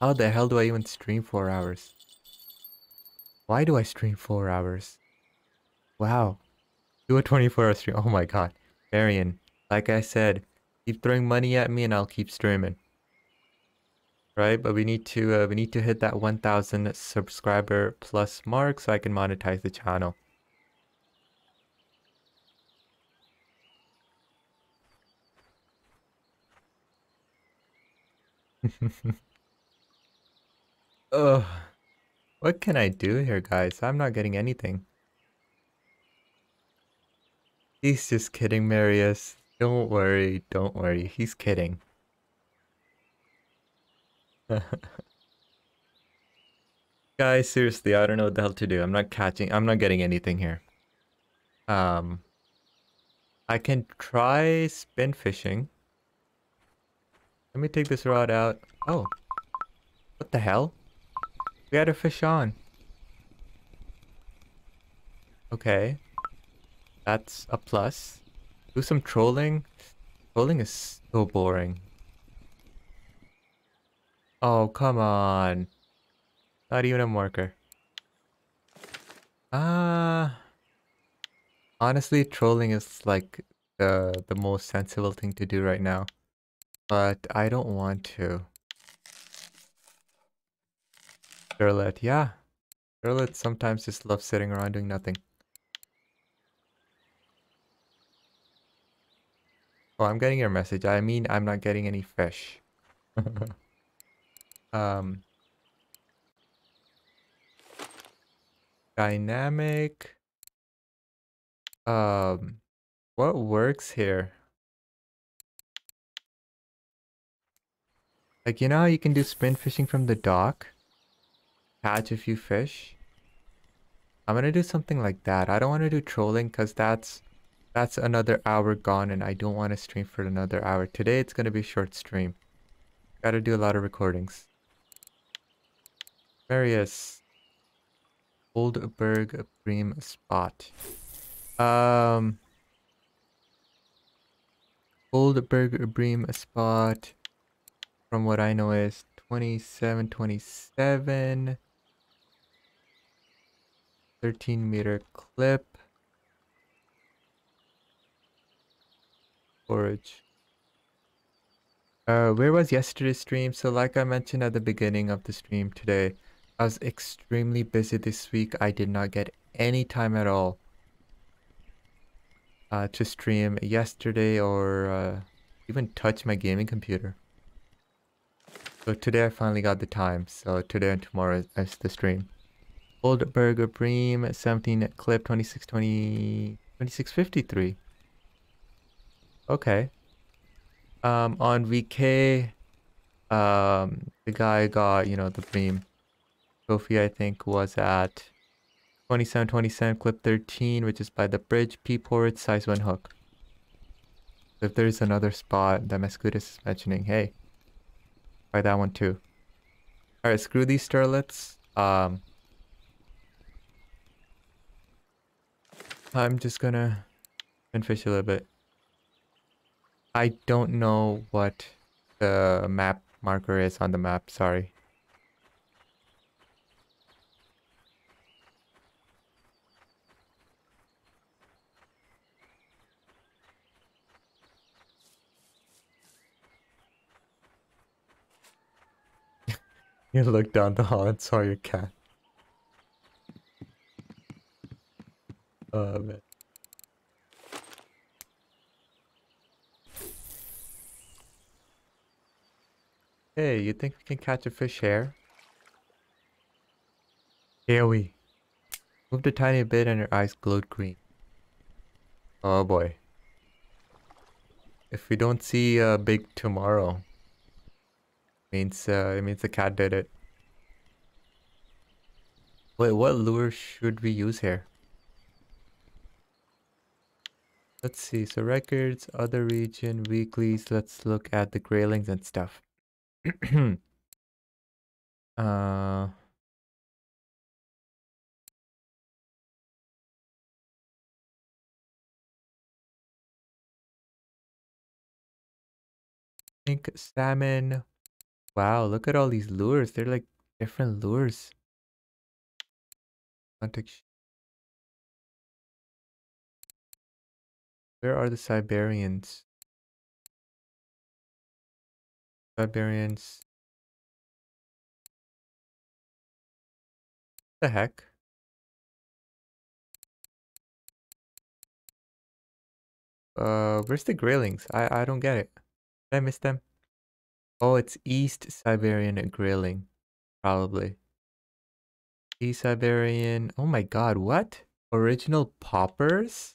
How the hell do I even stream four hours? Why do I stream four hours? Wow. Do a 24 hour stream. Oh my god. Marion, like I said, keep throwing money at me and I'll keep streaming. Right, but we need to uh, we need to hit that 1000 subscriber plus mark so I can monetize the channel. Ugh. What can I do here, guys? I'm not getting anything. He's just kidding, Marius. Don't worry, don't worry. He's kidding. Guys, seriously, I don't know what the hell to do. I'm not catching, I'm not getting anything here. Um, I can try spin fishing. Let me take this rod out. Oh. What the hell? We had a fish on. Okay. That's a plus. Do some trolling. Trolling is so boring. Oh, come on. Not even a marker. Ah. Uh, honestly, trolling is like the the most sensible thing to do right now. But I don't want to. Charlotte, yeah. Charlotte sometimes just loves sitting around doing nothing. Oh, I'm getting your message. I mean, I'm not getting any fish. um, dynamic. Um, what works here? Like, you know how you can do spin fishing from the dock? Catch a few fish? I'm gonna do something like that. I don't want to do trolling because that's that's another hour gone and I don't want to stream for another hour. Today it's gonna be short stream. Gotta do a lot of recordings. Various Old Burg Bream spot. Um Old Burg Bream spot from what I know is 27, 27, 13 meter clip, forage. Uh, where was yesterday's stream? So like I mentioned at the beginning of the stream today, I was extremely busy this week. I did not get any time at all uh, to stream yesterday or uh, even touch my gaming computer. So today I finally got the time. So today and tomorrow is the stream. Old Burger Bream 17 clip 2620 2653. Okay. Um on VK um the guy got, you know, the Bream trophy I think was at 27, 27, clip 13 which is by the bridge P port size 1 hook. If there's another spot that Mescudis is mentioning, hey, Try that one too. Alright, screw these sterlets. Um, I'm just gonna fish a little bit. I don't know what the map marker is on the map, sorry. You look down the hall and saw your cat. Oh man. Hey, you think we can catch a fish here? Here we. Moved a tiny bit and her eyes glowed green. Oh boy. If we don't see a big tomorrow, means uh, it means the cat did it. Wait, what lure should we use here? Let's see. So records, other region, weeklies. Let's look at the graylings and stuff. uh. Pink salmon, Wow, look at all these lures. They're like different lures. Where are the Siberians? Siberians. the heck? Uh, where's the graylings? I I don't get it. Did I miss them? Oh, it's East Siberian grayling, probably. East Siberian. Oh my god, what? Original poppers?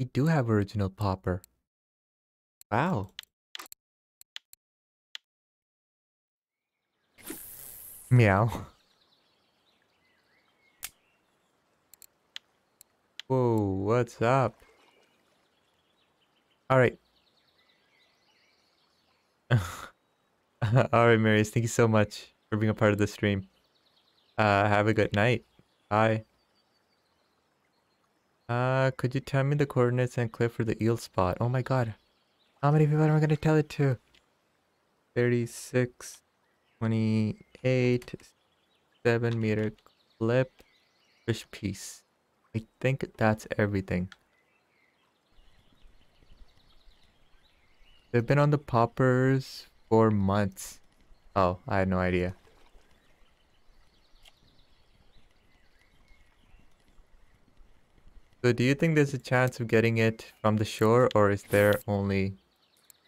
We do have original popper. Wow. Meow. Whoa, what's up? Alright, Alright, Marius, thank you so much for being a part of the stream. Uh, have a good night. Bye. Uh, could you tell me the coordinates and clip for the eel spot? Oh my god. How many people am I gonna tell it to? 36, 28, 7 meter clip, fish piece. I think that's everything. They've been on the poppers for months. Oh, I had no idea. So do you think there's a chance of getting it from the shore or is there only...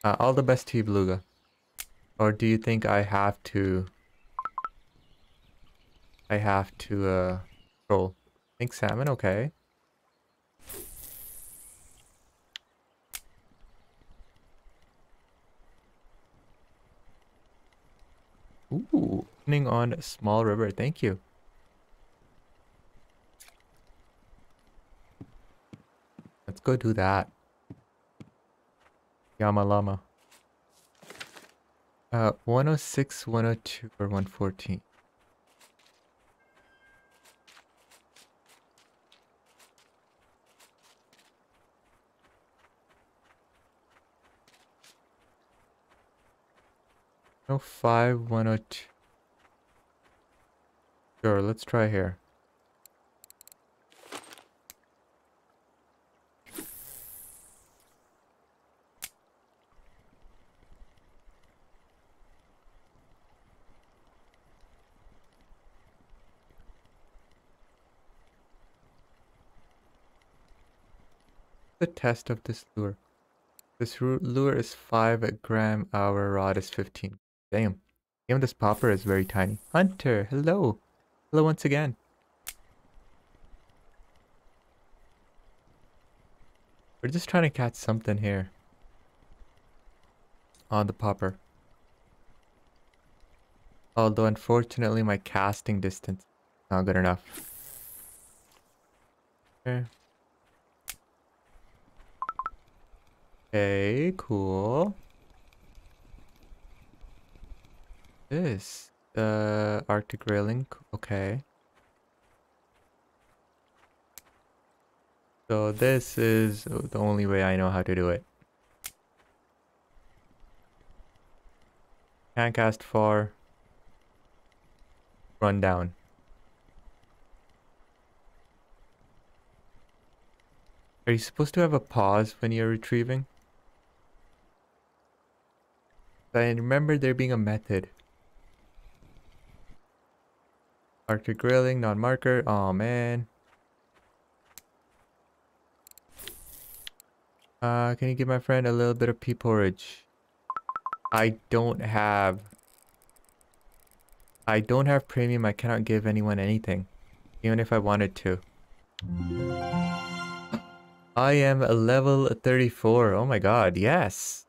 Uh, all the best to you, Beluga. Or do you think I have to... I have to, uh, troll? Think salmon, okay. Ooh, opening on a small river, thank you. Let's go do that. Yama Lama. Uh, 106, 102, or 114. No five one oh two. Sure, let's try here. The test of this lure. This lure is 5 gram, our rod is 15. Damn. Even this popper is very tiny. Hunter, hello. Hello once again. We're just trying to catch something here. On the popper. Although unfortunately my casting distance is not good enough. Okay. Okay, cool. This? The Arctic grayling. Okay. So this is the only way I know how to do it. Can't cast far. Run down. Are you supposed to have a pause when you're retrieving? I remember there being a method. Arctic grayling, non-marker. Oh man. Uh, can you give my friend a little bit of pea porridge? I don't have... I don't have premium. I cannot give anyone anything. Even if I wanted to. I am a level 34. Oh my god, yes.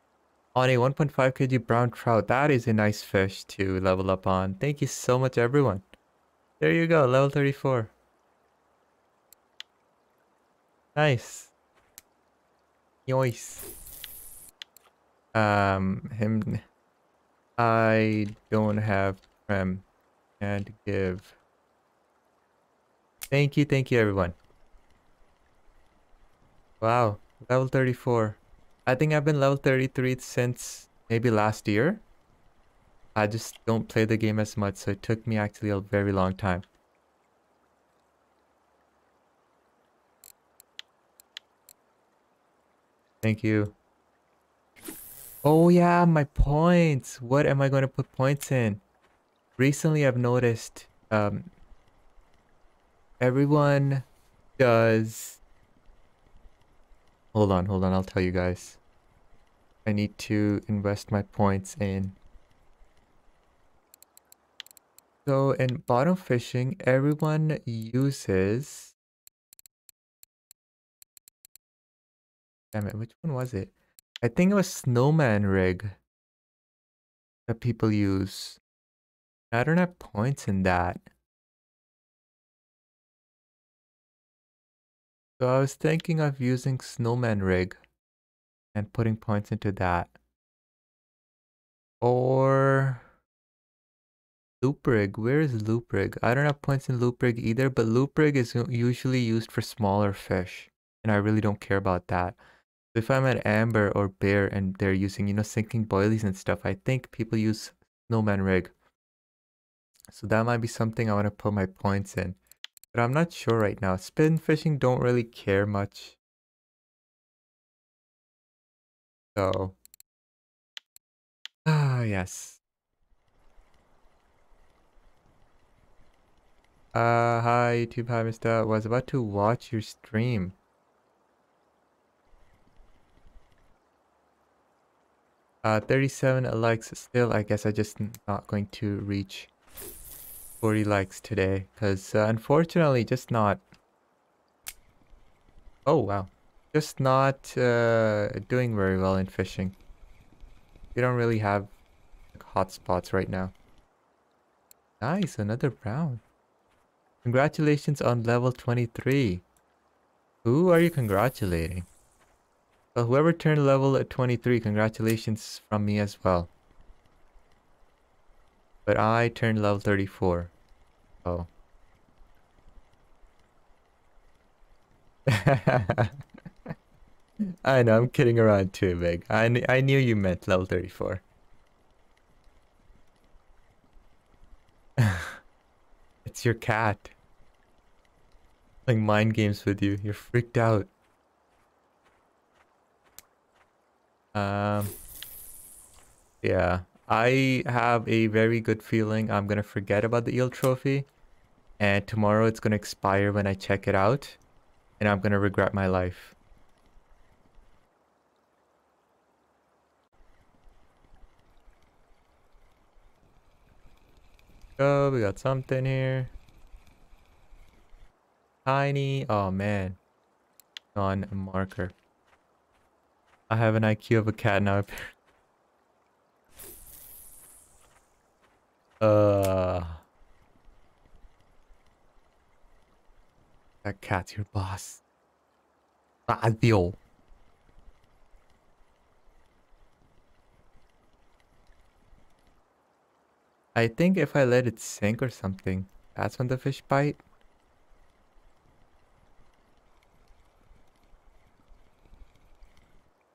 On a 1.5 kg brown trout. That is a nice fish to level up on. Thank you so much, everyone. There you go, level 34. Nice. Nice. Um, him... I don't have prem and give. Thank you, thank you everyone. Wow, level 34. I think I've been level 33 since maybe last year. I just don't play the game as much, so it took me actually a very long time. Thank you. Oh yeah, my points. What am I going to put points in? Recently I've noticed um, everyone does... Hold on, hold on, I'll tell you guys. I need to invest my points in So in bottom fishing, everyone uses... Damn it, which one was it? I think it was snowman rig that people use. I don't have points in that. So I was thinking of using snowman rig and putting points into that. Or loop rig. Where is loop rig? I don't have points in loop rig either, but loop rig is usually used for smaller fish. And I really don't care about that. If I'm at Amber or Bear and they're using, you know, sinking boilies and stuff, I think people use Snowman rig. So that might be something I want to put my points in. But I'm not sure right now. Spin fishing don't really care much. So. Ah, yes. Uh, hi YouTube, hi Mr. I Was about to watch your stream. Uh, 37 likes still, I guess I just not going to reach 40 likes today because uh, unfortunately just not oh wow. Just not uh, doing very well in fishing. We don't really have like, hot spots right now. Nice another round congratulations on level 23 who are you congratulating well whoever turned level at 23 congratulations from me as well but I turned level 34 Oh. I know, I'm kidding around too, Big. I, kn I knew you meant level 34. it's your cat. Like mind games with you. You're freaked out. Um. Yeah. I have a very good feeling I'm gonna forget about the eel trophy and tomorrow it's gonna expire when I check it out and I'm gonna regret my life. Oh, we got something here. Tiny. Oh man. On marker. I have an IQ of a cat now. uh. That cat's your boss. Radio. I think if I let it sink or something, that's when the fish bite.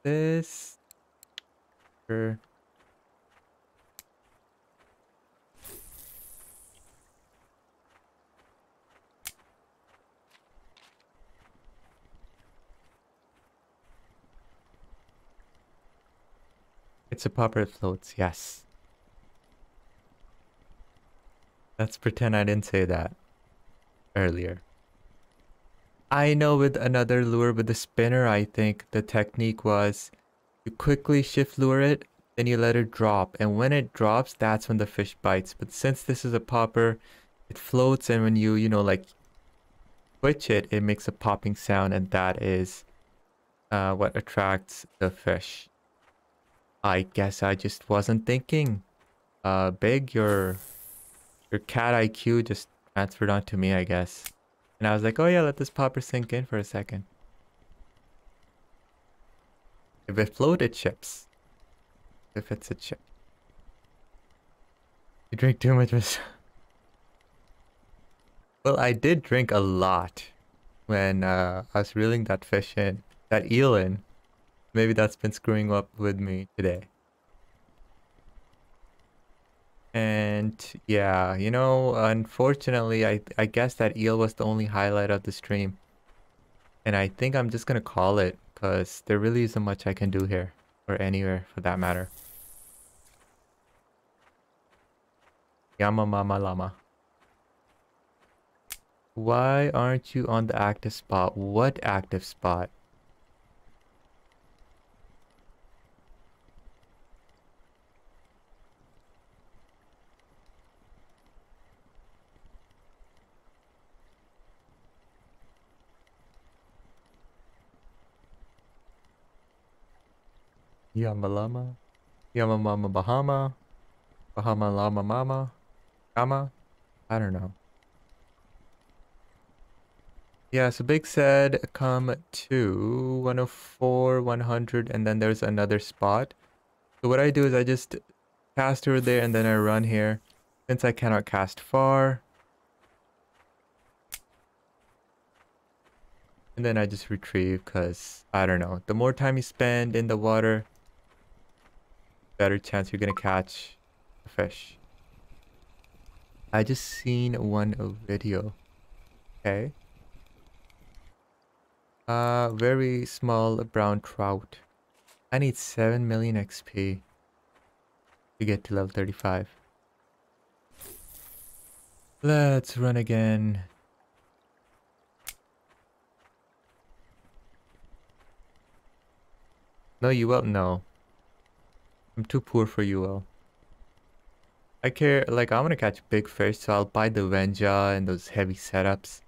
This. Sure. It's a popper that floats, yes. Let's pretend I didn't say that earlier. I know with another lure with the spinner, I think the technique was you quickly shift lure it, then you let it drop. And when it drops, that's when the fish bites. But since this is a popper, it floats and when you, you know, like switch it, it makes a popping sound and that is uh, what attracts the fish. I guess I just wasn't thinking. Uh, Big, your your cat IQ just transferred onto me, I guess. And I was like, oh yeah, let this popper sink in for a second. If it floated chips. If it's a chip. You drink too much. Well, I did drink a lot when uh, I was reeling that fish in, that eel in. Maybe that's been screwing up with me today. And yeah, you know, unfortunately, I, I guess that eel was the only highlight of the stream. And I think I'm just gonna call it, because there really isn't much I can do here, or anywhere for that matter. Yama mama lama. Why aren't you on the active spot? What active spot? Yamalama, Yamamama Bahama, Bahama Lama Mama, Yama, I don't know. Yeah, so Big said come to 104, 100, and then there's another spot. So what I do is I just cast over there and then I run here. Since I cannot cast far. And then I just retrieve because, I don't know, the more time you spend in the water, better chance you're gonna catch a fish. I just seen one video. Okay. Uh, very small brown trout. I need 7 million XP to get to level 35. Let's run again. No, you won't no. I'm too poor for UL. I care, like, I want to catch big fish, so I'll buy the Venja and those heavy setups.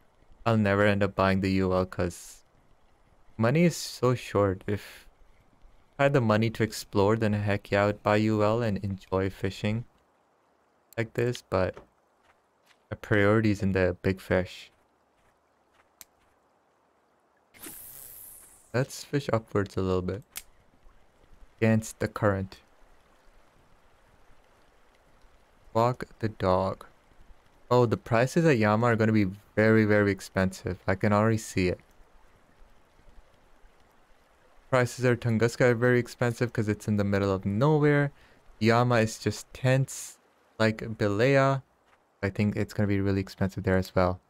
I'll never end up buying the UL because money is so short. If I had the money to explore, then heck yeah, I would buy UL and enjoy fishing like this, but my priorities in the big fish. Let's fish upwards a little bit. Against the current. Walk the dog. Oh, the prices at Yama are going to be very, very expensive. I can already see it. Prices at Tunguska are very expensive because it's in the middle of nowhere. Yama is just tents like Belaya. I think it's going to be really expensive there as well.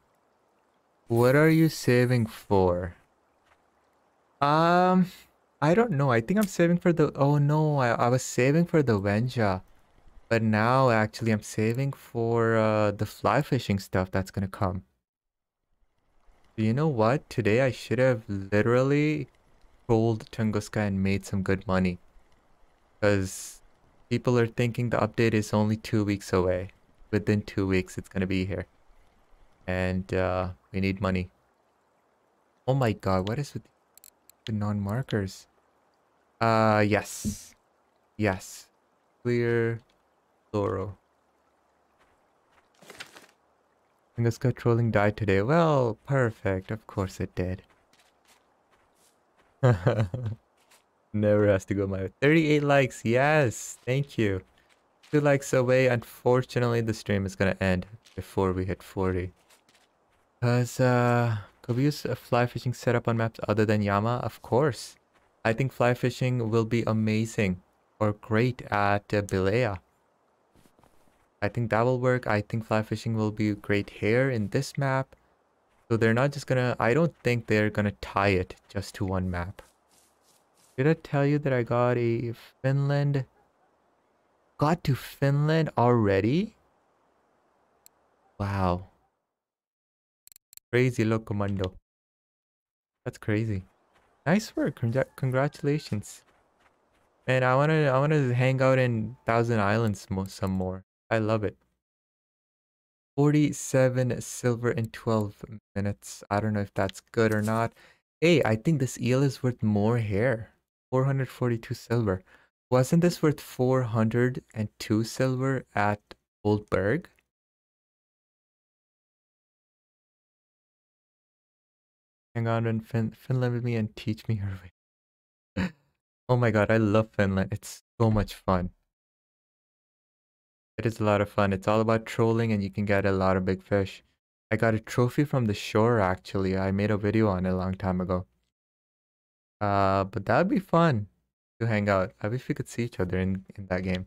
What are you saving for? Um, I don't know. I think I'm saving for the... Oh no, I, I was saving for the Wenja. But now actually I'm saving for uh, the fly fishing stuff that's going to come. You know what? Today I should have literally sold Tunguska and made some good money. Because people are thinking the update is only two weeks away. Within two weeks it's gonna be here. And uh, we need money. Oh my god what is with the non-markers? Uh yes. Yes. Clear Loro Tunguska trolling died today. Well, perfect. Of course it did. Never has to go my way. 38 likes. Yes. Thank you two likes away. Unfortunately, the stream is gonna end before we hit 40. Cause, uh, could we use a fly fishing setup on maps other than Yama? Of course. I think fly fishing will be amazing or great at uh, Belaya. I think that will work. I think fly fishing will be great here in this map. So they're not just gonna, I don't think they're gonna tie it just to one map. Did I tell you that I got a Finland got to Finland already? Wow. Crazy Locomondo. That's crazy. Nice work. congratulations. And I wanna I wanna hang out in Thousand Islands some more. I love it. 47 silver in 12 minutes. I don't know if that's good or not. Hey, I think this eel is worth more here. 442 silver. Wasn't this worth 402 silver at Old Burg? Hang on in fin Finland with me and teach me her way. oh my god, I love Finland. It's so much fun. It is a lot of fun. It's all about trolling and you can get a lot of big fish. I got a trophy from the shore actually. I made a video on it a long time ago. Uh, but that'd be fun to hang out. I wish we could see each other in, in that game.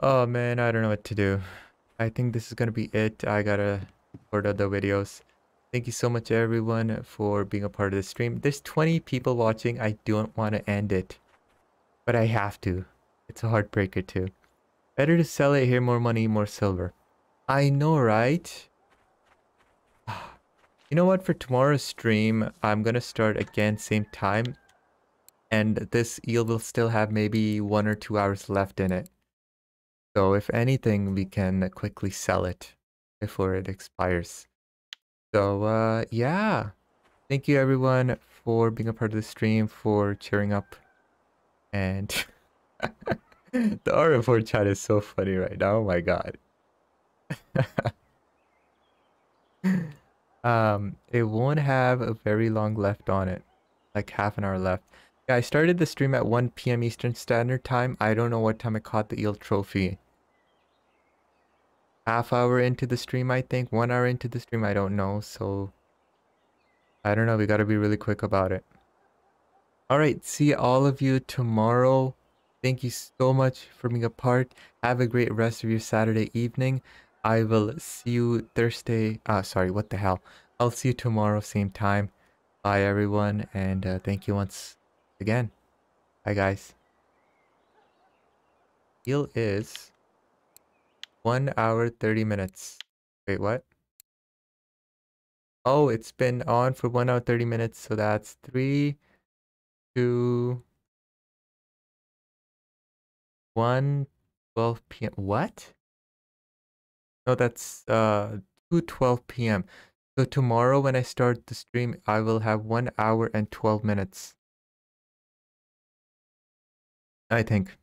Oh man, I don't know what to do. I think this is gonna be it. I gotta record other videos. Thank you so much everyone for being a part of the stream. There's 20 people watching. I don't want to end it. But I have to. It's a heartbreaker too. Better to sell it here, more money, more silver. I know, right? You know what? For tomorrow's stream, I'm gonna start again same time and this eel will still have maybe one or two hours left in it. So if anything, we can quickly sell it before it expires. So uh, yeah, thank you everyone for being a part of the stream, for cheering up. And the RF4 chat is so funny right now. Oh my god. um, it won't have a very long left on it, like half an hour left. Yeah, I started the stream at 1 p.m. Eastern Standard Time. I don't know what time I caught the eel trophy. Half hour into the stream, I think. One hour into the stream, I don't know. So, I don't know. We gotta be really quick about it. Alright, see all of you tomorrow. Thank you so much for being a part. Have a great rest of your Saturday evening. I will see you Thursday. Ah, sorry, what the hell. I'll see you tomorrow, same time. Bye, everyone, and uh, thank you once again. Bye, guys. Heal is 1 hour 30 minutes. Wait, what? Oh, it's been on for 1 hour 30 minutes, so that's 3, 2, 1, 12 p.m. What? No, that's uh 2 12 p.m. So tomorrow when I start the stream, I will have 1 hour and 12 minutes. I think.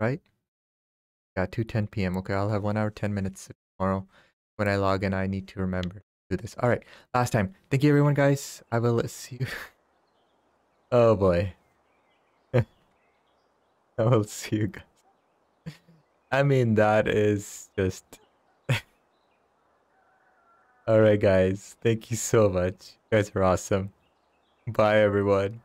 Right? Yeah, 2 10 p.m. Okay, I'll have 1 hour 10 minutes tomorrow. When I log in, I need to remember to do this. All right, last time. Thank you everyone, guys. I will see you. oh boy. I will see you guys. I mean, that is just... Alright guys, thank you so much. You guys are awesome. Bye everyone.